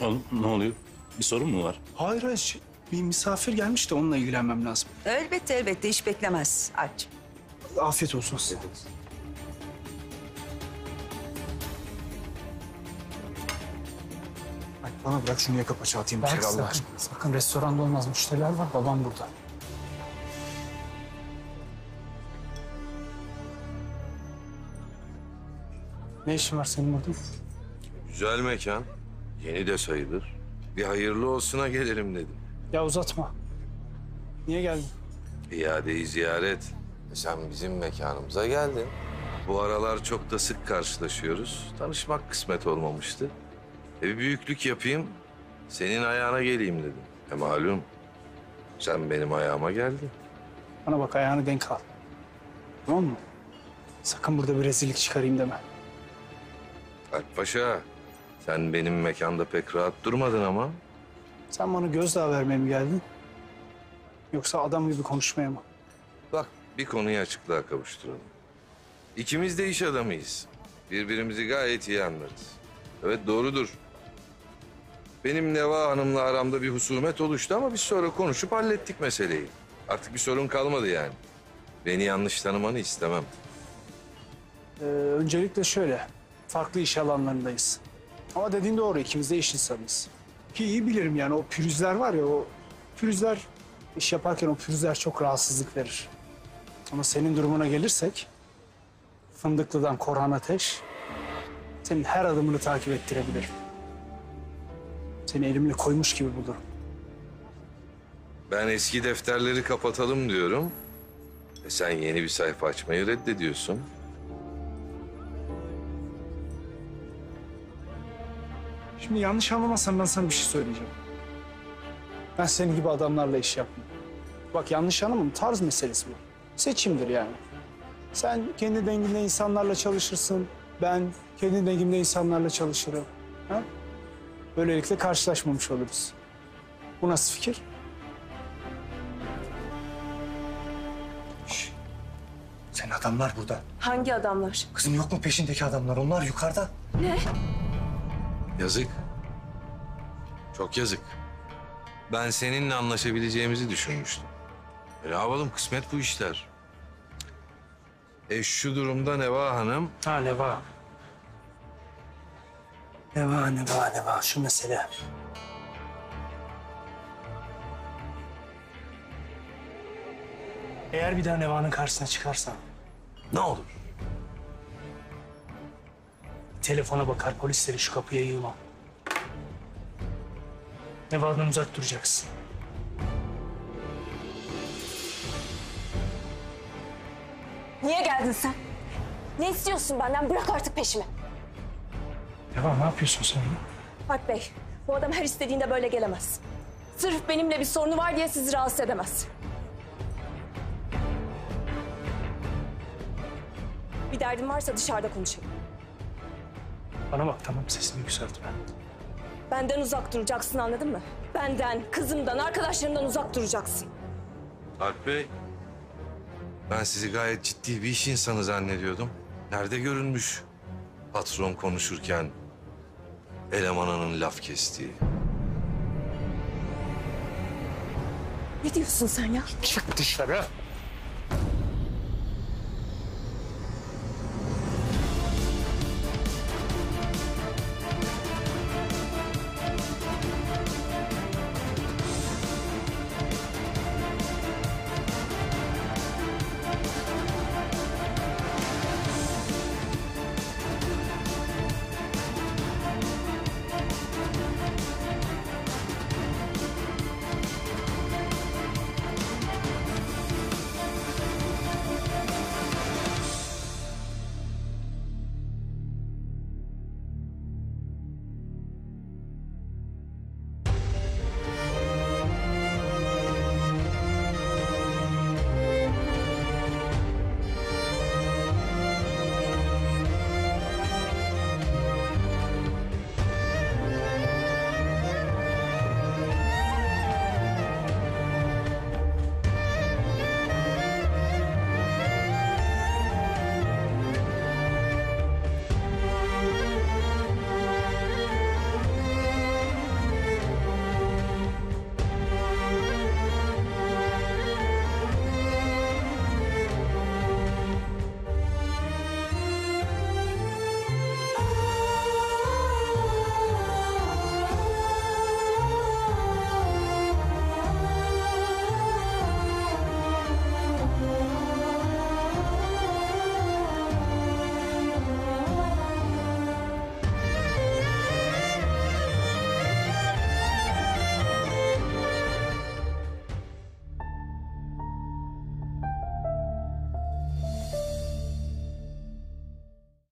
[SPEAKER 10] Oğlum ne oluyor? Bir sorun mu var?
[SPEAKER 3] Hayır hayır. şey, Bir misafir gelmiş de onunla ilgilenmem lazım.
[SPEAKER 18] Elbette elbette iş beklemez Alp'ciğim.
[SPEAKER 3] Afiyet olsun size. Ay, bana bırak şunu yaka paça atayım
[SPEAKER 15] Bırak
[SPEAKER 3] içeri Allah
[SPEAKER 15] sakın,
[SPEAKER 3] aşkına.
[SPEAKER 15] sakın restoranda olmaz. Müşteriler var. Babam burada.
[SPEAKER 3] Ne işin var senin burada?
[SPEAKER 17] Güzel mekan. Yeni de sayılır. Bir hayırlı olsuna gelirim dedim.
[SPEAKER 3] Ya uzatma. Niye geldin?
[SPEAKER 17] İadeyi ziyaret. E sen bizim mekanımıza geldin. Bu aralar çok da sık karşılaşıyoruz. Tanışmak kısmet olmamıştı. E bir büyüklük yapayım, senin ayağına geleyim dedim. E malum, sen benim ayağıma geldin.
[SPEAKER 3] Bana bak ayağını denk al. Tamam mı? Sakın burada bir rezillik çıkarayım deme.
[SPEAKER 17] Alp Paşa, sen benim mekanda pek rahat durmadın ama.
[SPEAKER 3] Sen bana gözdağı vermeye mi geldin? Yoksa adam gibi konuşmaya mı?
[SPEAKER 17] Bak bir konuyu açıklığa kavuşturalım. İkimiz de iş adamıyız. Birbirimizi gayet iyi anlarız. Evet doğrudur. Benim Neva Hanım'la aramda bir husumet oluştu ama biz sonra konuşup hallettik meseleyi. Artık bir sorun kalmadı yani. Beni yanlış tanımanı istemem.
[SPEAKER 3] Ee, öncelikle şöyle. Farklı iş alanlarındayız. Ama dediğin doğru ikimiz de iş insanıyız. Ki iyi bilirim yani o pürüzler var ya o pürüzler iş yaparken o pürüzler çok rahatsızlık verir. Ama senin durumuna gelirsek Fındıklı'dan Korhan Ateş senin her adımını takip ettirebilirim. Seni elimle koymuş gibi bulurum.
[SPEAKER 17] Ben eski defterleri kapatalım diyorum. E sen yeni bir sayfa açmayı reddediyorsun.
[SPEAKER 3] Şimdi yanlış anlamazsan ben sana bir şey söyleyeceğim. Ben senin gibi adamlarla iş yapmam. Bak yanlış anlamam tarz meselesi bu. Seçimdir yani. Sen kendi denginde insanlarla çalışırsın. Ben kendi dengimde insanlarla çalışırım. Ha? Böylelikle karşılaşmamış oluruz. Bu nasıl fikir?
[SPEAKER 15] Senin adamlar burada.
[SPEAKER 2] Hangi adamlar?
[SPEAKER 15] Kızım yok mu peşindeki adamlar? Onlar yukarıda.
[SPEAKER 2] Ne?
[SPEAKER 17] Yazık. Çok yazık. Ben seninle anlaşabileceğimizi düşünmüştüm. E ne yapalım kısmet bu işler. E şu durumda Neva Hanım...
[SPEAKER 3] Ha Neva. Neva, Neva, Neva. Şu mesele. Eğer bir daha Neva'nın karşısına çıkarsan...
[SPEAKER 17] Ne olur?
[SPEAKER 3] Telefona bakar, polisleri şu kapıya yığmam. Neva'dan uzak duracaksın.
[SPEAKER 2] Niye geldin sen? Ne istiyorsun benden? Bırak artık peşimi.
[SPEAKER 3] Neva ne yapıyorsun sen? ya?
[SPEAKER 2] Alp Bey, bu adam her istediğinde böyle gelemez. Sırf benimle bir sorunu var diye sizi rahatsız edemez. Bir derdin varsa dışarıda konuşalım.
[SPEAKER 3] Bana bak tamam sesini yükseltme.
[SPEAKER 2] Benden uzak duracaksın anladın mı? Benden, kızımdan, arkadaşlarımdan uzak duracaksın.
[SPEAKER 17] Alp Bey, ben sizi gayet ciddi bir iş insanı zannediyordum. Nerede görünmüş patron konuşurken elemanının laf kestiği?
[SPEAKER 2] Ne diyorsun sen ya?
[SPEAKER 3] Çık dışarı.